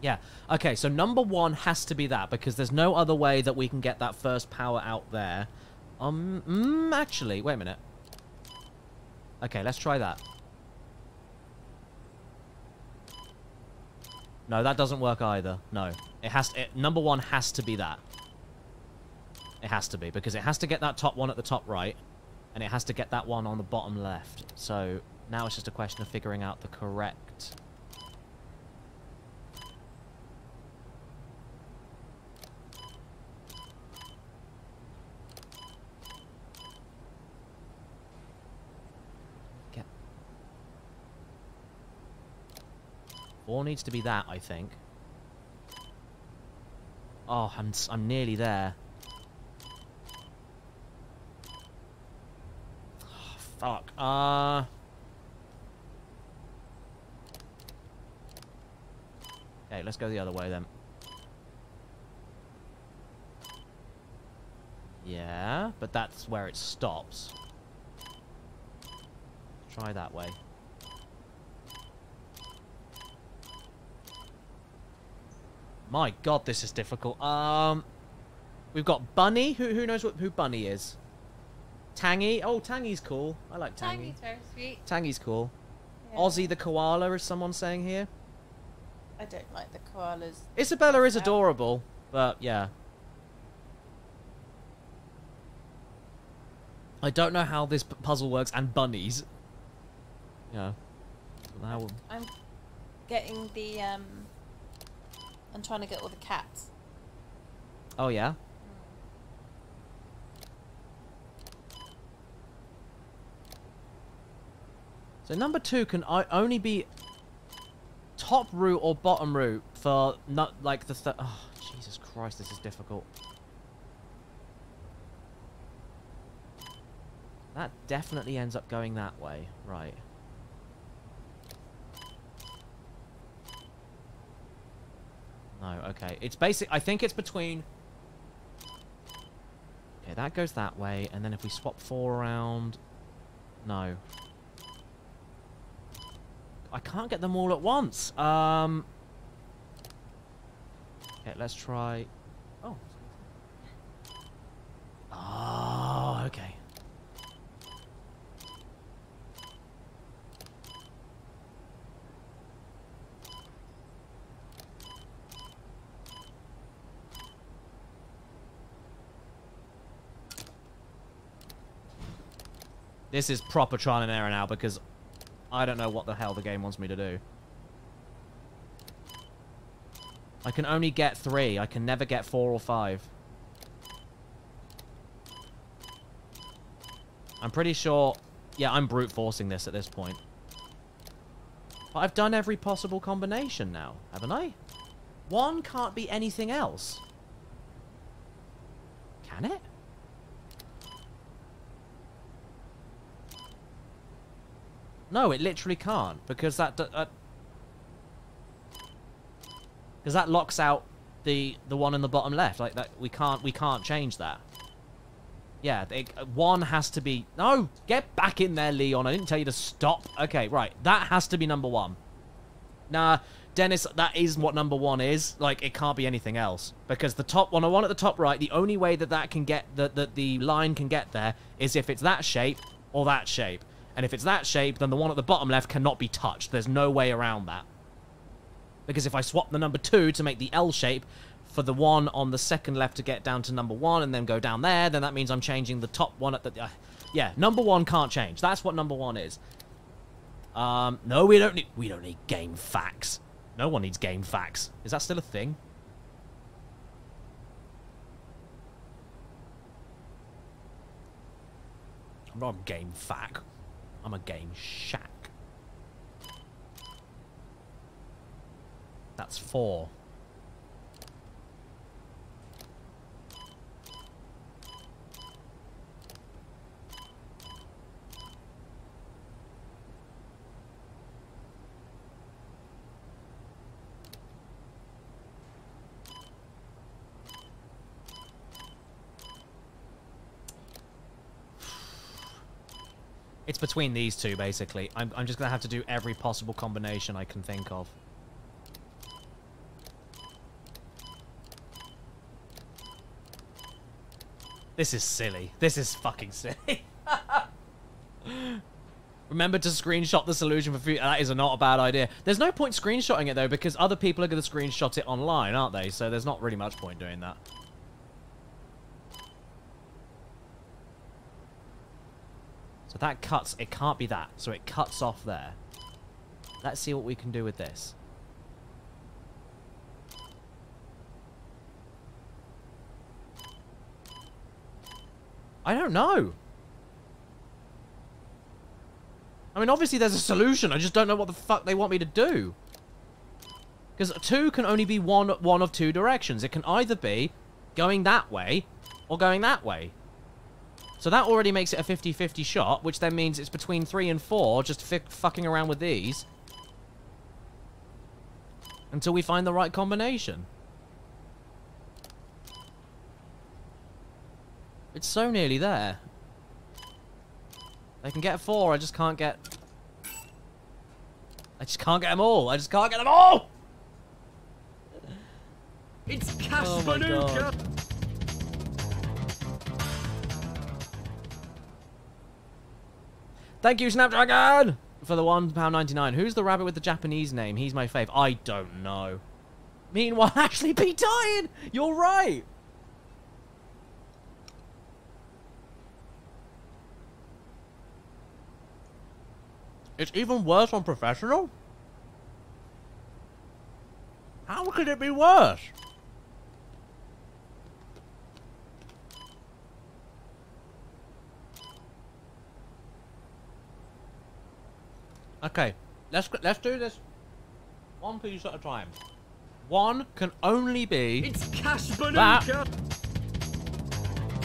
Yeah. Okay, so number one has to be that because there's no other way that we can get that first power out there. Um, mm, actually, wait a minute. Okay, let's try that. No, that doesn't work either. No, it has. It, number one has to be that. It has to be because it has to get that top one at the top right, and it has to get that one on the bottom left. So now it's just a question of figuring out the correct. Get. Four needs to be that, I think. Oh, I'm I'm nearly there. Oh, fuck. Uh. Okay, let's go the other way then. Yeah, but that's where it stops. Try that way. My god, this is difficult. Um, we've got Bunny. Who who knows what who Bunny is? Tangy. Oh, Tangy's cool. I like Tangy.
Tangy's very sweet.
Tangy's cool.
Yeah.
Ozzy the koala, is someone saying here?
I don't like the koalas.
Isabella is adorable, but yeah. I don't know how this puzzle works, and bunnies. Yeah. Now,
I'm getting the um. I'm trying to get all the cats.
oh yeah. So number two can only be top route or bottom route for not like the. Th oh Jesus Christ, this is difficult. That definitely ends up going that way, right? No, okay. It's basic. I think it's between. Okay, that goes that way, and then if we swap four around, no. I can't get them all at once. Um. Okay, let's try. Oh. Oh, okay. This is proper trial and error now because I don't know what the hell the game wants me to do. I can only get three. I can never get four or five. I'm pretty sure... Yeah, I'm brute forcing this at this point. But I've done every possible combination now, haven't I? One can't be anything else. Can it? No, it literally can't because that because uh, that locks out the the one in the bottom left. Like that, we can't we can't change that. Yeah, one has to be. No, get back in there, Leon. I didn't tell you to stop. Okay, right, that has to be number one. Nah, Dennis, that is what number one is. Like, it can't be anything else because the top one, one at the top right, the only way that that can get that that the line can get there is if it's that shape or that shape. And if it's that shape, then the one at the bottom left cannot be touched. There's no way around that. Because if I swap the number two to make the L shape, for the one on the second left to get down to number one and then go down there, then that means I'm changing the top one at the... Uh, yeah, number one can't change. That's what number one is. Um, no, we don't need... We don't need game facts. No one needs game facts. Is that still a thing? I'm not game fact. I'm a game shack. That's four. It's between these two, basically. I'm, I'm just going to have to do every possible combination I can think of. This is silly. This is fucking silly. *laughs* Remember to screenshot the solution for future. That is not a bad idea. There's no point screenshotting it, though, because other people are going to screenshot it online, aren't they? So there's not really much point doing that. So that cuts, it can't be that. So it cuts off there. Let's see what we can do with this. I don't know. I mean, obviously there's a solution. I just don't know what the fuck they want me to do. Because two can only be one, one of two directions. It can either be going that way or going that way. So that already makes it a 50-50 shot, which then means it's between three and four, just fucking around with these. Until we find the right combination. It's so nearly there. I can get four, I just can't get... I just can't get them all. I just can't get them all!
It's Cash
Oh Thank you, Snapdragon! For the £1.99. Who's the rabbit with the Japanese name? He's my fave. I don't know. Meanwhile, Ashley be dying! You're right! It's even worse on professional? How could it be worse? Okay, let's let's do this one piece at a time. One can only be
It's Cash
that.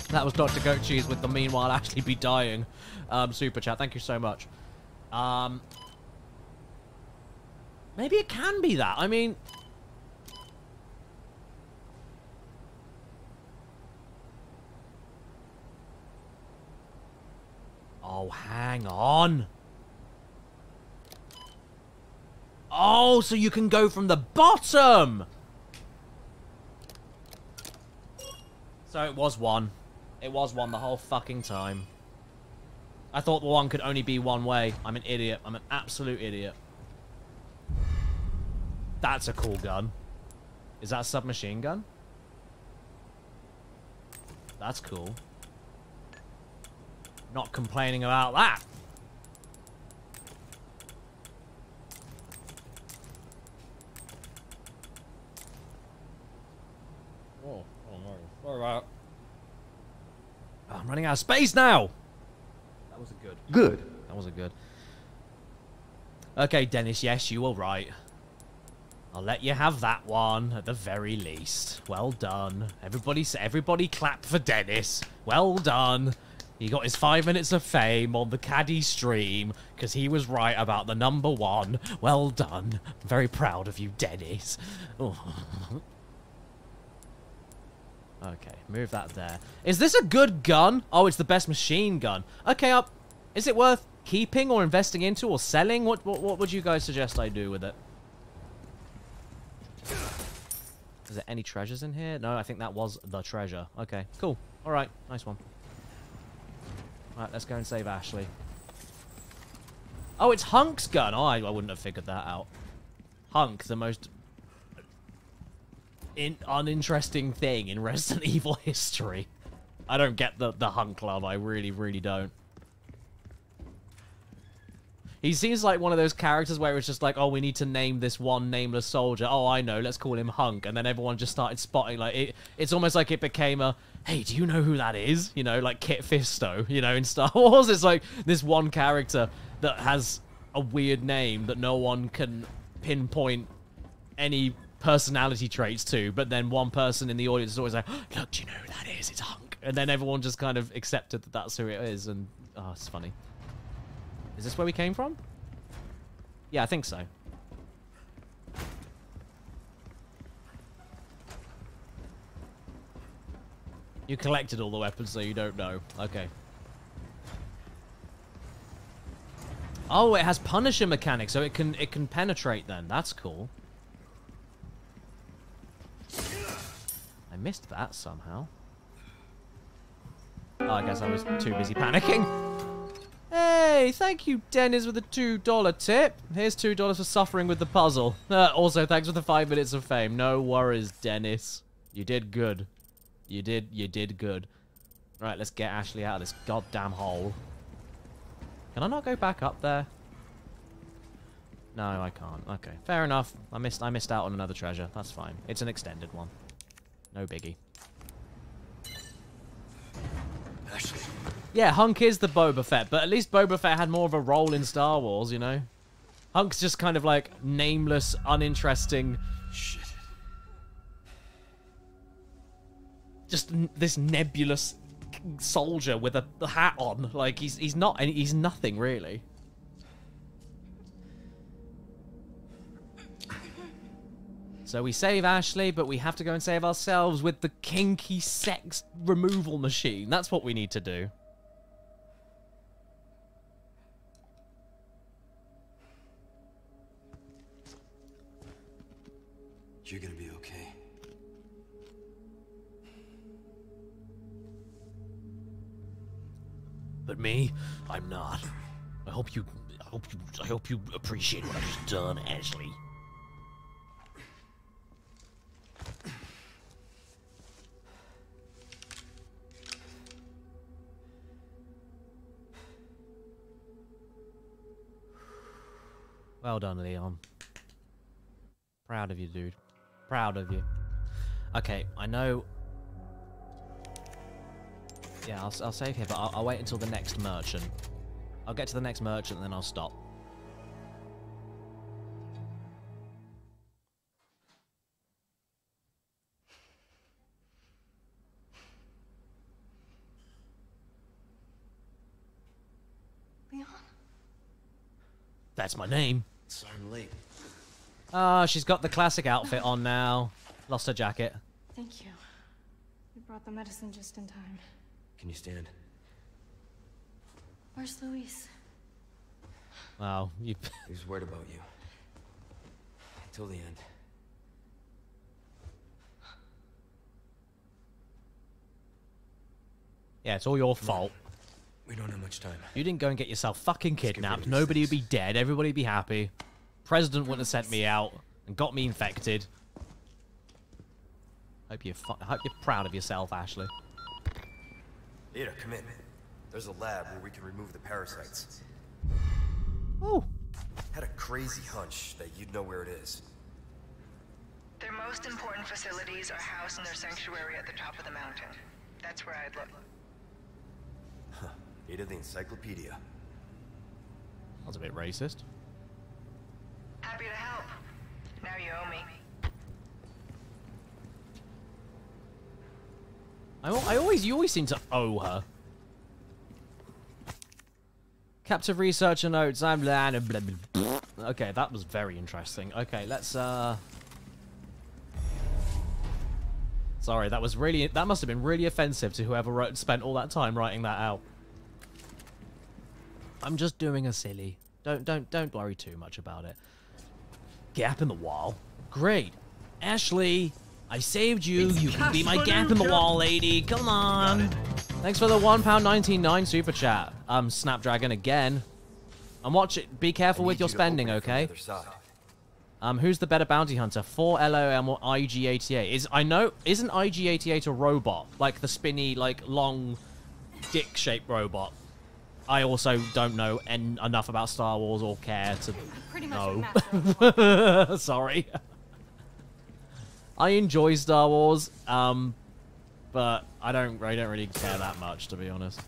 That was Dr. Goat Cheese with the meanwhile actually be dying um, super chat. Thank you so much. Um, maybe it can be that. I mean, oh, hang on. Oh, so you can go from the bottom. So it was one. It was one the whole fucking time. I thought the one could only be one way. I'm an idiot. I'm an absolute idiot. That's a cool gun. Is that a submachine gun? That's cool. Not complaining about that. Oh, oh no. Sorry about Oh, I'm running out of space now. That was a good.
Good.
That was a good. Okay, Dennis, yes, you were right. I'll let you have that one at the very least. Well done. Everybody, everybody clap for Dennis. Well done. He got his five minutes of fame on the caddy stream because he was right about the number one. Well done. I'm very proud of you, Dennis. Oh. *laughs* Okay, move that there. Is this a good gun? Oh, it's the best machine gun. Okay, up. Is it worth keeping or investing into or selling? What, what what would you guys suggest I do with it? Is there any treasures in here? No, I think that was the treasure. Okay, cool. All right, nice one. All right, let's go and save Ashley. Oh, it's Hunk's gun. Oh, I, I wouldn't have figured that out. Hunk, the most in, uninteresting thing in Resident *laughs* Evil history. I don't get the, the hunk love. I really, really don't. He seems like one of those characters where it's just like, oh, we need to name this one nameless soldier. Oh, I know, let's call him Hunk. And then everyone just started spotting, like, it, it's almost like it became a, hey, do you know who that is? You know, like Kit Fisto, you know, in Star *laughs* Wars. It's like this one character that has a weird name that no one can pinpoint any personality traits too, but then one person in the audience is always like, look, do you know who that is? It's Hunk. And then everyone just kind of accepted that that's who it is, and, oh, it's funny. Is this where we came from? Yeah, I think so. You collected all the weapons, so you don't know. Okay. Oh, it has Punisher mechanics, so it can it can penetrate then. That's cool. Missed that somehow. Oh, I guess I was too busy panicking. Hey, thank you, Dennis, with a $2 tip. Here's $2 for suffering with the puzzle. Uh, also, thanks for the five minutes of fame. No worries, Dennis. You did good. You did, you did good. Right, let's get Ashley out of this goddamn hole. Can I not go back up there? No, I can't. Okay, fair enough. I missed, I missed out on another treasure. That's fine. It's an extended one. No biggie.
Ashley.
Yeah, Hunk is the Boba Fett, but at least Boba Fett had more of a role in Star Wars, you know? Hunk's just kind of like nameless, uninteresting,
Shit.
just this nebulous soldier with a hat on. Like he's he's not he's nothing really. So we save Ashley, but we have to go and save ourselves with the kinky sex removal machine. That's what we need to do.
You're gonna be okay.
But me, I'm not. I hope you, I hope you, I hope you appreciate what I've just done, Ashley.
Well done, Leon. Proud of you, dude. Proud of you. Okay, I know. Yeah, I'll, I'll save here, but I'll, I'll wait until the next merchant. I'll get to the next merchant, and then I'll stop. That's my name.
Sorry I'm late.
Ah, she's got the classic outfit on now. Lost her jacket.
Thank you. You brought the medicine just in time.
Can you stand?
Where's Luis?
Wow, you. *laughs*
He was worried about you. Until the end.
Yeah, it's all your fault.
We don't have much time.
You didn't go and get yourself fucking kidnapped.
rid of
Nobody would be dead. Everybody would be happy. President wouldn't have sent me out and got me infected. Hope you're hope you're proud of yourself, Ashley.
Ada, come in. There's a lab where we can remove the parasites.
Oh,
Had a crazy hunch that you'd know where it is.
Their most important facilities are housed in their sanctuary at the top of the mountain. That's where I'd look.
Ada the encyclopedia.
that's a bit racist.
Happy to help. Now you owe me.
I, I always, you always seem to owe her. Captive researcher notes. I'm blah, blah, blah, blah. Okay, that was very interesting. Okay, let's uh. Sorry, that was really that must have been really offensive to whoever wrote spent all that time writing that out. I'm just doing a silly. Don't don't don't worry too much about it. Gap in the wall. Great. Ashley, I saved you. you can be my gap in the wall lady. Come on. Thanks for the £1.99 super chat. Um, Snapdragon again. And watch it. Be careful with your
you
spending,
open it from the
okay? Um, who's the better bounty hunter, 4LOM or IG-88? Is I know isn't IG-88 a robot like the spinny like long dick-shaped robot? I also don't know en- enough about Star Wars or care to
Pretty much
know. *laughs* Sorry. I enjoy Star Wars, um, but I don't I don't really care that much to be honest.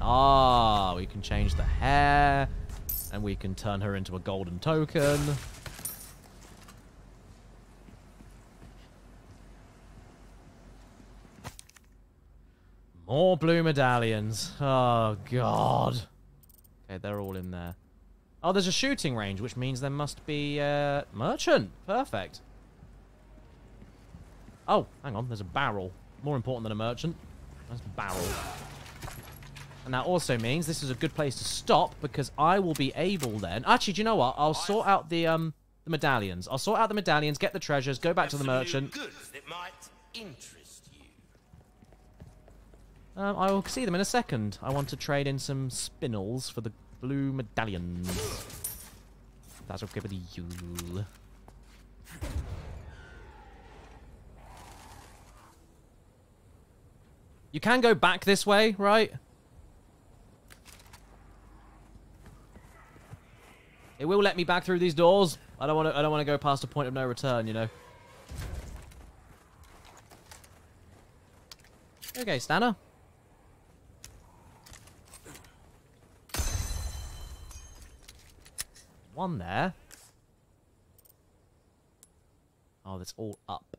Ah, we can change the hair, and we can turn her into a golden token. More blue medallions. Oh, God. Okay, they're all in there. Oh, there's a shooting range, which means there must be uh, merchant. Perfect. Oh, hang on. There's a barrel. More important than a merchant. That's a barrel. And that also means this is a good place to stop because I will be able then... Actually, do you know what? I'll sort out the um the medallions. I'll sort out the medallions, get the treasures, go back to the merchant.
Goods that might interest you.
Um, I will see them in a second. I want to trade in some spinels for the blue medallions. That's okay with you. You can go back this way, right? It will let me back through these doors. I don't want to. I don't want to go past a point of no return. You know. Okay, Stanner. One there. Oh, that's all up.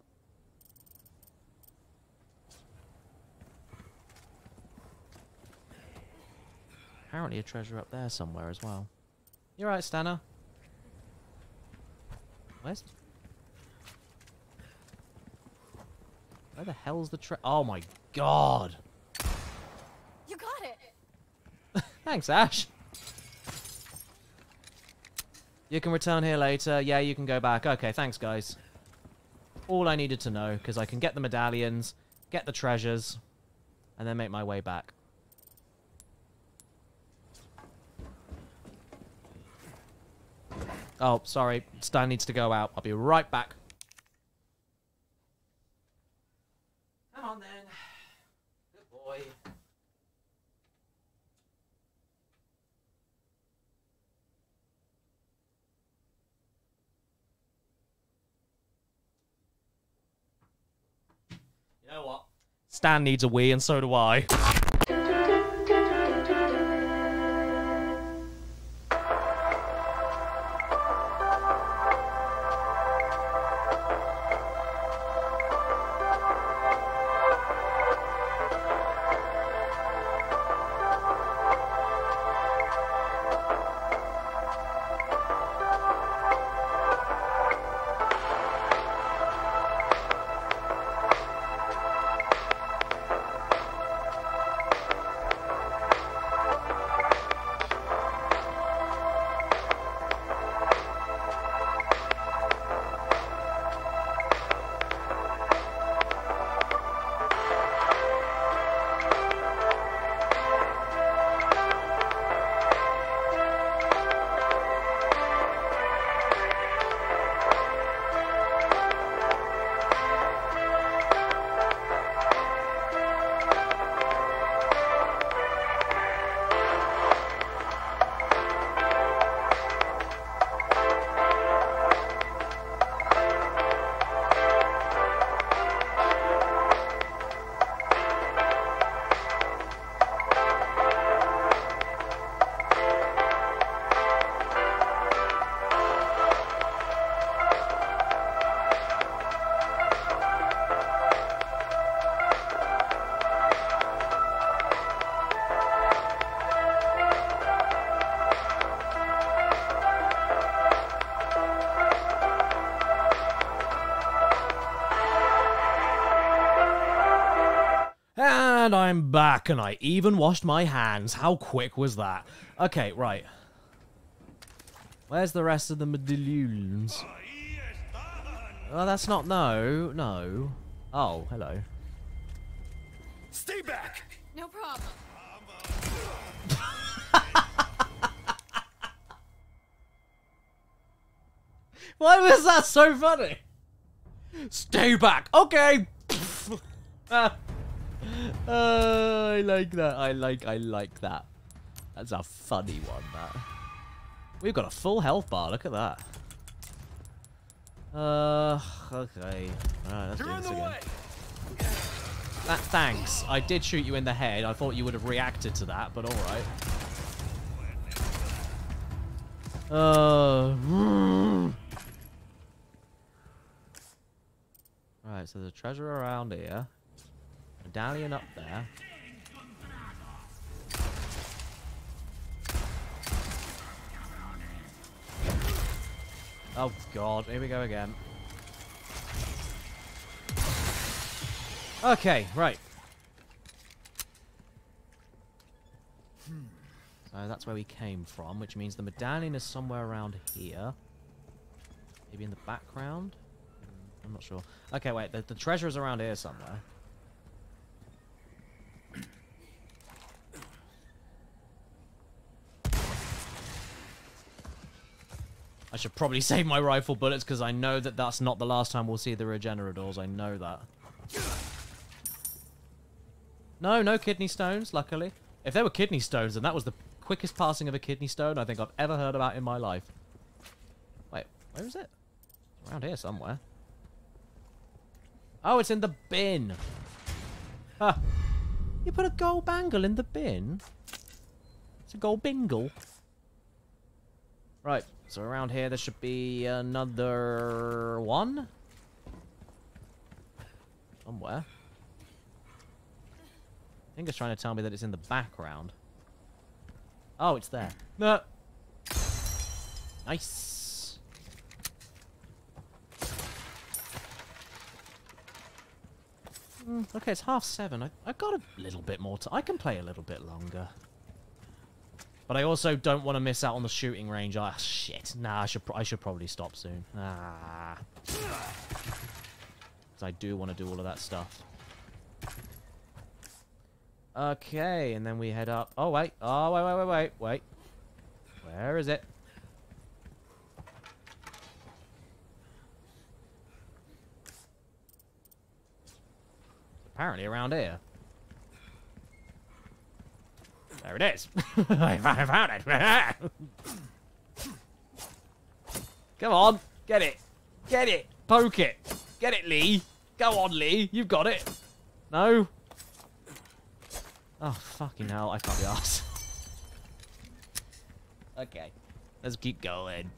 Apparently a treasure up there somewhere as well. You're right, Stanner. Where's... Where the hell's the tre- Oh my god!
You got it. *laughs*
Thanks, Ash. You can return here later. Yeah, you can go back. Okay, thanks, guys. All I needed to know, because I can get the medallions, get the treasures, and then make my way back. Oh, sorry. Stan needs to go out. I'll be right back. Come on, then. You know what? Stan needs a wee, and so do I. back and I even washed my hands. How quick was that? Okay, right. Where's the rest of the medallions? Oh, that's not... No, no. Oh, hello.
Stay back!
No problem. *laughs*
Why was that so funny? Stay back. Okay. Ah. Uh, I like that. I like. I like that. That's a funny one. That. We've got a full health bar. Look at that. Uh. Okay. Alright, let's do this again. That, thanks. I did shoot you in the head. I thought you would have reacted to that, but alright. Uh. *sighs* mm. Right, so there's a treasure around here. Medallion up there. Oh god, here we go again. Okay, right. So that's where we came from, which means the medallion is somewhere around here. Maybe in the background? Hmm, I'm not sure. Okay, wait, the, the treasure is around here somewhere. Should probably *laughs* save my rifle bullets because I know that that's not the last time we'll see the Regenerators. I know that. No, no kidney stones, luckily. If there were kidney stones, then that was the quickest passing of a kidney stone I think I've ever heard about in my life. Wait, where is it? It's around here somewhere. Oh, it's in the bin. Huh. You put a gold bangle in the bin? It's a gold bingle. Right, so around here there should be another one. Somewhere. I think it's trying to tell me that it's in the background. Oh, it's there. No. Nice. Mm, okay, it's half seven. I, I got a little bit more time. I can play a little bit longer. But I also don't want to miss out on the shooting range. Ah, shit. Nah, I should I should probably stop soon. Ah. Because I do want to do all of that stuff. Okay, and then we head up. Oh, wait. Oh, wait, wait, wait, wait, wait. Where is it? Apparently around here. There it is. *laughs* I found it. *laughs* Come on. Get it. Get it. Poke it. Get it, Lee. Go on, Lee. You've got it. No? Oh, fucking hell. I can't be arsed. *laughs* okay. Let's keep going.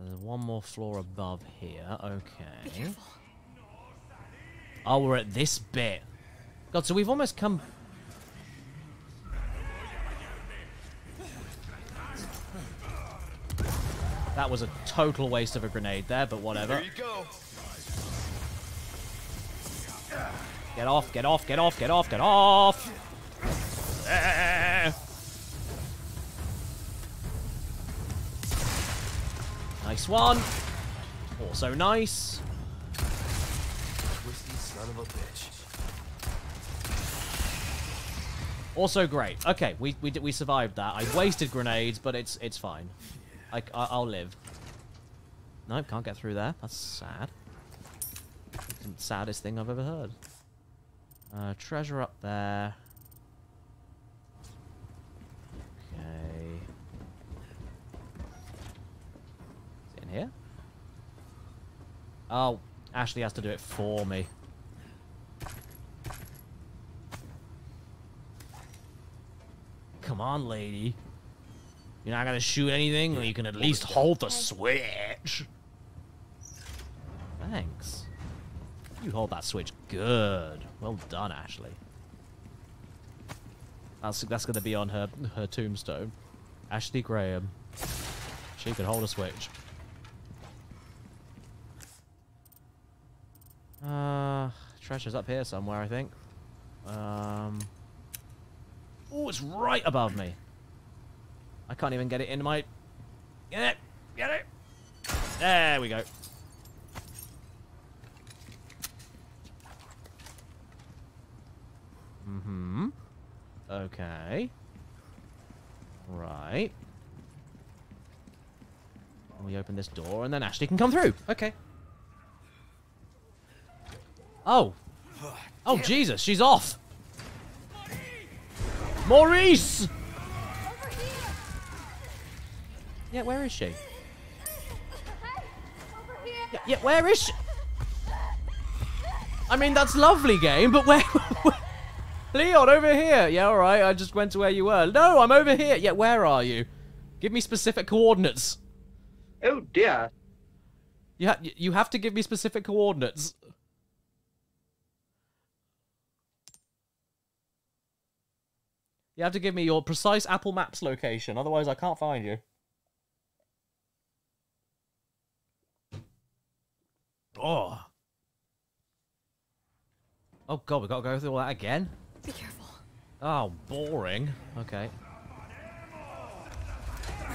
So there's one more floor above here. Okay. Oh, we're at this bit. God, so we've almost come... That was a total waste of a grenade there, but whatever.
There you go.
Get off, get off, get off, get off, get off! Nice one. Also nice.
Twisty son of a bitch.
Also great. Okay, we we we survived that. I wasted grenades, but it's it's fine. I, I I'll live. Nope, can't get through there. That's sad. The saddest thing I've ever heard. Uh, treasure up there. Okay. Here? Oh, Ashley has to do it for me. Come on, lady. You're not gonna shoot anything? Well, you can at least hold the switch. Thanks. You hold that switch good. Well done, Ashley. That's that's gonna be on her her tombstone. Ashley Graham. She could hold a switch. Uh, treasure's up here somewhere, I think. Um, oh, it's right above me. I can't even get it in my... Get it! Get it! There we go. Mm-hmm. Okay. Right. We open this door, and then Ashley can come through. Okay. Oh. Oh, Jesus, she's off. Maurice! Yeah, where is she? Yeah, yeah, where is she? I mean, that's lovely game, but where... *laughs* Leon, over here! Yeah, alright, I just went to where you were. No, I'm over here! Yeah, where are you? Give me specific coordinates.
Oh dear.
You, ha you have to give me specific coordinates. You have to give me your precise Apple Maps location, otherwise I can't find you. Oh. Oh god, we gotta go through all that again?
Be careful.
Oh, boring. Okay.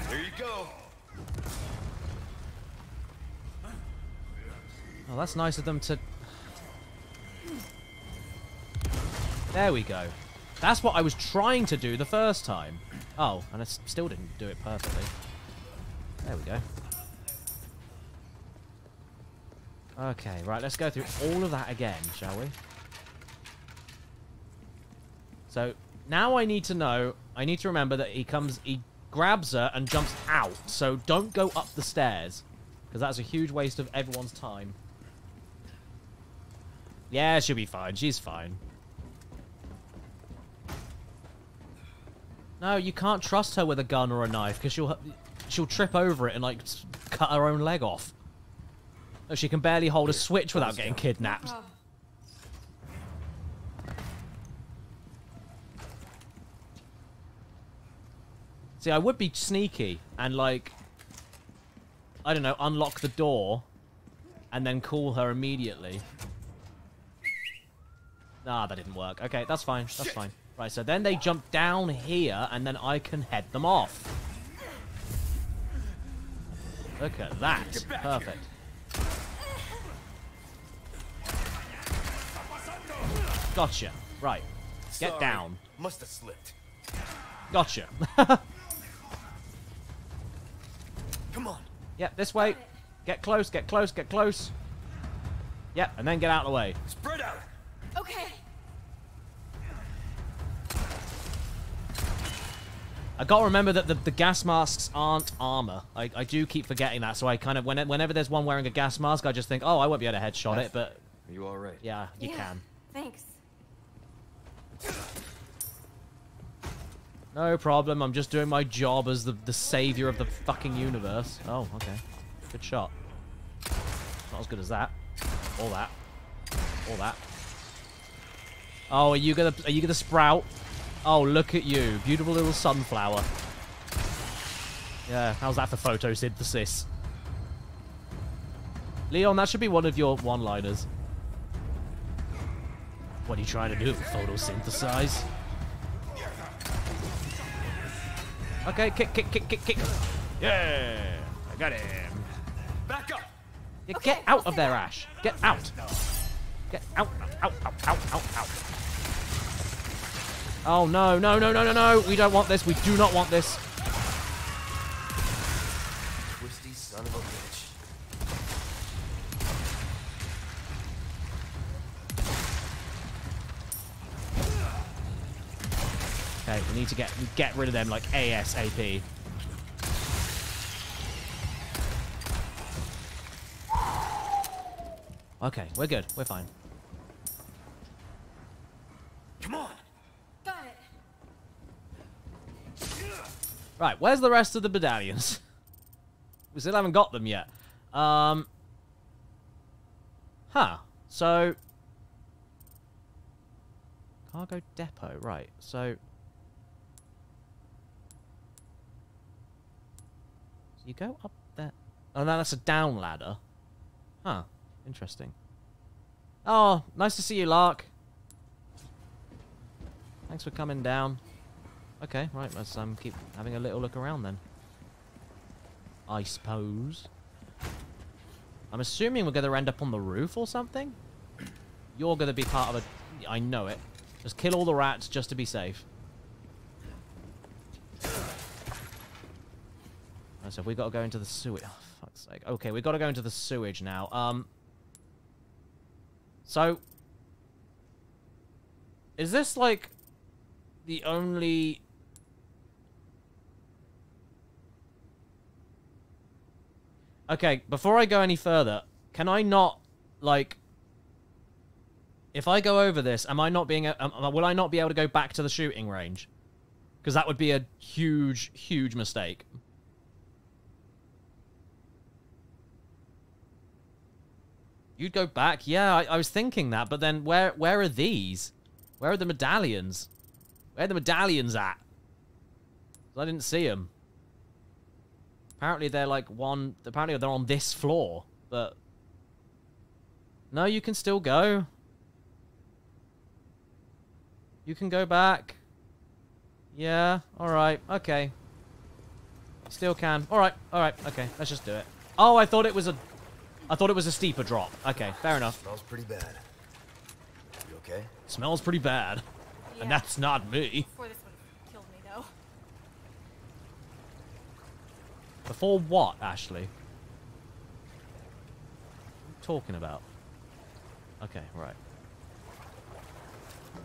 There you go.
Oh, that's nice of them to... There we go. That's what I was trying to do the first time. Oh, and I still didn't do it perfectly. There we go. Okay, right, let's go through all of that again, shall we? So, now I need to know, I need to remember that he comes, he grabs her and jumps out. So don't go up the stairs, because that's a huge waste of everyone's time. Yeah, she'll be fine. She's fine. No, you can't trust her with a gun or a knife because she'll she'll trip over it and like cut her own leg off. No, she can barely hold a switch without getting kidnapped. See, I would be sneaky and like I don't know, unlock the door and then call her immediately. Ah, that didn't work. Okay, that's fine. That's fine. Right, so then they jump down here, and then I can head them off. Look at that. Perfect. Gotcha. Right. Get
Sorry.
down.
Must have slipped.
Gotcha. *laughs*
Come on.
yep, this way. Get close, get close, get close. Yep, and then get out of the way.
Spread out.
Okay.
I gotta remember that the, the gas masks aren't armor. I, I do keep forgetting that, so I kind of, when, whenever there's one wearing a gas mask, I just think, oh, I won't be able to headshot it, but you
Are you all right?
yeah, you
yeah.
can.
Thanks.
No problem, I'm just doing my job as the, the savior of the fucking universe. Oh, okay. Good shot. Not as good as that. All that. All that. Oh, are you gonna are you gonna sprout? Oh, look at you. Beautiful little sunflower. Yeah, how's that for photosynthesis? Leon, that should be one of your one-liners. What are you trying to do? Photosynthesize? Okay, kick, kick, kick, kick, kick. Yeah, I got him.
Back up.
Yeah, get out of there, Ash. Get out. Get out, out, out, out, out, out. Oh, no, no, no, no, no, no. We don't want this. We do not want this.
Twisty son of a bitch.
Okay, we need to get get rid of them like ASAP. Okay, we're good. We're fine.
Come on.
Got it.
Right, where's the rest of the medallions? *laughs* we still haven't got them yet. Um. Huh. So. Cargo depot. Right. So. You go up there. Oh, no, that's a down ladder. Huh. Interesting. Oh, nice to see you, Lark. Thanks for coming down. Okay, right, let's um, keep having a little look around then. I suppose. I'm assuming we're going to end up on the roof or something. You're going to be part of a... I know it. Just kill all the rats just to be safe. Right, so we got to go into the sewage. Oh, fuck's sake. Okay, we got to go into the sewage now. Um. So, is this like the only Okay, before I go any further, can I not like if I go over this, am I not being a, um, will I not be able to go back to the shooting range? Because that would be a huge, huge mistake. You'd go back? Yeah, I, I was thinking that, but then where where are these? Where are the medallions? Where are the medallions at? I didn't see them. Apparently they're like one... Apparently they're on this floor, but... No, you can still go. You can go back. Yeah, alright, okay. Still can. Alright, alright, okay, let's just do it. Oh, I thought it was a... I thought it was a steeper drop. Okay, fair enough.
Smells pretty bad. You okay?
Smells pretty bad. And that's not me.
Before this would have killed me, though.
Before what, Ashley? What are you talking about? Okay, right.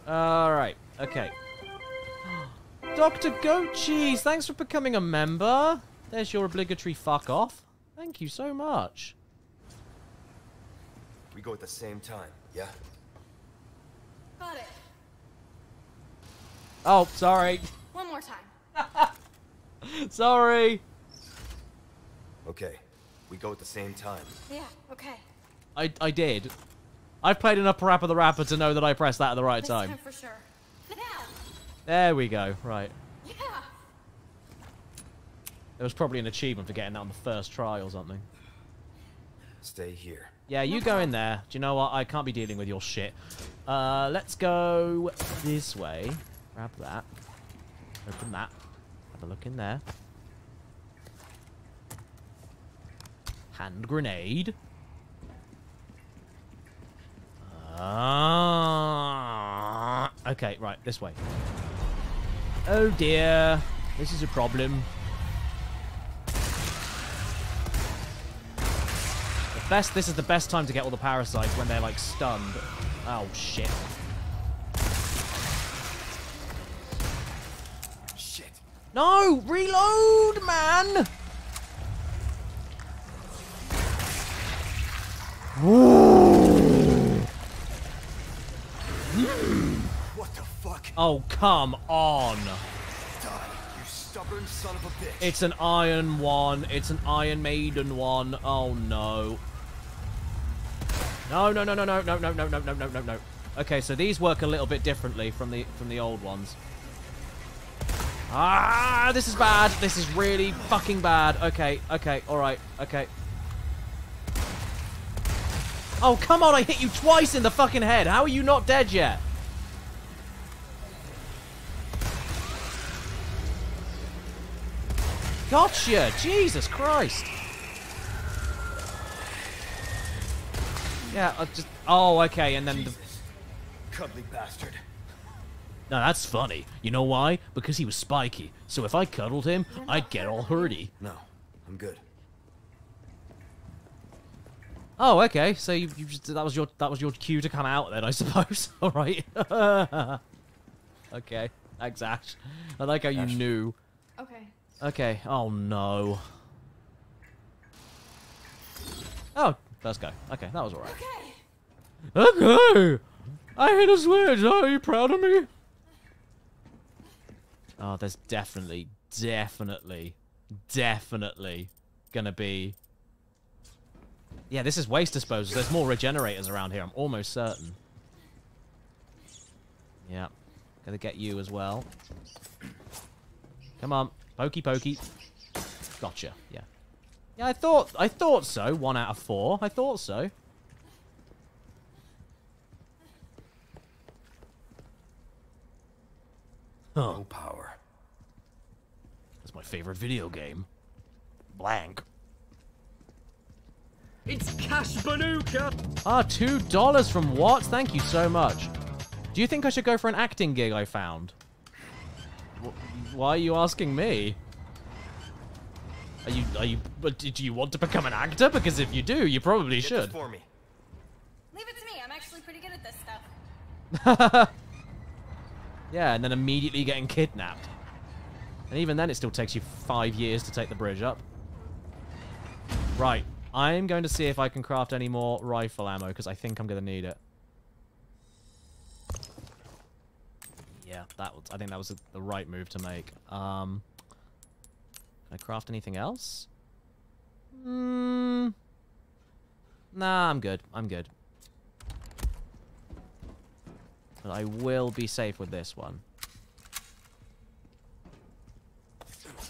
Alright, okay. *gasps* Dr. Goat Cheese, thanks for becoming a member. There's your obligatory fuck off. Thank you so much.
We go at the same time, yeah?
Got it.
Oh, sorry.
One more time. *laughs*
sorry.
Okay. We go at the same time.
Yeah, okay.
I, I did. I've played enough Parappa the Rapper to know that I pressed that at the right
This
time.
time for sure. Now.
There we go. Right.
Yeah.
There was probably an achievement for getting that on the first try or something.
Stay here.
Yeah, you go in there. Do you know what? I can't be dealing with your shit. Uh, let's go this way. Grab that. Open that. Have a look in there. Hand grenade. Ah. Okay, right, this way. Oh dear. This is a problem. The best, this is the best time to get all the parasites when they're like stunned. Oh shit.
Shit.
No! Reload, man!
What the fuck?
Oh, come on.
Die, you stubborn son of a bitch.
It's an Iron one. It's an Iron Maiden one. Oh, no. No, no, no, no, no, no, no, no, no, no, no, no, no. Okay, so these work a little bit differently from the from the old ones. Ah, this is bad. This is really fucking bad. Okay, okay, all right, okay. Oh, come on, I hit you twice in the fucking head. How are you not dead yet? Gotcha! Jesus Christ! Yeah, I just... Oh, okay, and then the...
Jesus. Cuddly bastard.
No, that's funny. You know why? Because he was spiky. So if I cuddled him, I'd get all hurty.
No, I'm good.
Oh, okay. So you, you just, that was your that was your cue to come out then, I *laughs* suppose. all right. *laughs* okay. Thanks, Ash. I like how you
Ash.
knew.
Okay.
Okay. Oh no. Oh, first go. Okay, that was alright.
Okay.
Okay. I hit a switch. Are you proud of me? Oh, there's definitely, definitely, definitely gonna be. Yeah, this is waste disposal. There's more regenerators around here. I'm almost certain. Yeah, gonna get you as well. Come on, pokey pokey. Gotcha. Yeah. Yeah, I thought I thought so. One out of four. I thought so. Huh.
No power.
That's my favorite video game. Blank.
It's Cash Banuka!
Ah, two dollars from what? Thank you so much. Do you think I should go for an acting gig I found? Why are you asking me? Are you, are you, but do you want to become an actor? Because if you do, you probably
Get
should.
for me.
Leave it to me. I'm actually pretty good at this stuff. *laughs*
yeah, and then immediately getting kidnapped. And even then, it still takes you five years to take the bridge up. Right. I'm going to see if I can craft any more rifle ammo, because I think I'm going to need it. Yeah, that was, I think that was the right move to make. Um, can I craft anything else? Hmm. Nah, I'm good. I'm good. But I will be safe with this one.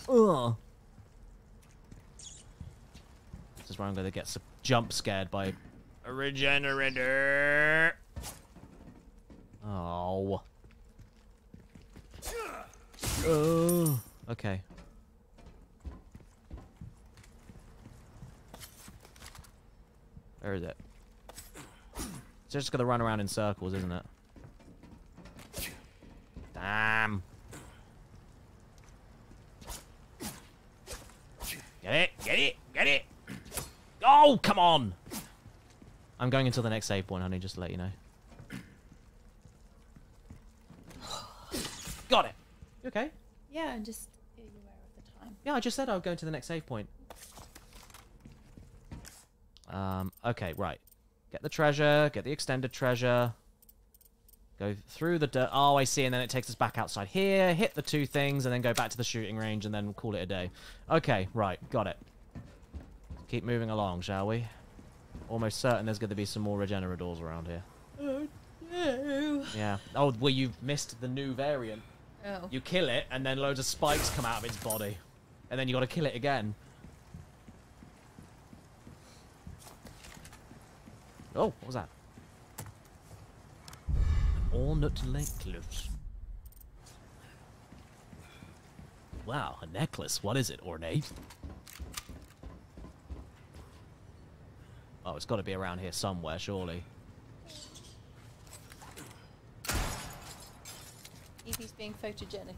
Ugh. This is where I'm going to get jump scared by a regenerator. Oh. Oh. Okay. Where is it? It's just gonna run around in circles, isn't it? Damn. Get it, get it, get it. Oh, come on. I'm going until the next save point, honey, just to let you know. Got it. You okay?
Yeah, and just are aware of the time?
Yeah, I just said I would go to the next save point. Um, okay, right. Get the treasure, get the extended treasure. Go through the dirt. Oh, I see, and then it takes us back outside here, hit the two things, and then go back to the shooting range, and then call it a day. Okay, right, got it. Keep moving along, shall we? Almost certain there's going to be some more regenerators around here.
Oh no.
Yeah. Oh, well, you've missed the new variant.
Oh.
You kill it, and then loads of spikes come out of its body. And then you gotta kill it again. Oh, what was that? An ornate necklace. Wow, a necklace. What is it, ornate? Oh, it's got to be around here somewhere, surely.
Evie's being photogenic.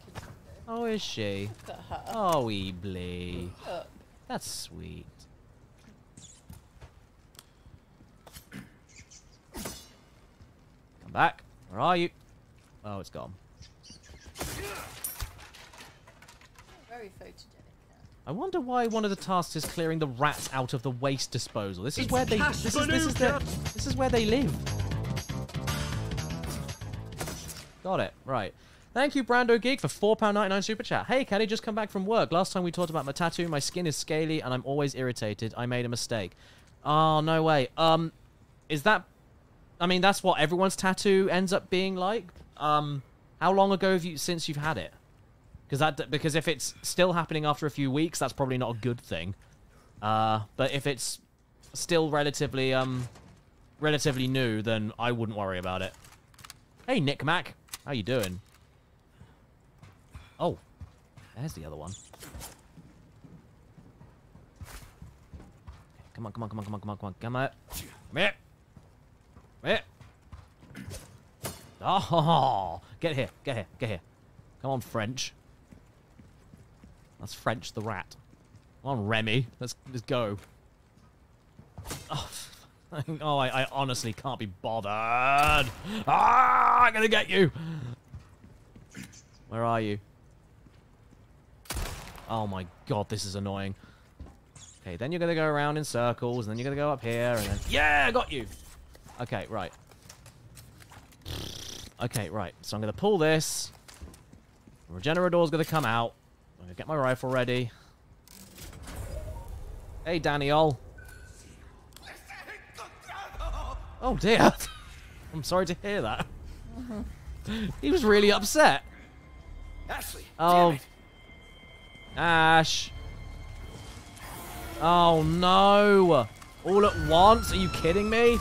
Oh, is she?
Look at her.
Oh, Weebly.
Look.
That's sweet. Come back. Where are you? Oh, it's gone.
Very photogenic.
I wonder why one of the tasks is clearing the rats out of the waste disposal. This is
It's
where they this is, this is
Manuka.
the. This is where they live. Got it. Right. Thank you, Brando Geek, for £4.99 super chat. Hey, Kelly, just come back from work. Last time we talked about my tattoo, my skin is scaly and I'm always irritated. I made a mistake. Oh, no way. Um, is that... I mean, that's what everyone's tattoo ends up being like. Um, how long ago have you since you've had it? Because that because if it's still happening after a few weeks, that's probably not a good thing. Uh, but if it's still relatively um relatively new, then I wouldn't worry about it. Hey, Nick Mac, how you doing? Oh, there's the other one. Come on, come on, come on, come on, come on, come on, come on. Come here. Come here. Oh, *laughs* get here, get here, get here. Come on, French. That's French the rat. Come on, Remy. Let's let's go. Oh, *laughs* oh I, I honestly can't be bothered. Ah, I'm gonna get you. Where are you? Oh my god, this is annoying. Okay, then you're gonna go around in circles, and then you're gonna go up here, and then yeah, I got you. Okay, right. Okay, right. So I'm gonna pull this. The regenerator's gonna come out. I'm gonna get my rifle ready. Hey, Daniel. Oh dear. *laughs* I'm sorry to hear that. *laughs* he was really upset.
Ashley,
Oh. Ash. Oh no. All at once? Are you kidding me?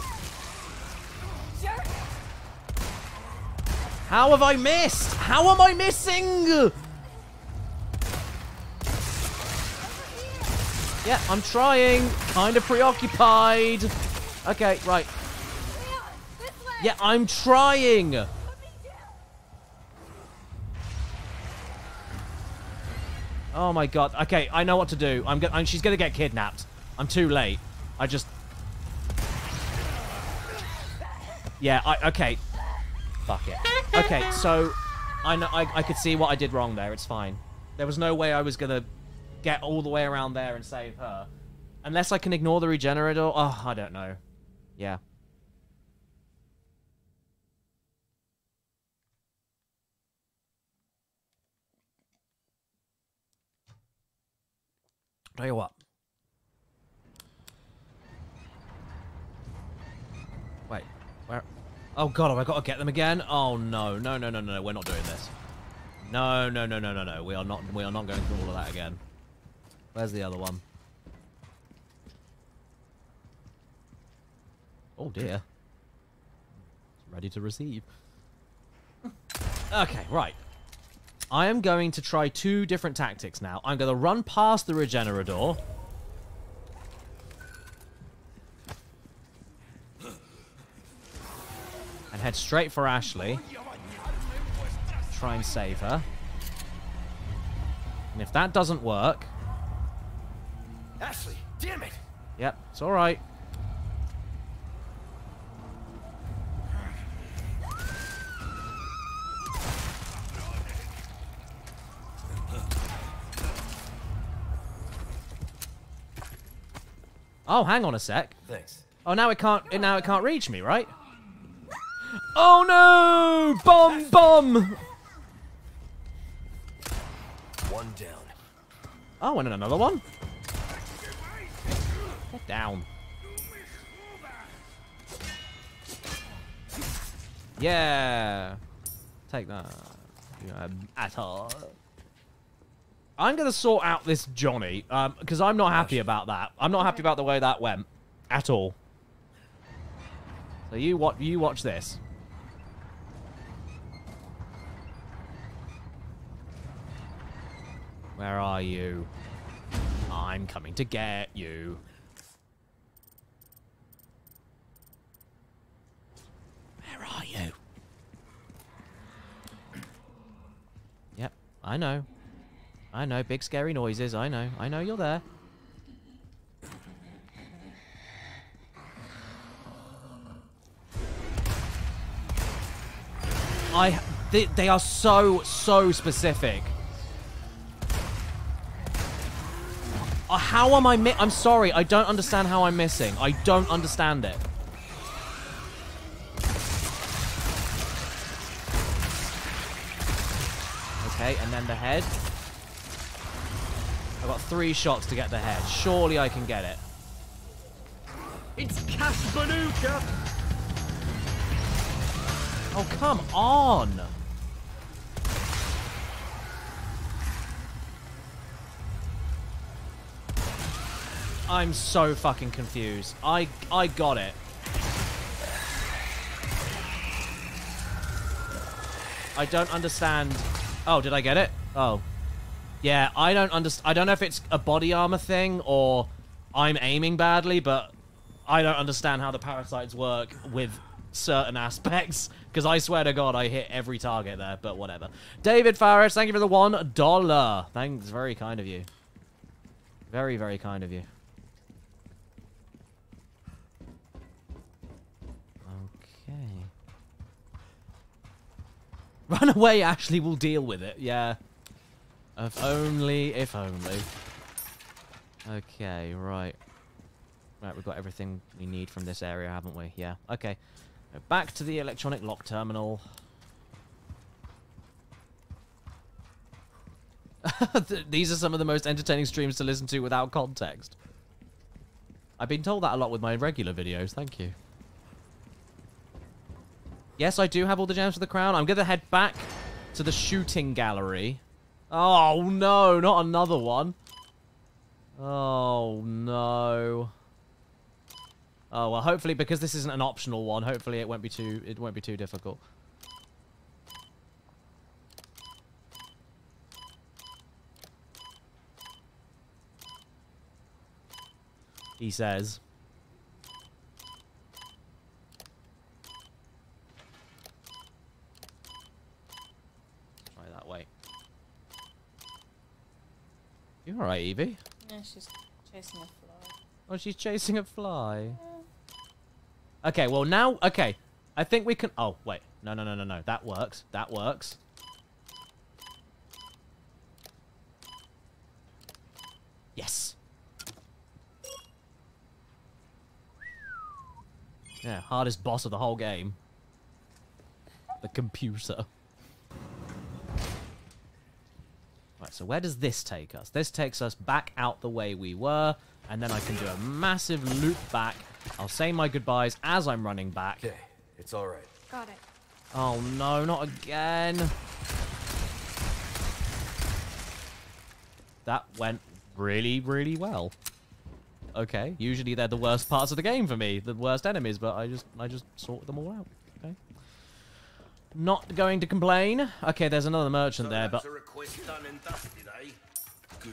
How have I missed? How am I missing? Yeah, I'm trying. Kind of preoccupied. Okay, right. Yeah, I'm trying. Oh my god. Okay, I know what to do. I'm, go I'm she's gonna get kidnapped. I'm too late. I just. Yeah. I okay. Fuck it. Okay, so I know I, I could see what I did wrong there. It's fine. There was no way I was gonna get all the way around there and save her, unless I can ignore the regenerator. Oh, I don't know. Yeah. Tell you what. Wait, where? Oh god, have I got to get them again? Oh no, no, no, no, no, we're not doing this. No, no, no, no, no, no. We are not. We are not going through all of that again. Where's the other one? Oh dear. Ready to receive. Okay, right. I am going to try two different tactics now. I'm going to run past the Regenerador. And head straight for Ashley. Try and save her. And if that doesn't work...
Ashley, damn it!
Yep, it's alright. Oh, hang on a sec.
Thanks.
Oh, now it can't. Now it can't reach me, right? Oh no! Bomb! Bomb!
One down.
Oh, and another one. Down. Yeah. Take that. You know, at all. I'm going to sort out this Johnny, um, because I'm not happy about that. I'm not happy about the way that went. At all. So you, what, you watch this. Where are you? I'm coming to get you. Where are you? Yep, I know. I know, big scary noises. I know. I know you're there. I... They, they are so, so specific. Uh, how am I I'm sorry, I don't understand how I'm missing. I don't understand it. Okay, and then the head. I've got three shots to get the head. Surely I can get it.
It's Casablanca!
Oh, come on! I'm so fucking confused. I I got it. I don't understand. Oh, did I get it? Oh. Yeah, I don't understand. I don't know if it's a body armor thing or I'm aiming badly, but I don't understand how the parasites work with certain aspects because I swear to God I hit every target there, but whatever. David Farris, thank you for the one dollar. Thanks, very kind of you. Very, very kind of you. Okay. Run away, Ashley will deal with it. Yeah. If only, if only. Okay, right. Right, we've got everything we need from this area, haven't we? Yeah, okay. Back to the electronic lock terminal. *laughs* These are some of the most entertaining streams to listen to without context. I've been told that a lot with my regular videos, thank you. Yes, I do have all the gems for the crown. I'm going to head back to the shooting gallery. Oh, no, not another one. Oh, no. Oh, well, hopefully, because this isn't an optional one, hopefully it won't be too, it won't be too difficult. He says. Try that way. right, Evie?
Yeah, she's chasing a fly.
Oh, she's chasing a fly. Okay, well now, okay. I think we can... Oh, wait. No, no, no, no, no. That works. That works. Yes. Yeah, hardest boss of the whole game. The computer. Right, so where does this take us? This takes us back out the way we were, and then I can do a massive loop back. I'll say my goodbyes as I'm running back.
Okay, it's all right.
Got it.
Oh no, not again. That went really, really well. Okay, usually they're the worst parts of the game for me, the worst enemies, but I just I just sorted them all out. Okay. Not going to complain. Okay, there's another merchant there, but
dusted, eh?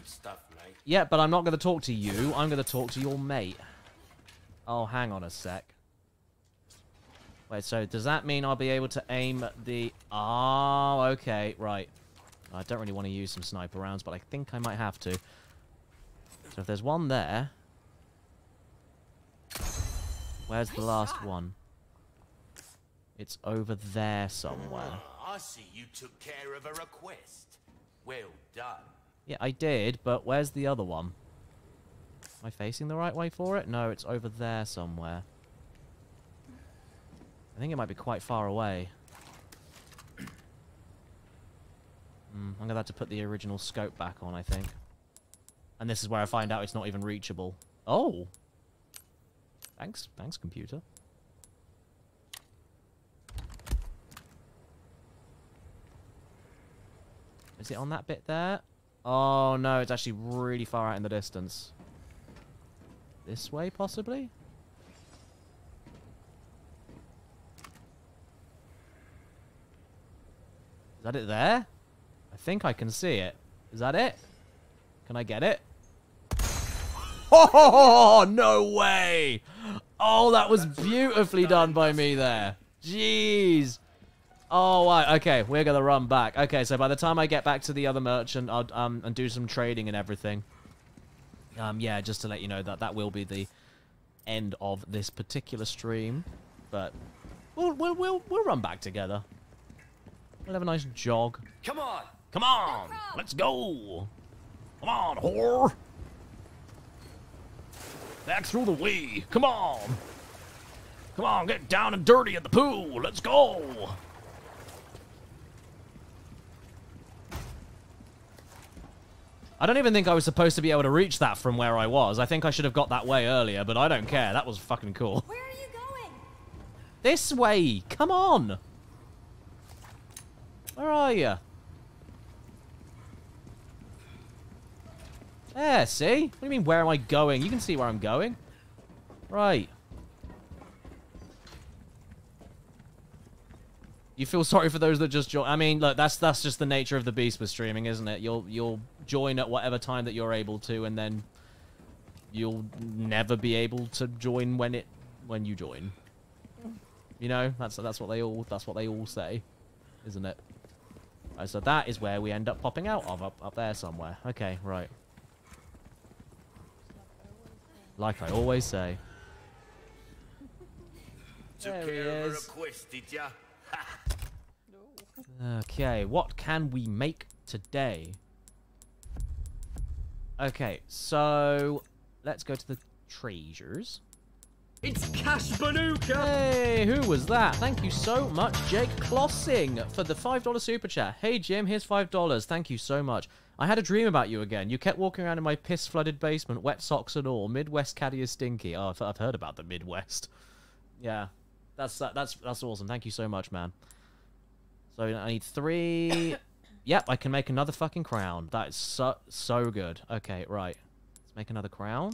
Stuff,
yeah, but I'm not going to talk to you. I'm going to talk to your mate. Oh, hang on a sec. Wait, so does that mean I'll be able to aim the... Oh, okay, right. I don't really want to use some sniper rounds, but I think I might have to. So if there's one there... Where's the last one? It's over there somewhere.
I see you took care of a request. Well done.
Yeah, I did, but where's the other one? Am I facing the right way for it? No, it's over there somewhere. I think it might be quite far away. *clears throat* Hmm, I'm gonna have to put the original scope back on, I think. And this is where I find out it's not even reachable. Oh! Thanks, thanks, computer. Is it on that bit there? Oh no, it's actually really far out in the distance. This way, possibly? Is that it there? I think I can see it. Is that it? Can I get it? *laughs* Oh, no way! Oh, that was beautifully done by me there. Jeez. Oh, wow. Okay, we're going to run back. Okay, so by the time I get back to the other merchant, I'll um, and do some trading and everything. Um, yeah, just to let you know that that will be the end of this particular stream. But we'll, we'll, we'll, we'll run back together. We'll have a nice jog.
Come on!
Come on! Let's go! Come on, whore! Back through the way! Come on! Come on, get down and dirty at the pool! Let's go! I don't even think I was supposed to be able to reach that from where I was. I think I should have got that way earlier, but I don't care. That was fucking cool.
Where are you going?
This way! Come on! Where are you? There, see? What do you mean, where am I going? You can see where I'm going. Right. You feel sorry for those that just join. I mean, look, that's that's just the nature of the beast with streaming, isn't it? You'll you'll join at whatever time that you're able to, and then you'll never be able to join when it when you join. You know, that's that's what they all that's what they all say, isn't it? Right, so that is where we end up popping out of up up there somewhere. Okay, right. Like I always say. *laughs* There he
care of a
is.
request, did ya? *laughs*
Okay, what can we make today? Okay, so let's go to the treasures.
It's Cash Banuka!
Hey, who was that? Thank you so much, Jake Klossing, for the $5 super chat. Hey, Jim, here's $5. Thank you so much. I had a dream about you again. You kept walking around in my piss-flooded basement, wet socks and all. Midwest caddy is stinky. Oh, I've, I've heard about the Midwest. Yeah, that's that, that's that's awesome. Thank you so much, man. So I need three. Yep, I can make another fucking crown. That is so so good. Okay, right. Let's make another crown.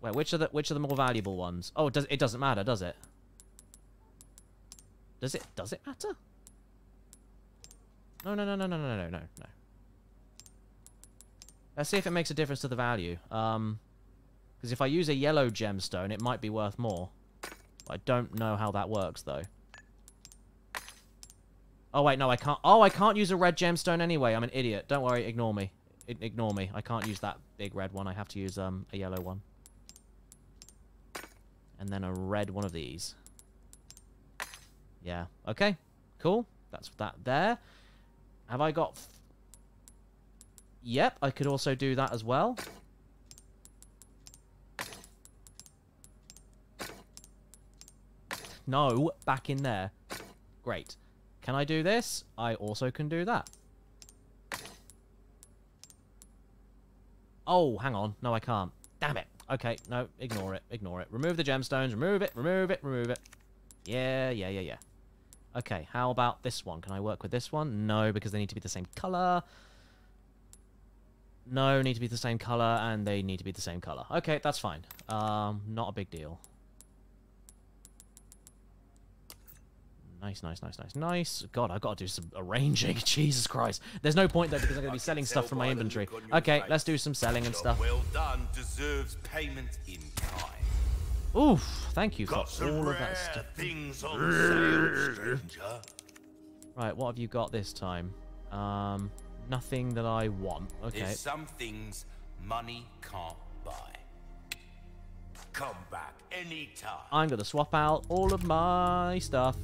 Wait, which are the which are the more valuable ones? Oh, it does it doesn't matter, does it? Does it does it matter? No, no, no, no, no, no, no, no, no. Let's see if it makes a difference to the value. Um, because if I use a yellow gemstone, it might be worth more. I don't know how that works though. Oh, wait, no, I can't. Oh, I can't use a red gemstone anyway. I'm an idiot. Don't worry, ignore me. I ignore me. I can't use that big red one. I have to use um a yellow one. And then a red one of these. Yeah. Okay. Cool. That's that there. Have I got... Yep, I could also do that as well. No, back in there. Great. Can I do this? I also can do that. Oh, hang on. No, I can't. Damn it. Okay, no, ignore it. Ignore it. Remove the gemstones. Remove it. Remove it. Remove it. Yeah, yeah, yeah, yeah. Okay, how about this one? Can I work with this one? No, because they need to be the same color. No, need to be the same color, and they need to be the same color. Okay, that's fine. Um, not a big deal. Nice, nice, nice, nice, nice. God, I've got to do some arranging. *laughs* Jesus Christ. There's no point, though, because I'm going to be selling stuff from my inventory. Okay, let's do some selling and stuff.
Well done deserves payment in.
Oof, thank you
Got some
all of that stuff.
things on sale, stranger.
Right, what have you got this time? Um, nothing that I want. Okay.
There's some things money can't buy. Come back anytime.
I'm going to swap out all of my stuff.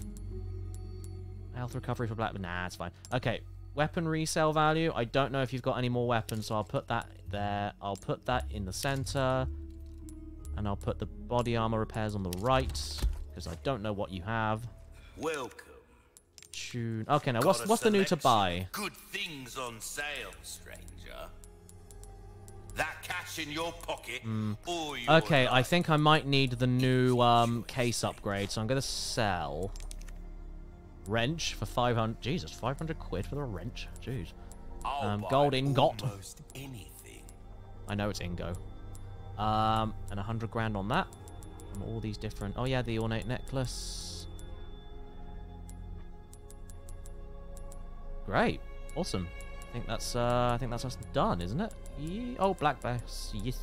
Health recovery for black... Nah, it's fine. Okay, weapon resale value. I don't know if you've got any more weapons, so I'll put that there. I'll put that in the center. And I'll put the body armor repairs on the right. Because I don't know what you have.
Welcome.
Tune. Okay, now what's
Got
what's the new to buy?
Good things on sale, stranger. That cash in your pocket or your
Okay, I think I might need the new um, case upgrade, so I'm going to sell wrench for 500. Jesus, 500 quid for the wrench. Jeez. Um, gold ingot.
anything.
I know it's Ingo. Um, and 100 grand on that. And all these different... Oh, yeah, the ornate necklace. Great. Awesome. I think that's, uh, I think that's us done, isn't it? Oh, black bass. Yes.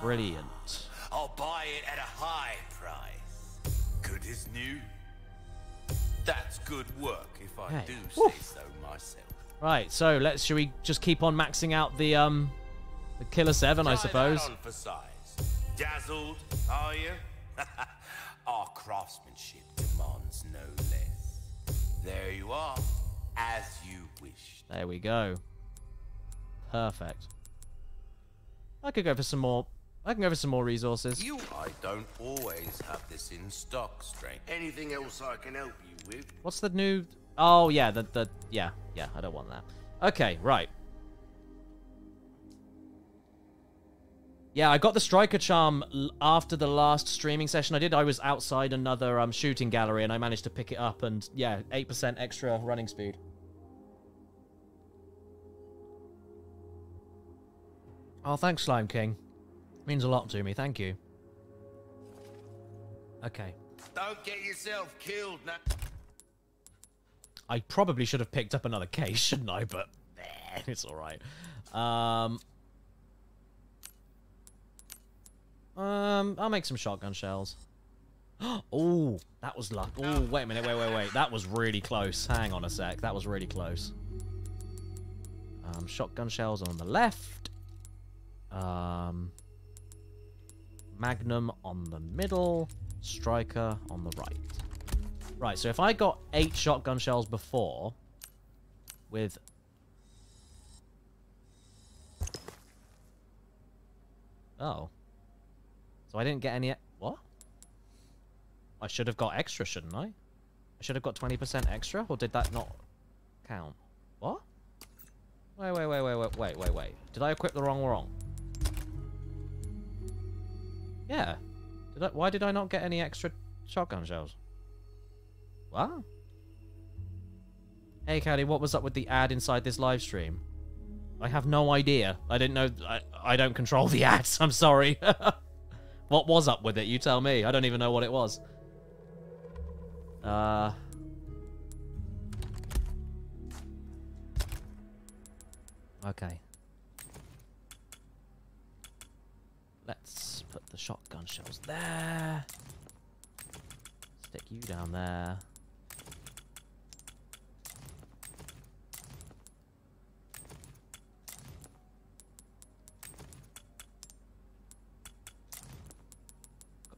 Brilliant.
I'll buy it at a high price. Good as new. That's good work, if I
Hey.
do
Woof.
say so myself.
Right, so let's, should we just keep on maxing out the, um, the Killer 7, I suppose?
on for size. Dazzled, are you? *laughs* Our craftsmanship demands no less. There you are, as you wish.
There we go. Perfect. I could go for some more. I can go for some more resources.
You, I don't always have this in stock, straight. Anything else I can help you with?
What's the new? Oh yeah, the the yeah yeah. I don't want that. Okay, right. Yeah, I got the striker charm after the last streaming session I did. I was outside another um shooting gallery and I managed to pick it up and yeah, eight percent extra running speed. Oh, thanks, Slime King. Means a lot to me. Thank you. Okay.
Don't get yourself killed now.
I probably should have picked up another case, *laughs* shouldn't I? But eh, *laughs* it's all right. Um, um, I'll make some shotgun shells. *gasps* oh, that was luck. Oh, wait a minute. Wait, wait, wait. That was really close. Hang on a sec. That was really close. Um, shotgun shells on the left. Um, Magnum on the middle. Striker on the right. Right, so if I got eight shotgun shells before, with... Oh. So I didn't get any... What? I should have got extra, shouldn't I? I should have got 20% extra, or did that not count? What? Wait, wait, wait, wait, wait, wait, wait, wait. Did I equip the wrong wrong? Yeah. Did I, why did I not get any extra shotgun shells? What? Hey, Caddy, what was up with the ad inside this live stream? I have no idea. I didn't know. I, I don't control the *laughs* ads. I'm sorry. *laughs* what was up with it? You tell me. I don't even know what it was. Uh. Okay. the shotgun shells there. Stick you down there.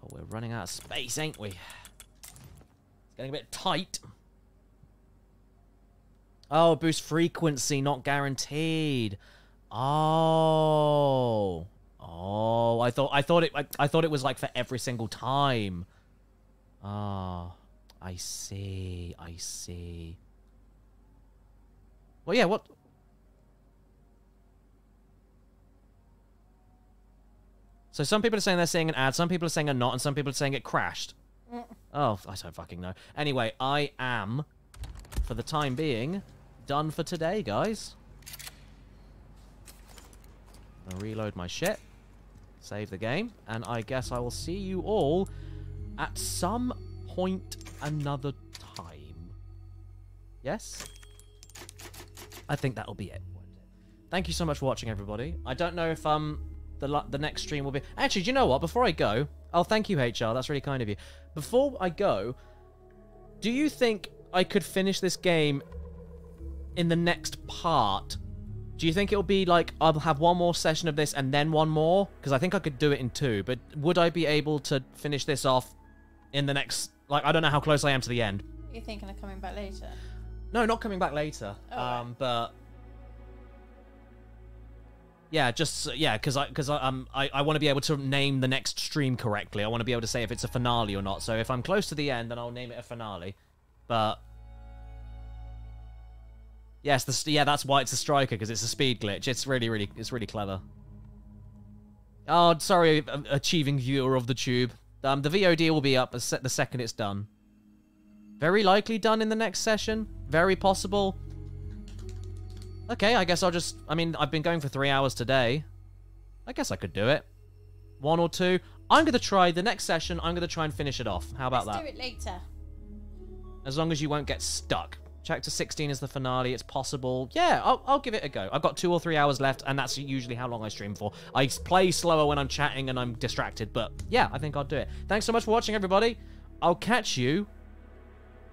Oh, we're running out of space, ain't we? It's getting a bit tight. Oh, boost frequency, not guaranteed. Oh. Oh, I thought I thought it I, I thought it was like for every single time. Ah, I see. I see. Well, yeah, what So some people are saying they're seeing an ad, some people are saying are not, and some people are saying it crashed. Oh, I don't fucking know. Anyway, I am, for the time being, done for today, guys. I'll reload my shit, save the game, and I guess I will see you all at some point another time. Yes? I think that'll be it. Thank you so much for watching, everybody. I don't know if um the the next stream will be. Actually, do you know what? Before I go, oh, thank you, HR. That's really kind of you. Before I go, do you think I could finish this game in the next part? Do you think it'll be like I'll have one more session of this and then one more? Because I think I could do it in two. But would I be able to finish this off in the next? Like I don't know how close I am to the end.
You're thinking of coming back later?
No, not coming back later.
Oh,
um, but yeah, just yeah, because I because I um I, I want to be able to name the next stream correctly. I want to be able to say if it's a finale or not. So if I'm close to the end, then I'll name it a finale. But yes, the yeah, that's why it's a striker because it's a speed glitch. It's really really it's really clever. Oh, sorry, achieving viewer of the tube. Um, the VOD will be up as the second it's done. Very likely done in the next session. Very possible. Okay, I guess I'll just... I mean, I've been going for three hours today. I guess I could do it. One or two. I'm going to try the next session. I'm going to try and finish it off. How about
Let's
that?
do it later.
As long as you won't get stuck. Chapter 16 is the finale. It's possible. Yeah, I'll, I'll give it a go. I've got two or three hours left, and that's usually how long I stream for. I play slower when I'm chatting and I'm distracted, but yeah, I think I'll do it. Thanks so much for watching, everybody. I'll catch you